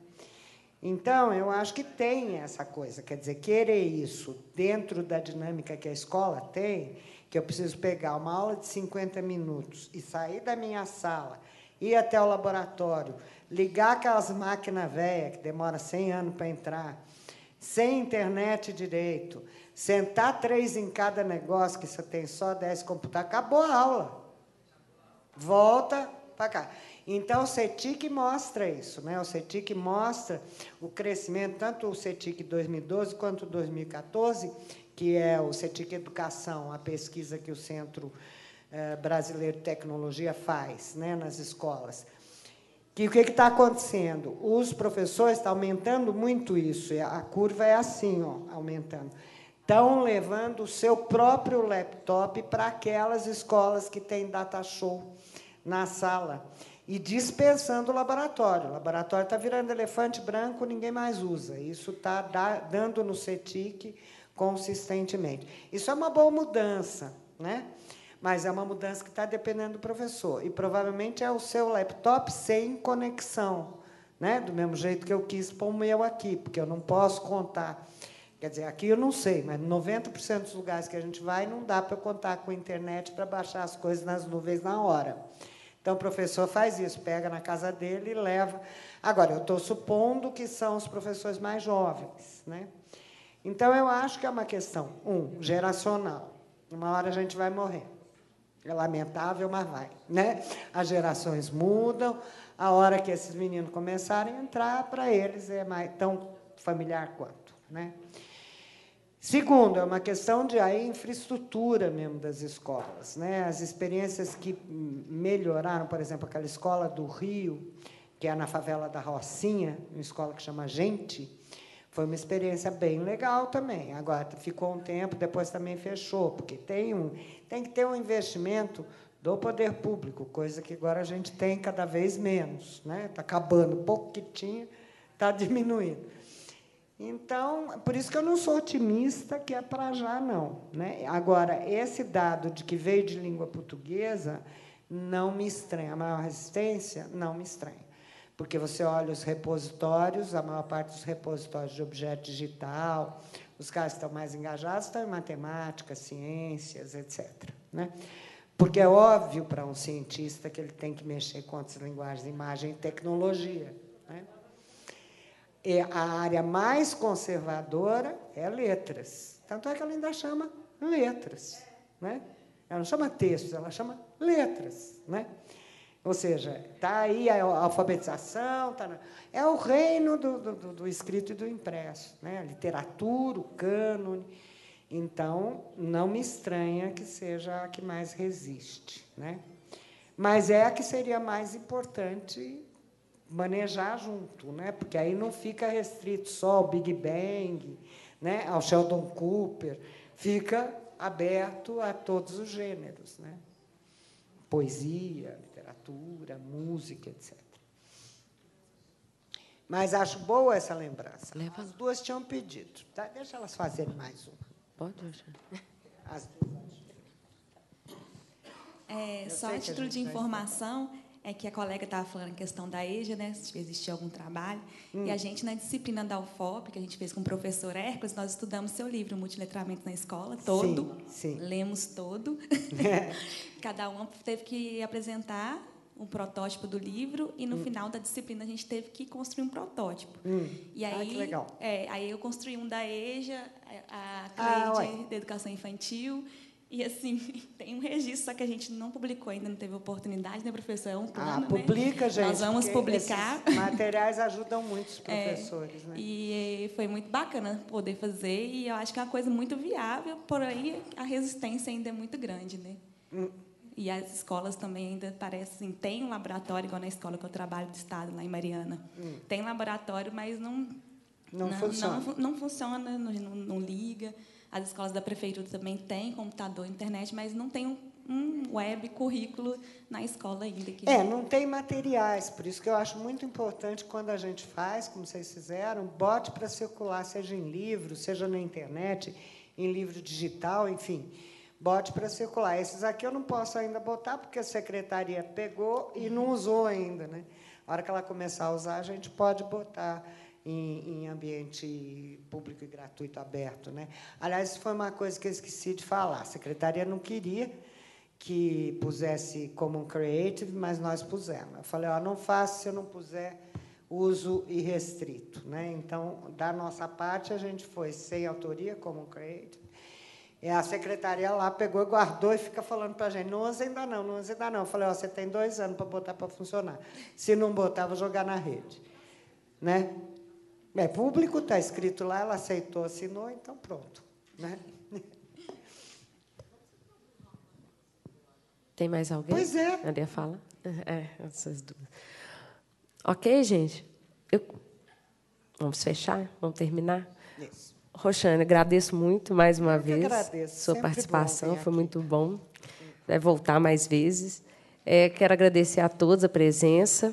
Então, eu acho que tem essa coisa, quer dizer, querer isso dentro da dinâmica que a escola tem, que eu preciso pegar uma aula de 50 minutos e sair da minha sala, ir até o laboratório, ligar aquelas máquinas velhas, que demora 100 anos para entrar, sem internet direito, sentar três em cada negócio, que você tem só 10 computadores, acabou a aula. Volta para cá. Então, o CETIC mostra isso. Né? O CETIC mostra o crescimento, tanto o CETIC 2012 quanto 2014, que é o CETIC Educação, a pesquisa que o Centro eh, Brasileiro de Tecnologia faz né, nas escolas. Que o que está acontecendo? Os professores estão aumentando muito isso, a curva é assim, ó, aumentando. Estão levando o seu próprio laptop para aquelas escolas que têm data show na sala e dispensando o laboratório. O laboratório está virando elefante branco, ninguém mais usa. Isso está dando no CETIC consistentemente. Isso é uma boa mudança, né? Mas é uma mudança que está dependendo do professor. E provavelmente é o seu laptop sem conexão, né? do mesmo jeito que eu quis pôr o meu aqui, porque eu não posso contar. Quer dizer, aqui eu não sei, mas 90% dos lugares que a gente vai não dá para contar com a internet para baixar as coisas nas nuvens na hora. Então, o professor faz isso, pega na casa dele e leva. Agora, eu estou supondo que são os professores mais jovens. Né? Então, eu acho que é uma questão, um, geracional. Uma hora a gente vai morrer. É lamentável, mas vai. Né? As gerações mudam. A hora que esses meninos começarem a entrar, para eles é mais tão familiar quanto. Né? Segundo, é uma questão de infraestrutura mesmo das escolas. Né? As experiências que melhoraram, por exemplo, aquela escola do Rio, que é na favela da Rocinha, uma escola que chama Gente, foi uma experiência bem legal também. Agora, ficou um tempo, depois também fechou, porque tem, um, tem que ter um investimento do poder público, coisa que agora a gente tem cada vez menos. Está né? Tá acabando, pouco que está diminuindo. Então, por isso que eu não sou otimista que é para já, não. Né? Agora, esse dado de que veio de língua portuguesa não me estranha. A maior resistência não me estranha. Porque você olha os repositórios, a maior parte dos repositórios de objeto digital, os caras que estão mais engajados estão em matemática, ciências, etc. Né? Porque é óbvio para um cientista que ele tem que mexer com outras linguagens, imagem e tecnologia. Né? é a área mais conservadora é letras. Tanto é que ela ainda chama letras. Né? Ela não chama textos, ela chama letras. Né? Ou seja, está aí a alfabetização, tá na... é o reino do, do, do, escrito e do impresso, né? a literatura, o cânone. Então, não me estranha que seja a que mais resiste. Né? Mas é a que seria mais importante manejar junto, né? porque aí não fica restrito só ao Big Bang, né? ao Sheldon Cooper, fica aberto a todos os gêneros. Né? Poesia, literatura, música, etc. Mas acho boa essa lembrança. Leva. As duas tinham pedido. Tá? Deixa elas fazerem mais uma. Pode. As duas. É, só a título de informação, é que a colega estava falando a questão da EJA, né, se existia algum trabalho, hum. e a gente, na disciplina da UFOP, que a gente fez com o professor Hércules, nós estudamos seu livro, Multiletramento na Escola, todo, sim, sim. lemos todo. Cada um teve que apresentar um protótipo do livro e no hum. final da disciplina a gente teve que construir um protótipo. Hum. E aí, ah, que legal. É, aí eu construí um da EJA, a Cleide ah, da Educação Infantil, E, assim, tem um registro, só que a gente não publicou ainda, não teve oportunidade, né, professor? É um plano, ah, né? publica, gente. Nós vamos publicar. materiais ajudam muito os é, professores, é, né? E foi muito bacana poder fazer, e eu acho que é uma coisa muito viável, porém a resistência ainda é muito grande, né? Hum. E as escolas também ainda parecem. Tem um laboratório, igual na escola que eu trabalho do Estado, lá em Mariana. Hum. Tem laboratório, mas não. Não, não funciona. Não, não funciona, não, não, liga. As escolas da prefeitura também têm computador, internet, mas não tem um, um web currículo na escola ainda. Que... É, não tem materiais. Por isso que eu acho muito importante, quando a gente faz, como vocês fizeram, bote para circular, seja em livro, seja na internet, em livro digital, enfim bote para circular. Esses aqui eu não posso ainda botar, porque a secretaria pegou e não usou ainda. Né? A hora que ela começar a usar, a gente pode botar em, em ambiente público e gratuito aberto. Né? Aliás, isso foi uma coisa que eu esqueci de falar. A secretaria não queria que pusesse Common Creative, mas nós pusemos. Eu falei, ó, não faço se eu não puser uso irrestrito. Né? Então, da nossa parte, a gente foi sem autoria, Common Creative, e a secretaria lá pegou e guardou e fica falando para a gente, não usa ainda não, não usa ainda não. Eu falei, ó, você tem dois anos para botar para funcionar. Se não botar, vou jogar na rede. Né? É público, está escrito lá, ela aceitou, assinou, então pronto. Né? Tem mais alguém? Pois é. Cadê a fala? É, essas duas. Ok, gente? Eu... Vamos fechar? Vamos terminar? Isso. Roxane, agradeço muito mais uma Eu vez agradeço. sua Sempre participação, foi muito bom. Vai voltar mais vezes. É, quero agradecer a todos a presença.